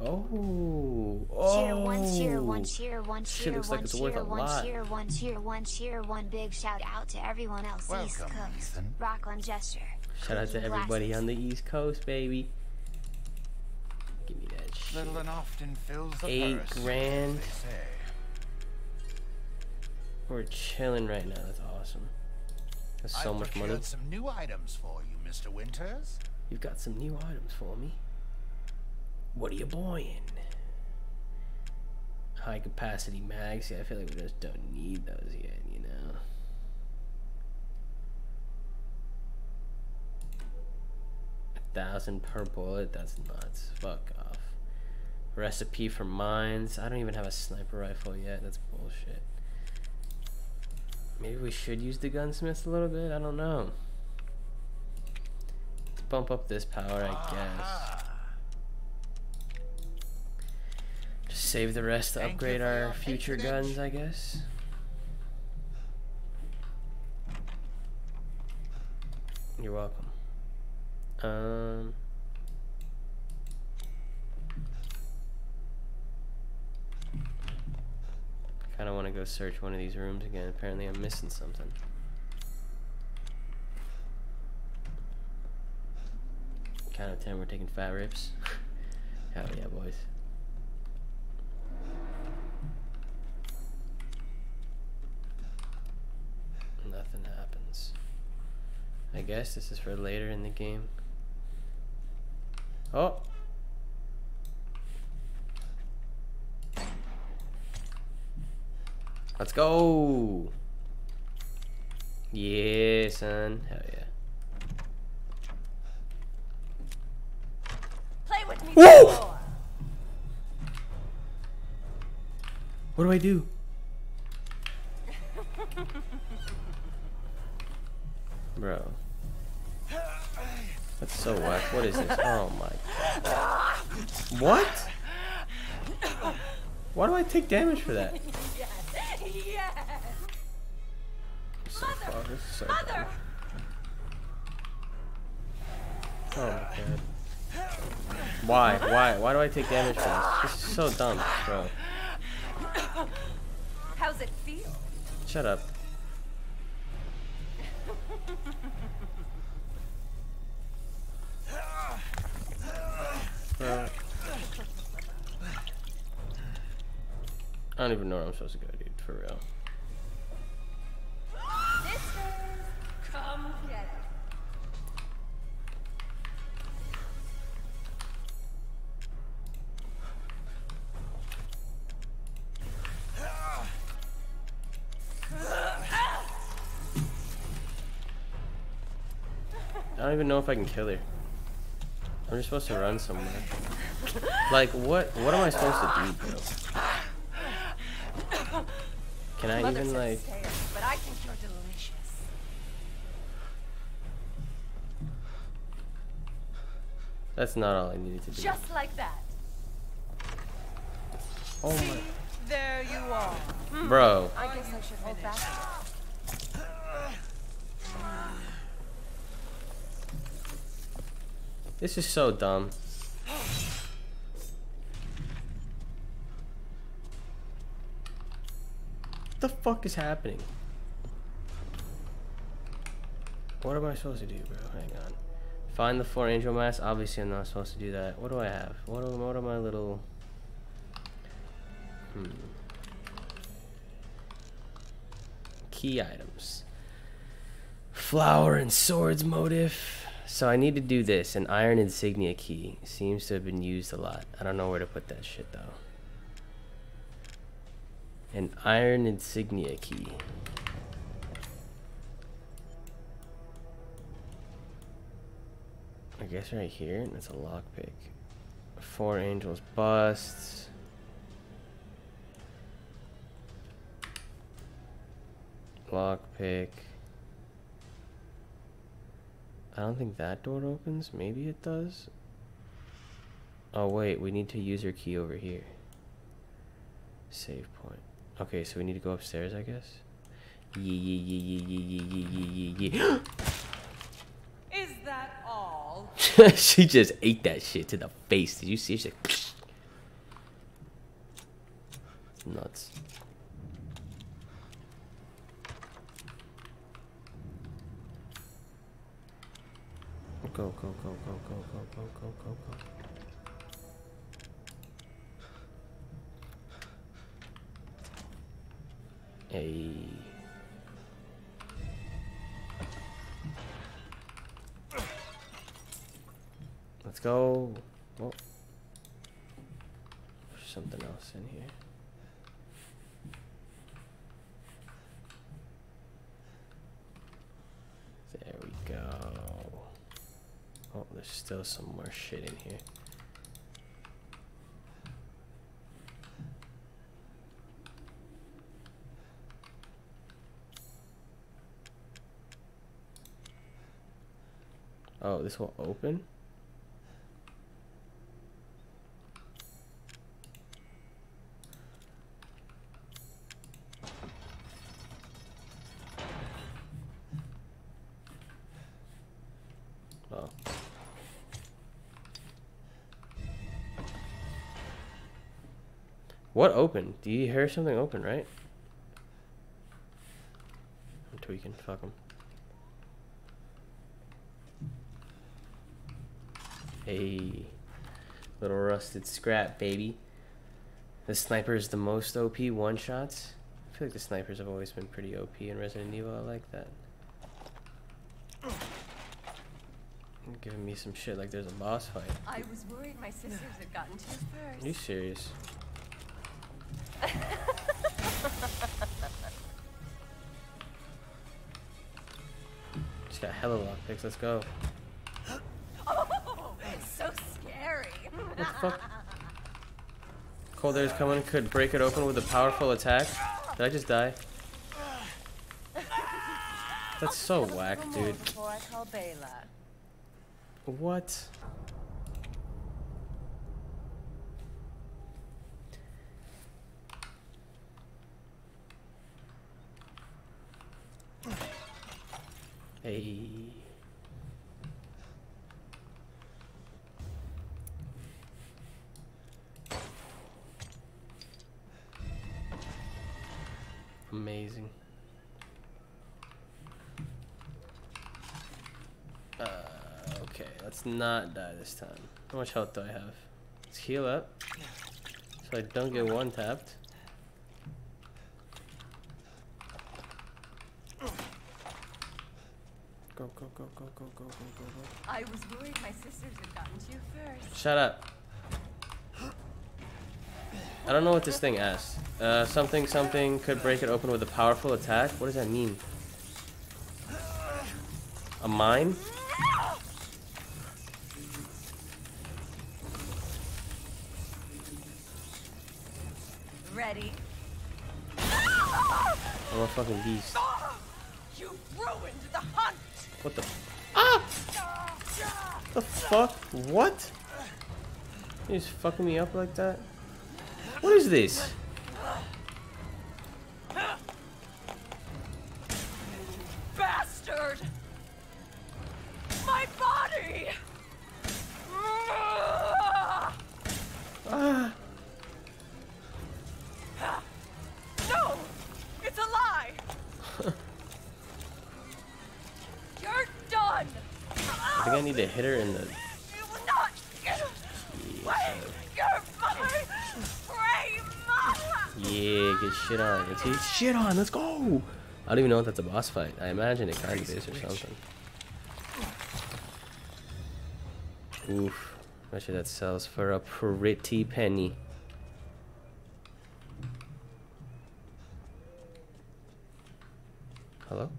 Oh. Cheer one, cheer Oh. one, cheer one, Shit cheer looks like one, it's worth cheer a one, lot. cheer one, cheer one, cheer one. Big shout out to everyone else East Welcome, Coast. Ethan. Rock on gesture. Shout out to Clicking everybody glasses. on the East Coast, baby. Give me that shit. Little and often fills the Eight purse, grand. they say. We're chilling right now. That's awesome. That's so I've much money. procured some new items for you, Mr. Winters. You've got some new items for me. What are you buying? High capacity mags. Yeah, I feel like we just don't need those yet, you know. A thousand per bullet. That's nuts. Fuck off. Recipe for mines. I don't even have a sniper rifle yet. That's bullshit. Maybe we should use the gunsmith a little bit. I don't know. Let's bump up this power, I guess. Just save the rest to upgrade our future guns, I guess. You're welcome. Um. Kind of want to go search one of these rooms again. Apparently, I'm missing something. Count of ten, we're taking fat rips. Hell yeah, boys. Nothing happens. I guess this is for later in the game. Oh! Let's go! Yeah, son. Hell yeah. Play with me. Whoa! What do I do? Bro. That's so whack. What is this? Oh my. What? Why do I take damage for that? yes. Yes. So far, this is so Mother. dumb. Oh my god. Why? Why? Why do I take damage for this? This is so dumb, bro. How's it feel? Shut up. Bro. I don't even know where I'm supposed to go, dude. For real. I don't even know if I can kill her. I'm just supposed to run somewhere. Like, what? What am I supposed to do, bro? Can I Mother even like? stay, but I think you're delicious. That's not all I needed to do. Just like that. Oh my. See? There you are. Hmm. Bro. I guess I should hold back. a bit. This is so dumb. What the fuck is happening? What am I supposed to do, bro? Hang on. Find the four angel masks. Obviously, I'm not supposed to do that. What do I have? What are, what are my little... Hmm. Key items. Flower and swords motif. So I need to do this. An iron insignia key. Seems to have been used a lot. I don't know where to put that shit though. An iron insignia key. I guess right here. That's a lockpick. Four angels busts. Lockpick. I don't think that door opens. Maybe it does. Oh wait, we need to use our key over here. Save point. Okay, so we need to go upstairs, I guess. Yeah, yeah, yeah, yeah, yeah, yeah, yeah, yeah, Is that all? she just ate that shit to the face. Did you see? She's like, nuts. Go, go, go, go, go, go, go, go, go, go. Hey. Let's go. Oh. There's something else in here. There we go. Oh, there's still some more shit in here. Oh, this will open? What opened? Do you hear something open, right? I'm tweaking. Fuck them. Hey. Little rusted scrap, baby. The sniper is the most OP one shots. I feel like the snipers have always been pretty OP in Resident Evil. I like that. Giving me some shit like there's a boss fight. I was worried my sisters had gotten to you Are you serious? Just got hella lockpicks. Let's go. Oh, so scary. What the fuck? Cold air's coming. Could break it open with a powerful attack. Did I just die? That's so whack, dude. Before I call Bayla. What? Hey. Amazing. Uh, okay, let's not die this time. How much health do I have? Let's heal up. So I don't get one tapped. Shut up. I don't know what this thing asks. Uh, something, something could break it open with a powerful attack? What does that mean? A mine? Ready? I'm a fucking beast. You ruined the hunt! What the? Ah! The fuck? What? Just fucking me up like that? What is this? Shit on. Let's go. I don't even know if that's a boss fight. I imagine it kind of is or something. Oof. I bet you that sells for a pretty penny. Hello?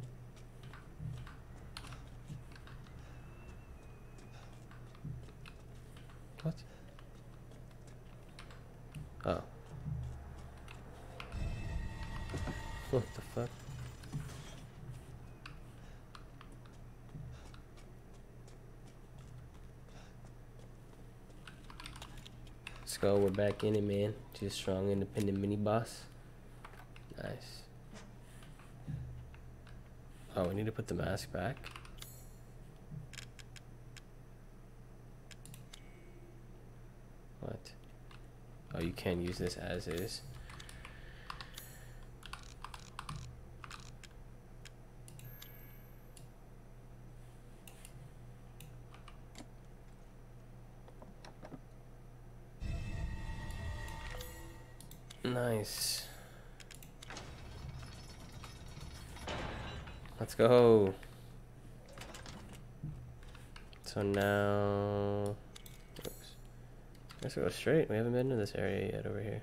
What? Oh. What the fuck? Let's go, we're back in it, man. Just strong, independent mini boss. Nice. Oh, we need to put the mask back. What? Oh, you can't use this as is. Nice. Let's go. So now, oops. Let's go straight. We haven't been to this area yet over here.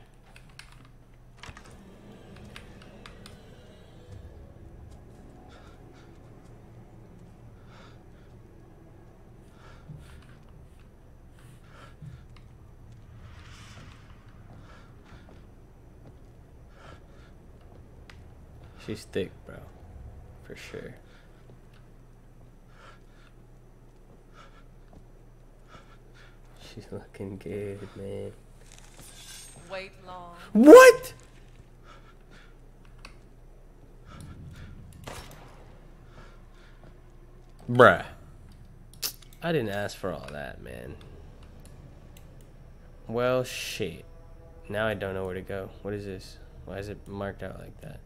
She's thick, bro. For sure. She's looking good, man. Wait long. What? Bruh. I didn't ask for all that, man. Well, shit. Now I don't know where to go. What is this? Why is it marked out like that?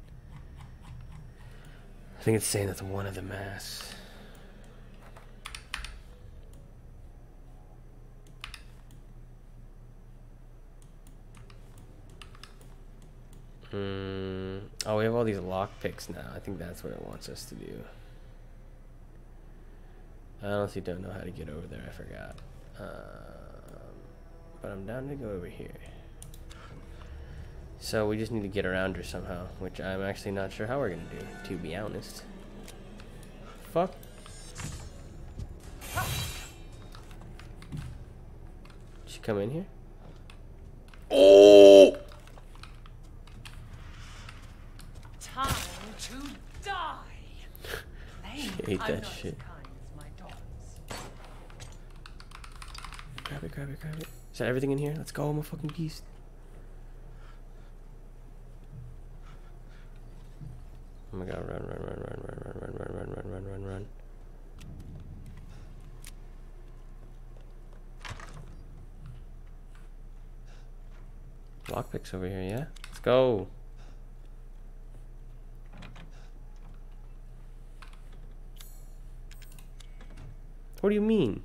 I think it's saying that's one of the masks. Hmm. Oh, we have all these lock picks now. I think that's what it wants us to do. I honestly don't know how to get over there. I forgot. Um, but I'm down to go over here. So we just need to get around her somehow, which I'm actually not sure how we're gonna do, to be honest. Fuck. She come in here? Oh! Time to die. She ate that shit. kind as my daughters. Grab it, grab it, grab it. Is that everything in here? Let's go, I'm a fucking beast. Lockpicks over here, yeah? Let's go. What do you mean?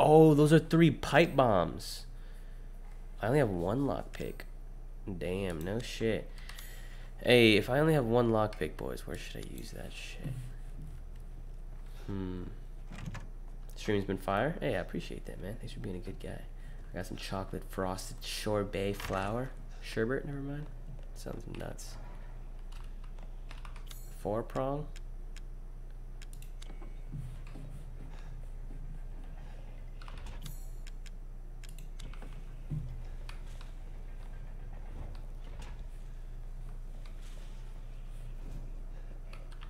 Oh, those are three pipe bombs. I only have one lockpick. Damn, no shit. Hey, if I only have one lockpick, boys, where should I use that shit? Hmm. Stream's been fire. Hey, I appreciate that, man. Thanks for being a good guy. I got some chocolate frosted sorbet flour. Sherbet, never mind. Sounds nuts. Four prong.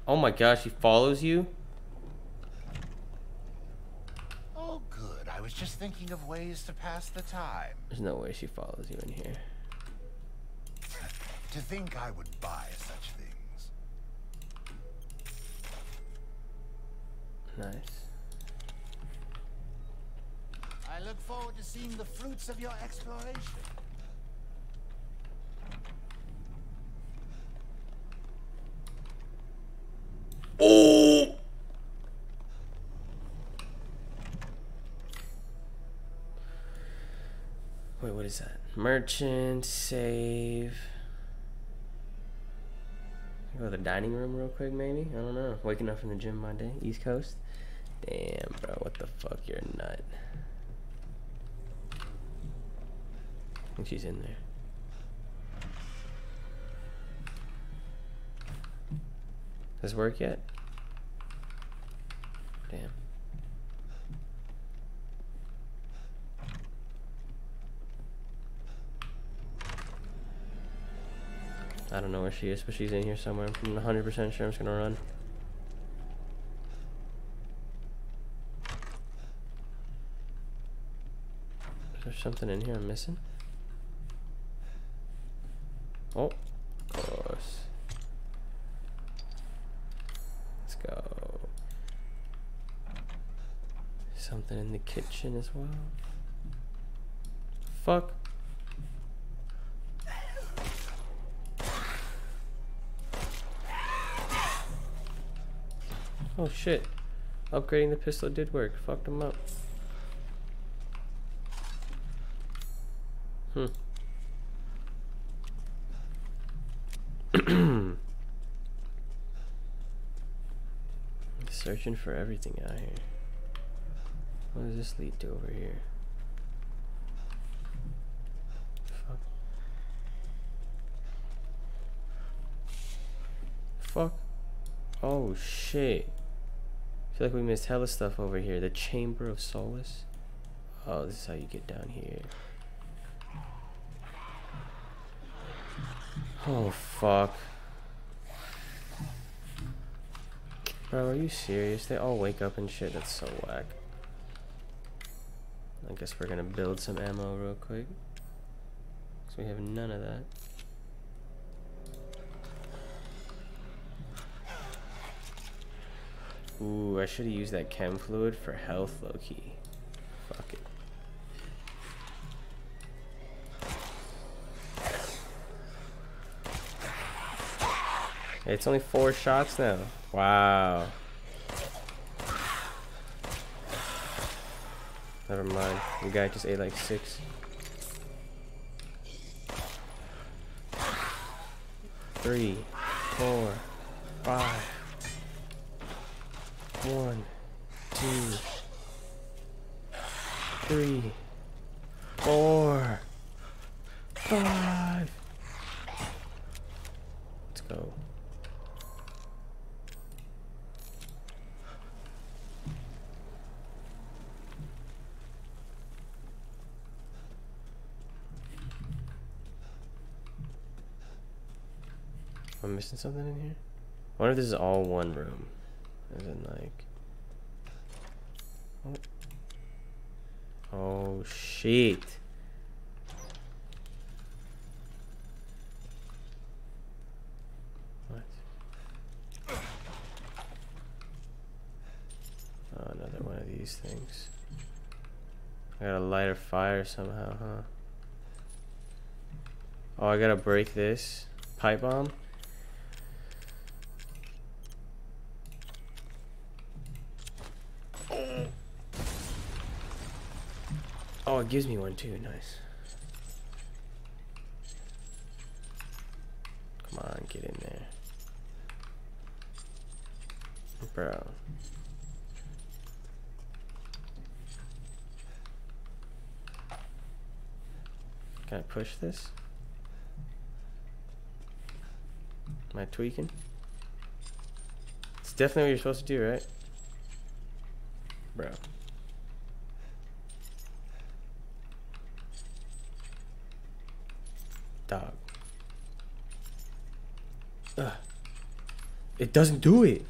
Oh my gosh, he follows you? was just thinking of ways to pass the time. There's no way she follows you in here. To think I would buy such things. Nice. I look forward to seeing the fruits of your exploration. Oh! Wait, what is that? Merchant, save. Go to the dining room real quick, maybe? I don't know. Waking up from the gym Monday, East Coast. Damn, bro, what the fuck? You're a nut. I think she's in there. Does this work yet? I don't know where she is, but she's in here somewhere. I'm 100% sure I'm just gonna run. Is there something in here I'm missing? Oh, of course. Let's go. Something in the kitchen as well. Fuck. Oh shit. Upgrading the pistol did work. Fucked him up. Hmm. Searching for everything out here. What does this lead to over here? Fuck. Fuck. Oh shit. Feel like we missed hella stuff over here. The Chamber of Solace. Oh, this is how you get down here. Oh fuck. Bro, are you serious? They all wake up and shit. That's so whack. I guess we're gonna build some ammo real quick. Cause we have none of that. Ooh, I should have used that chem fluid for health, low-key. Fuck it. It's only four shots now. Wow. Never mind. The guy just ate like six. Three, four, five. One, two, three, four, five. Let's go. Am I missing something in here? I wonder if this is all one room. In like Oh, oh shit. What? Oh, another one of these things. I gotta light a fire somehow, huh? Oh, I gotta break this pipe bomb. Oh, it gives me one too. Nice. Come on, get in there. Bro. Can I push this? Am I tweaking? It's definitely what you're supposed to do, right? Bro. Dog. Ugh. It doesn't do it.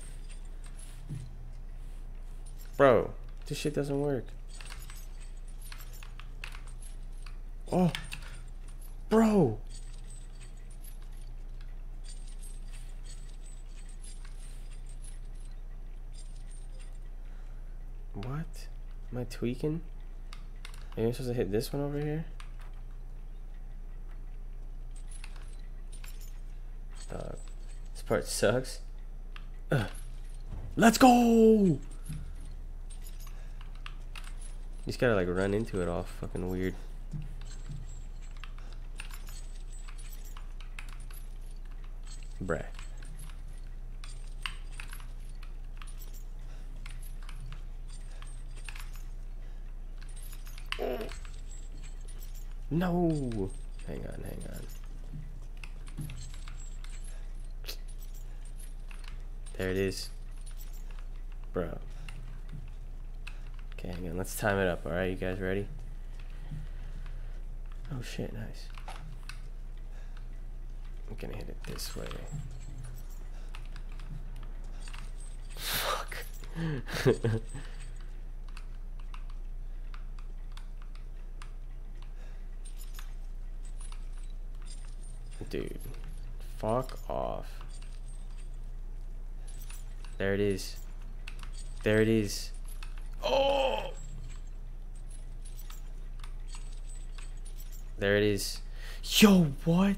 Bro, this shit doesn't work. Oh. Bro. What? Am I tweaking? Am I supposed to hit this one over here? Uh, this part sucks. Ugh. Let's go! You just gotta like run into it all fucking weird. Bruh. No! Hang on, hang on. There it is. Bro. Okay, hang on. Let's time it up. Alright, you guys ready? Oh shit, nice. I'm gonna hit it this way. Fuck. Dude. Fuck off. There it is. There it is. Oh! There it is. Yo, what?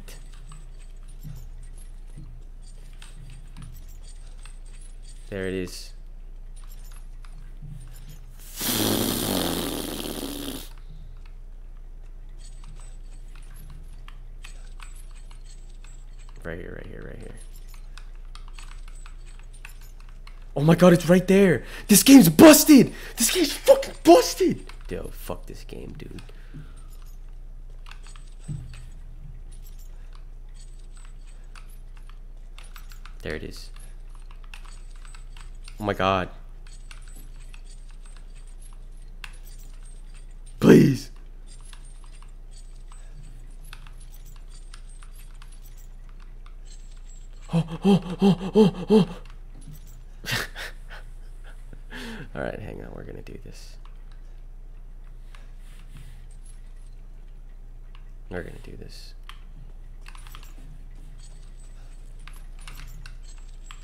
There it is. Right here, right here, right here. Oh my god, it's right there. This game's busted. This game's fucking busted. Yo, fuck this game, dude. There it is. Oh my god. Please. Oh, oh, oh, oh, oh. Alright, hang on. We're going to do this. We're going to do this.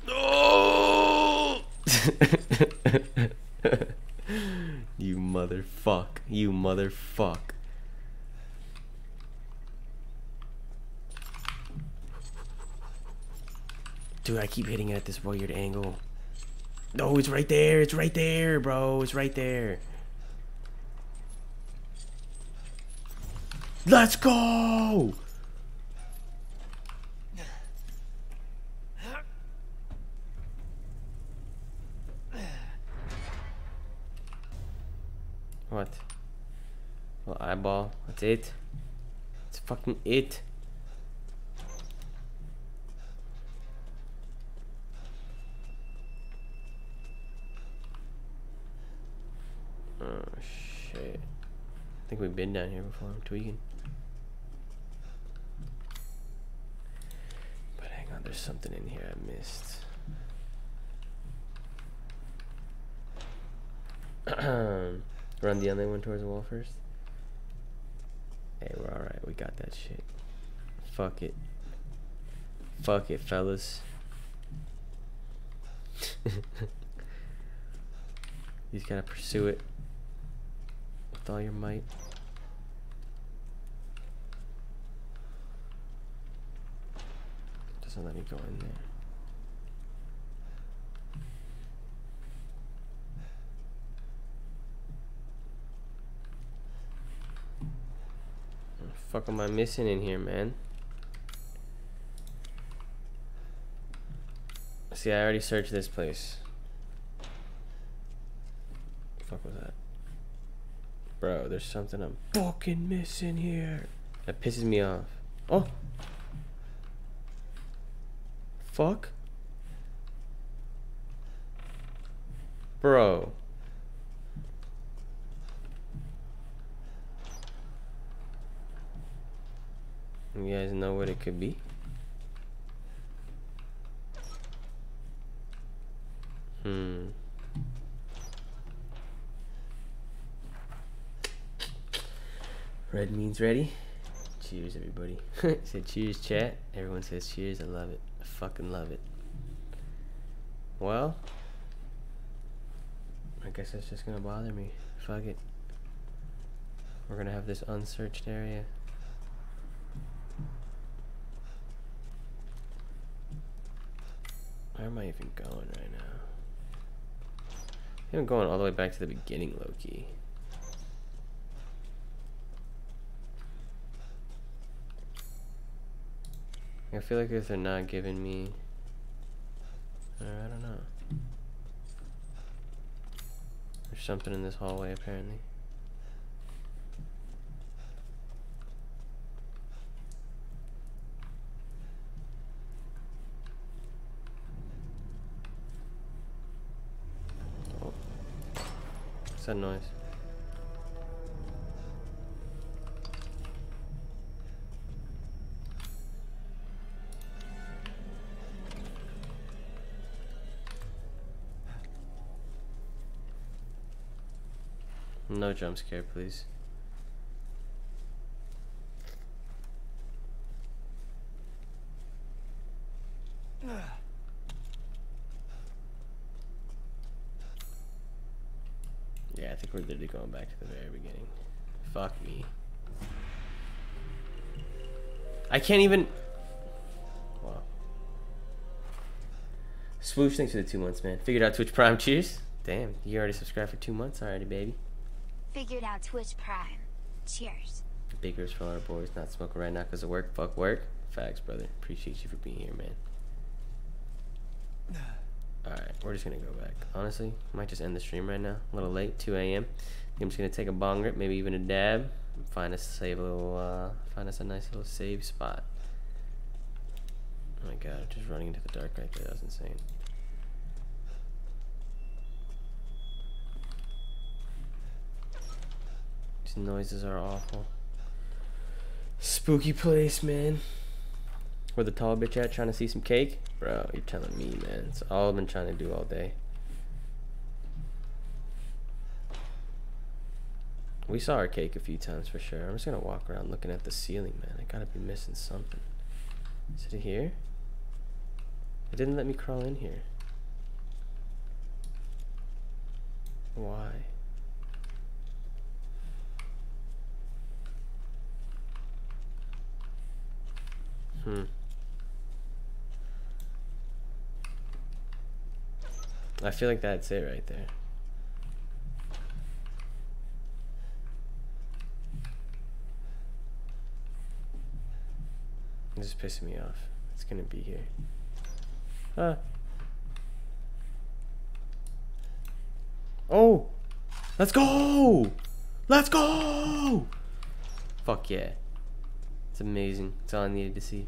No! you motherfuck. You motherfuck. Dude, I keep hitting it at this weird angle. No, it's right there. It's right there, bro. It's right there. Let's go! What? Well, eyeball. That's it. It's fucking it. Oh shit. I think we've been down here before. I'm tweaking. But hang on, there's something in here I missed. Run the other one towards the wall first. Hey, we're alright. We got that shit. Fuck it. Fuck it, fellas. you just gotta pursue it with all your might. Doesn't let me go in there. Fuck am I missing in here, man? See, I already searched this place. Fuck was that? Bro, there's something I'm fucking missing here. That pisses me off. Oh. Fuck. Bro. You guys know what it could be? Hmm. Red means ready. cheers, everybody. said cheers, chat. Everyone says cheers. I love it. I fucking love it. Well, I guess that's just gonna bother me. Fuck it. We're gonna have this unsearched area. Where am I even going right now? I'm going all the way back to the beginning, Loki. I feel like if they're not giving me, uh, I don't know. There's something in this hallway apparently. That noise? No jump scare, please. Yeah, I think going back to the very beginning. Fuck me. I can't even... Wow. Swoosh, thanks for the two months, man. Figured out Twitch Prime. Cheers. Damn, you already subscribed for two months already, baby. Figured out Twitch Prime. Cheers. Bakers for our boys, not smoking right now because of work. Fuck work. Facts, brother. Appreciate you for being here, man. Alright, we're just gonna go back. Honestly, might just end the stream right now. A little late, 2 a.m. I'm just gonna take a bong rip, maybe even a dab. Find us a save little, uh, find us a nice little save spot. Oh my god, just running into the dark right there. That was insane. These noises are awful. Spooky place, man. Where the tall bitch at trying to see some cake? Bro, you're telling me, man. It's all I've been trying to do all day. We saw our cake a few times for sure. I'm just gonna walk around looking at the ceiling, man. I gotta be missing something. Is it here? It didn't let me crawl in here. Why? Hmm. I feel like that's it right there. This is pissing me off. It's gonna be here. Ah. Oh! Let's go! Let's go! Fuck yeah. It's amazing. It's all I needed to see.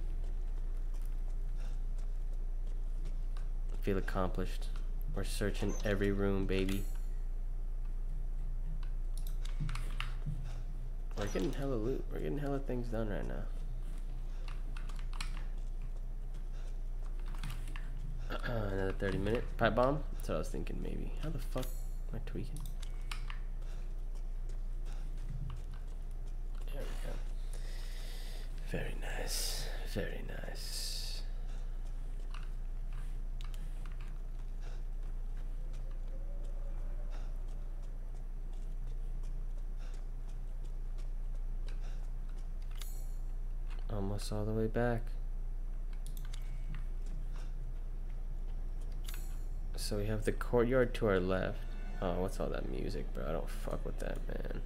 I feel accomplished. We're searching every room, baby. We're getting hella loot. We're getting hella things done right now. Another 30 minute pipe bomb? That's what I was thinking maybe. How the fuck am I tweaking? There we go. Very nice. Very nice. Almost all the way back. So we have the courtyard to our left. Oh, what's all that music, bro? I don't fuck with that, man.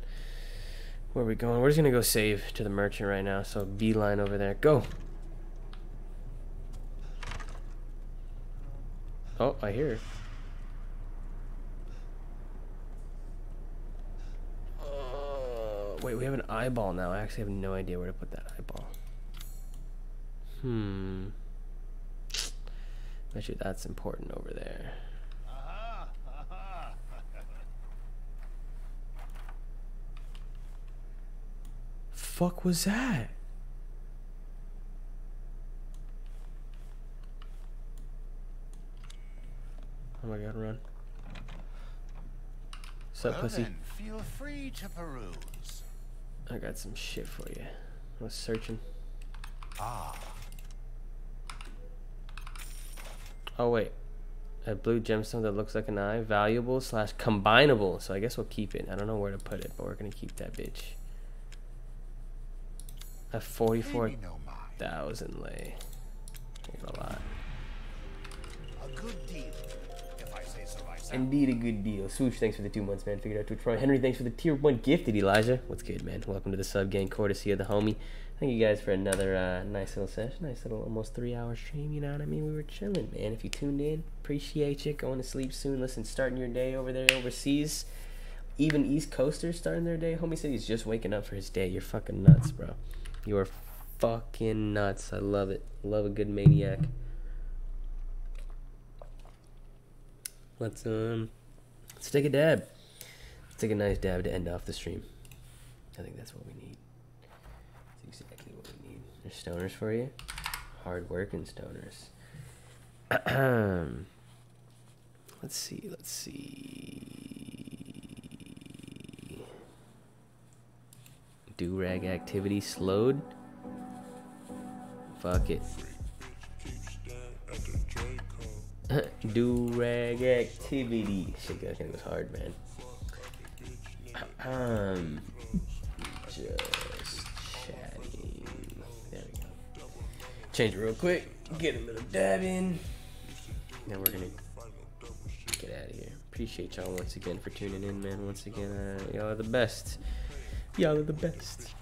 Where are we going? We're just gonna go save to the merchant right now. So beeline over there. Go. Oh, I hear. Oh, wait, we have an eyeball now. I actually have no idea where to put that eyeball. Hmm. Bet you that's important over there. Fuck was that? Oh my god, run. What's up, well pussy? then, feel free to peruse. I got some shit for you. I was searching. Ah. Oh wait, a blue gemstone that looks like an eye, valuable slash combinable. So I guess we'll keep it. I don't know where to put it, but we're gonna keep that bitch. A forty-four thousand Lei. Ain't a lot. A good deal, if I say so myself. Indeed, a good deal. Swoosh, thanks for the two months, man. Figured out Twitch Pro. Henry, thanks for the tier one gifted. Elijah, what's good, man? Welcome to the sub gang, courtesy of the homie. Thank you guys for another uh, nice little session, nice little almost three hour stream. You know what I mean? We were chilling, man. If you tuned in, appreciate you. Going to sleep soon. Listen, starting your day over there overseas. Even East Coasters starting their day. Homie said he's just waking up for his day. You're fucking nuts, bro. You are fucking nuts. I love it. Love a good maniac. Let's um, let's take a dab. Let's take a nice dab to end off the stream. I think that's what we need. That's exactly what we need. Stoners for you. Hard working stoners. let's see. Let's see. Do rag activity slowed. Fuck it. Do rag activity. Shit, that thing was hard, man. Um, just Change it real quick. Get a little dab in. Then we're gonna get out of here. Appreciate y'all once again for tuning in, man. Once again, uh, y'all are the best. Y'all are the best.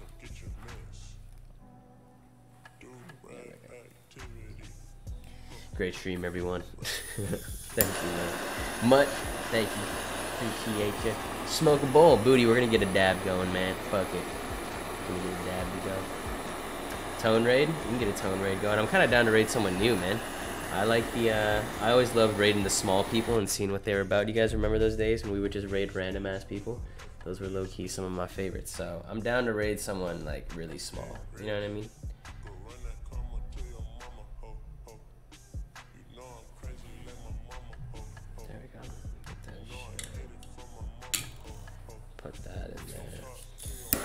Great stream, everyone. thank you, man. Mutt, thank you. Appreciate you. Smoke a bowl, booty. We're gonna get a dab going, man. Fuck it. We're get a dab to go. Tone raid? You can get a tone raid going. I'm kind of down to raid someone new, man. I like the. uh I always loved raiding the small people and seeing what they were about. You guys remember those days when we would just raid random ass people? Those were low key some of my favorites. So I'm down to raid someone like really small. You know what I mean? There we go. Put that in there.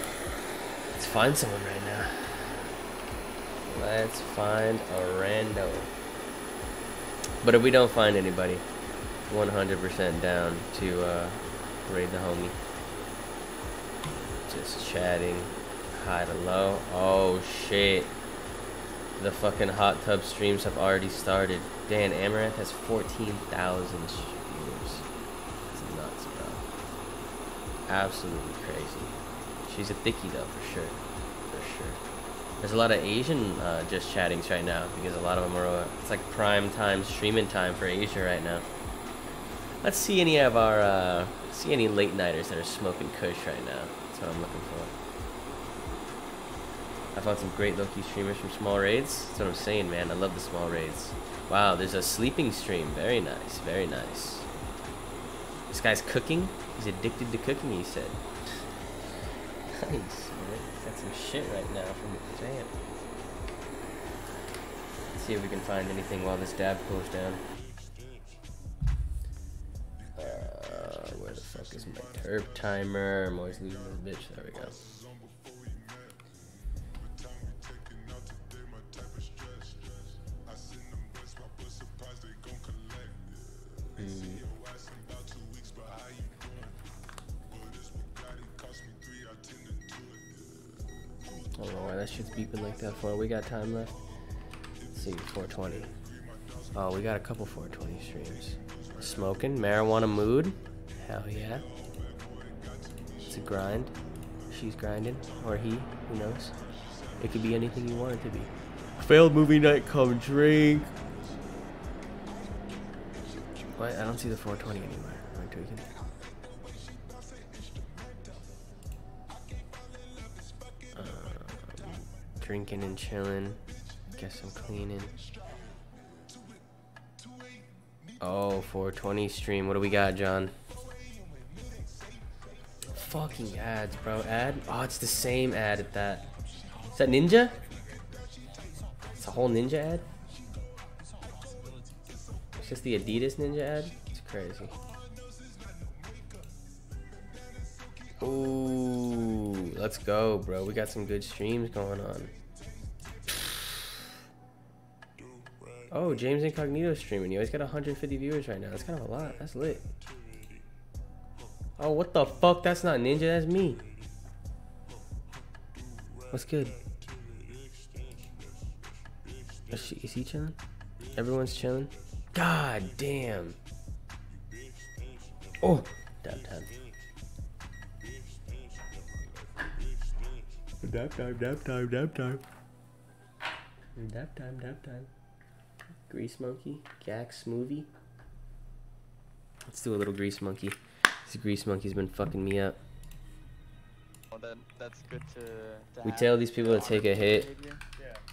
Let's find someone right now. Let's find a rando. But if we don't find anybody, 100% down to uh, raid the homie. Just chatting. Hi to low. Oh shit. The fucking hot tub streams have already started. Dan Amouranth has 14,000 viewers. It's nuts, bro. Absolutely crazy. She's a thickie though, for sure. There's a lot of Asian uh, just chattings right now because a lot of them are. Uh, it's like prime time streaming time for Asia right now. Let's see any of our uh, see any late nighters that are smoking Kush right now. That's what I'm looking for. I found some great Loki streamers from small raids. That's what I'm saying, man. I love the small raids. Wow, there's a sleeping stream. Very nice, very nice. This guy's cooking. He's addicted to cooking. He said. nice. Got some shit right now see if we can find anything while this dab cools down. Uh, where the fuck is my terp timer? I'm always losing this bitch. There we go. Hmm. I don't know why that shit's beeping like that for. We got time left. See, 420. Oh, we got a couple 420 streams. Smoking, marijuana mood. Hell yeah. It's a grind. She's grinding, or he, who knows? It could be anything you want it to be. Failed movie night, come drink. What? I don't see the 420 anywhere. Am I tweaking? Um, drinking and chilling. Guess I'm cleaning. Oh, 420 stream. What do we got, John? Fucking ads, bro. Ad? Oh, it's the same ad at that. Is that Ninja? It's a whole Ninja ad? It's just the Adidas Ninja ad? It's crazy. Ooh, Let's go, bro. We got some good streams going on. Oh, James Incognito streaming. Yo, he's got 150 viewers right now. That's kind of a lot. That's lit. Oh, what the fuck? That's not Ninja. That's me. What's good? Is, she, is he chilling? Everyone's chilling? God damn. Oh, dab time. Dab time, dab time, dab time. Dab time, dab time. Grease Monkey, Gax movie. Let's do a little Grease Monkey. This Grease Monkey's been fucking me up. Well, then that's good to. to We tell these people to take a hit, behavior.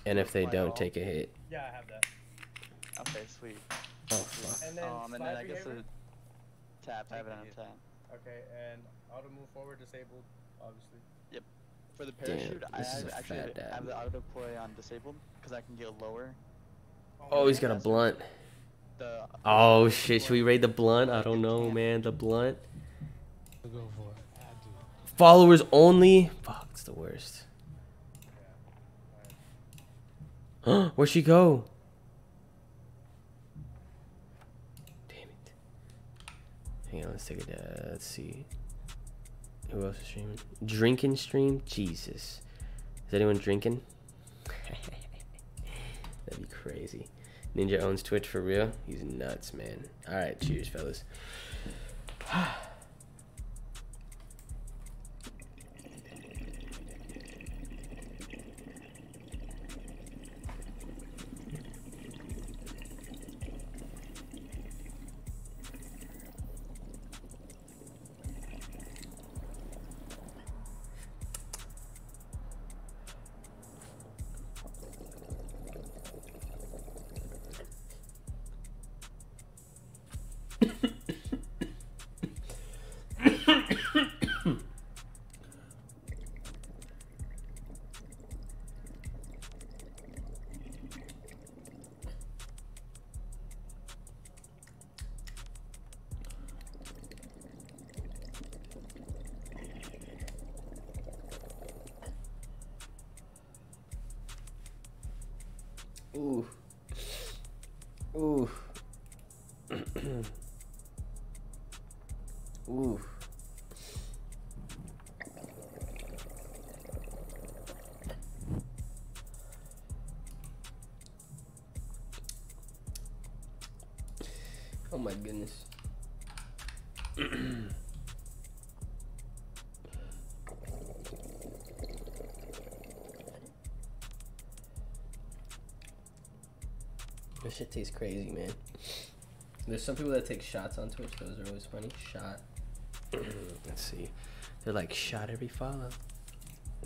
and if they don't take a hit, Yeah, I have that. Okay, sweet. Oh, fuck. And then um, and then I guess behavior? a tap. I have it on tap. Okay, and auto move forward disabled, obviously. Yep. For the Damn, I this is have, actually have the auto deploy on disabled because I can get lower. Oh, he's got a blunt. Oh shit, should we raid the blunt? I don't know, man. The blunt. Followers only. Fuck, it's the worst. Where'd she go? Damn it. Hang on, let's take it. Uh, let's see. Who else is streaming? Drinking stream? Jesus. Is anyone drinking? That'd be crazy. Ninja owns Twitch for real? He's nuts, man. Alright, cheers, fellas. goodness. This shit tastes crazy, man. There's some people that take shots on Twitch. Those are always funny. Shot. Let's see. They're like shot every follow,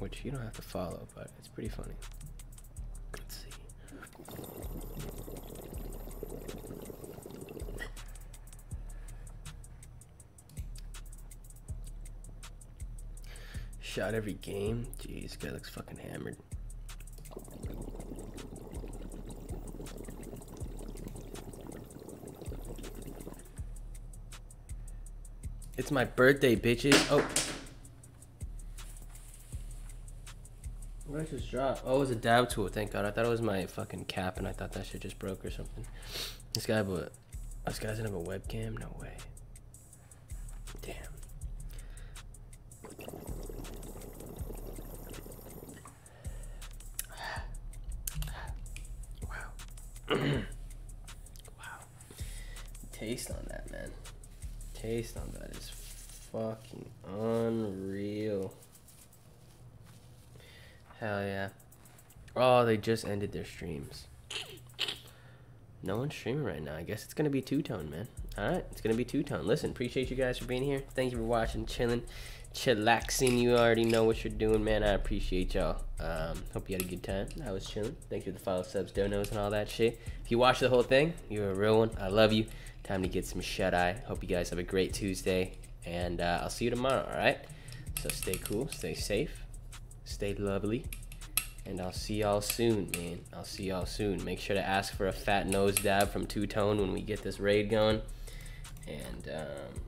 which you don't have to follow, but it's pretty funny. Shot every game. Jeez, guy looks fucking hammered. It's my birthday, bitches. Oh. What did I just drop? Oh, it was a dab tool. Thank God. I thought it was my fucking cap, and I thought that shit just broke or something. This guy, but oh, this guy doesn't have a webcam. No way. Just ended their streams. No one's streaming right now. I guess it's gonna be two tone, man. Alright, it's gonna be two tone. Listen, appreciate you guys for being here. Thank you for watching, chilling, chillaxing. You already know what you're doing, man. I appreciate y'all. Um, hope you had a good time. I was chilling. Thank you for the follow, subs, donos, and all that shit. If you watched the whole thing, you're a real one. I love you. Time to get some shut eye. Hope you guys have a great Tuesday, and uh, I'll see you tomorrow. All right. So stay cool, stay safe, stay lovely, and I'll see y'all soon, man. I'll see y'all soon. Make sure to ask for a fat nose dab from Two Tone when we get this raid going. And um,